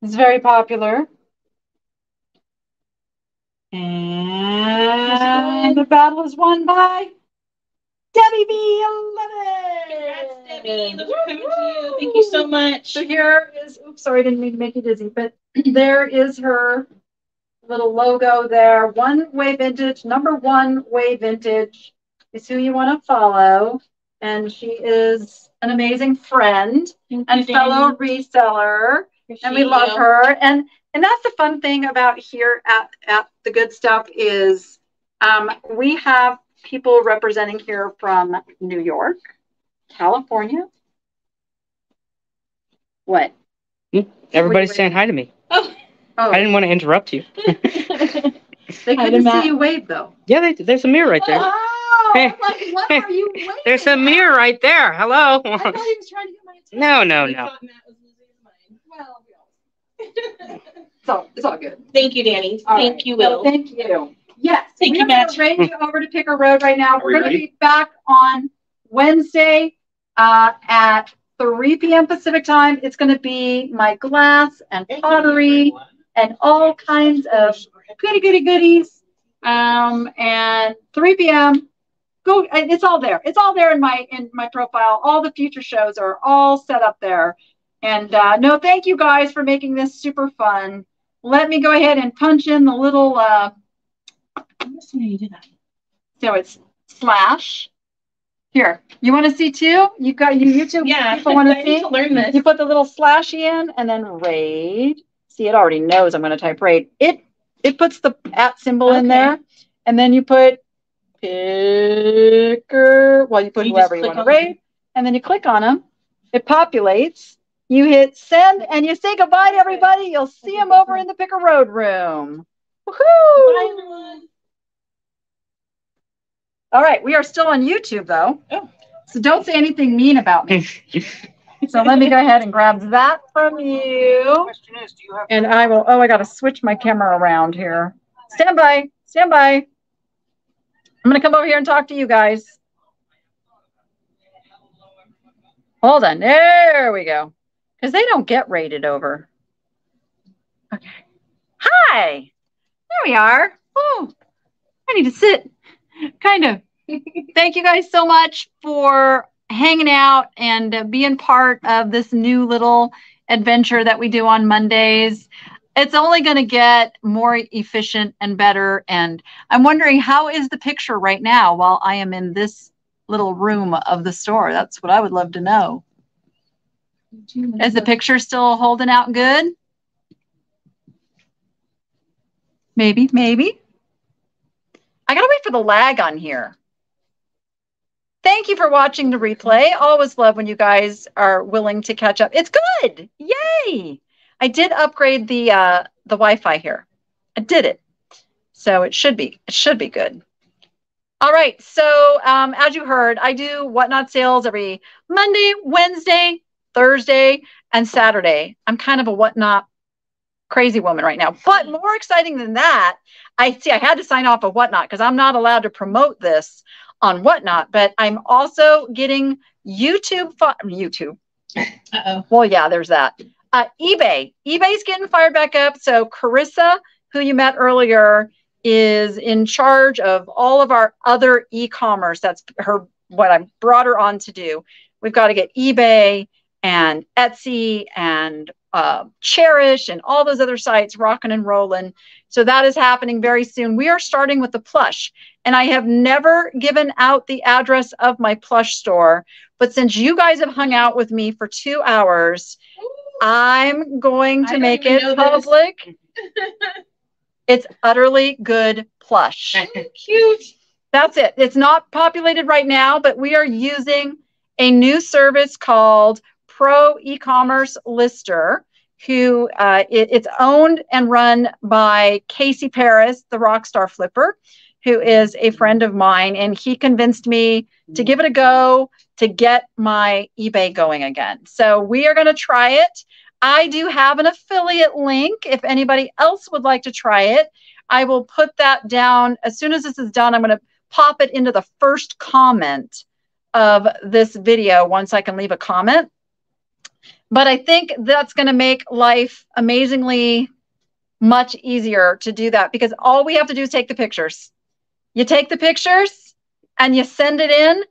It's very popular. And the battle is won by Debbie Congrats, Debbie. B11. Those are coming to you. Thank you so much. So here is, oops, sorry, I didn't mean to make you dizzy, but (clears throat) there is her little logo there. One Way Vintage, number one Way Vintage is who you want to follow. And she is an amazing friend Thank and you, fellow reseller and we love you. her and and that's the fun thing about here at at the good stuff is um, we have people representing here from new york california what Everybody's wait. saying hi to me. Oh. oh I didn't want to interrupt you. (laughs) they couldn't see you wave though Yeah, they, there's a mirror right there. (laughs) Hey. Like what are you waving There's a mirror right there. Hello. i thought he was trying to get my attention No, no, We no. thought Matt was losing his mind. well we (laughs) it's all it's all good Thank you, Danny. All Thank right. you, So Will. thank you. Yes. Thank we you, are gonna Matt. Over to Picker Road right now. Are We're we going to be back on Wednesday uh, at 3 p.m. Pacific time. It's going to be my glass and pottery and all kinds of goody goody goodies. Um, and 3 p.m. Go. It's all there. It's all there in my in my profile. All the future shows are all set up there. And uh, no, thank you guys for making this super fun. Let me go ahead and punch in the little. Uh, I'm listening to you do that. so it's slash. Here, you want to see too? You got you YouTube Yeah, people want to (laughs) see. to learn this. You put the little slashy in and then raid. See, it already knows I'm going to type raid. It it puts the at symbol in there, and then you put picker. Well, you put You whoever you want to raid, and then you click on them. It populates. You hit send, and you say goodbye to everybody. You'll see them over in the Picker Road room. Bye, everyone. All right, we are still on YouTube though. Oh. So don't say anything mean about me. So let me go (laughs) ahead and grab that from you. Is, you And I will, oh, I got to switch my camera around here. Stand by, stand by. I'm going to come over here and talk to you guys. Hold on. There we go. Because they don't get rated over. Okay. Hi. There we are. Oh, I need to sit. Kind of. Thank you guys so much for hanging out and being part of this new little adventure that we do on Mondays. It's only going to get more efficient and better. And I'm wondering how is the picture right now while I am in this little room of the store? That's what I would love to know. Is the picture still holding out good? Maybe, maybe. I gotta wait for the lag on here. Thank you for watching the replay. Always love when you guys are willing to catch up. It's good. Yay! I did upgrade the uh, the Wi-Fi here. I did it, so it should be it should be good. All right. So um, as you heard, I do whatnot sales every Monday, Wednesday, Thursday, and Saturday. I'm kind of a whatnot crazy woman right now. But more exciting than that, I see I had to sign off of whatnot because I'm not allowed to promote this on whatnot. But I'm also getting YouTube YouTube. Uh-oh. Well, yeah, there's that. Uh, eBay. eBay's getting fired back up. So Carissa, who you met earlier, is in charge of all of our other e-commerce. That's her what I brought her on to do. We've got to get eBay and Etsy and uh, Cherish and all those other sites rocking and rolling. So that is happening very soon. We are starting with the plush, and I have never given out the address of my plush store But since you guys have hung out with me for two hours, I'm going to make it public. (laughs) It's utterly good plush. (laughs) Cute. That's it. It's not populated right now, but we are using a new service called Pro E-commerce Lister, who uh, it- it's owned and run by Casey Paris, the Rockstar Flipper, who is a friend of mine, and he convinced me to give it a go to get my eBay going again. So we are going to try it. I do have an affiliate link if anybody else would like to try it. I will put that down as soon as this is done. I'm going to pop it into the first comment of this video once I can leave a comment. But I think that's going to make life amazingly much easier to do that because all we have to do is take the pictures. You take the pictures and you send it in.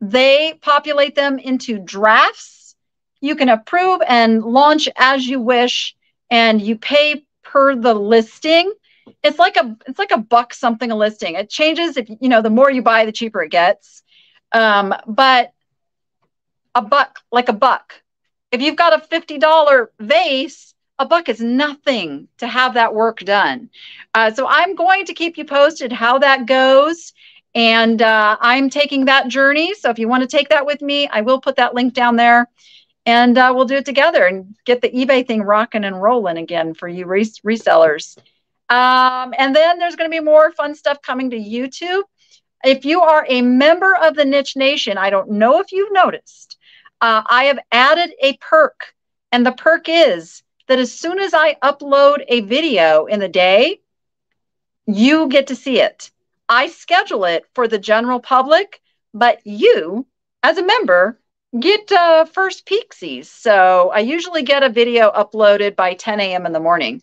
They populate them into drafts. You can approve and launch as you wish, and you pay per the listing. It's like a it's like a buck something a listing. It changes if you know the more you buy, the cheaper it gets. Um, but a buck, like a buck. If you've got a $50 vase, a buck is nothing to have that work done. Uh, so I'm going to keep you posted how that goes. And uh, I'm taking that journey. So if you want to take that with me, I will put that link down there and uh, we'll do it together and get the eBay thing rocking and rolling again for you res- resellers. Um, and then there's going to be more fun stuff coming to YouTube. If you are a member of the Niche Nation, I don't know if you've noticed, uh, I have added a perk. And the perk is that as soon as I upload a video in the day, you get to see it. I schedule it for the general public, but you, as a member, get uh, first peeksies. So I usually get a video uploaded by 10 a.m. in the morning.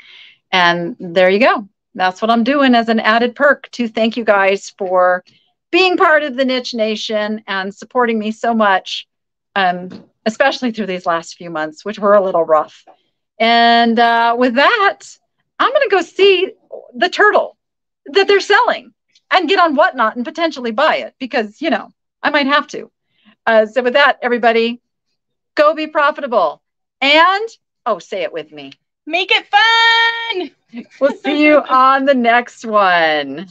And there you go. That's what I'm doing as an added perk to thank you guys for being part of the Niche Nation and supporting me so much, um, especially through these last few months, which were a little rough. And uh, with that, I'm going to go see the turtle that they're selling and get on whatnot and potentially buy it because, you know, I might have to. Uh, so, with that, everybody, go be profitable. And, oh, say it with me. Make it fun. We'll see you (laughs) on the next one.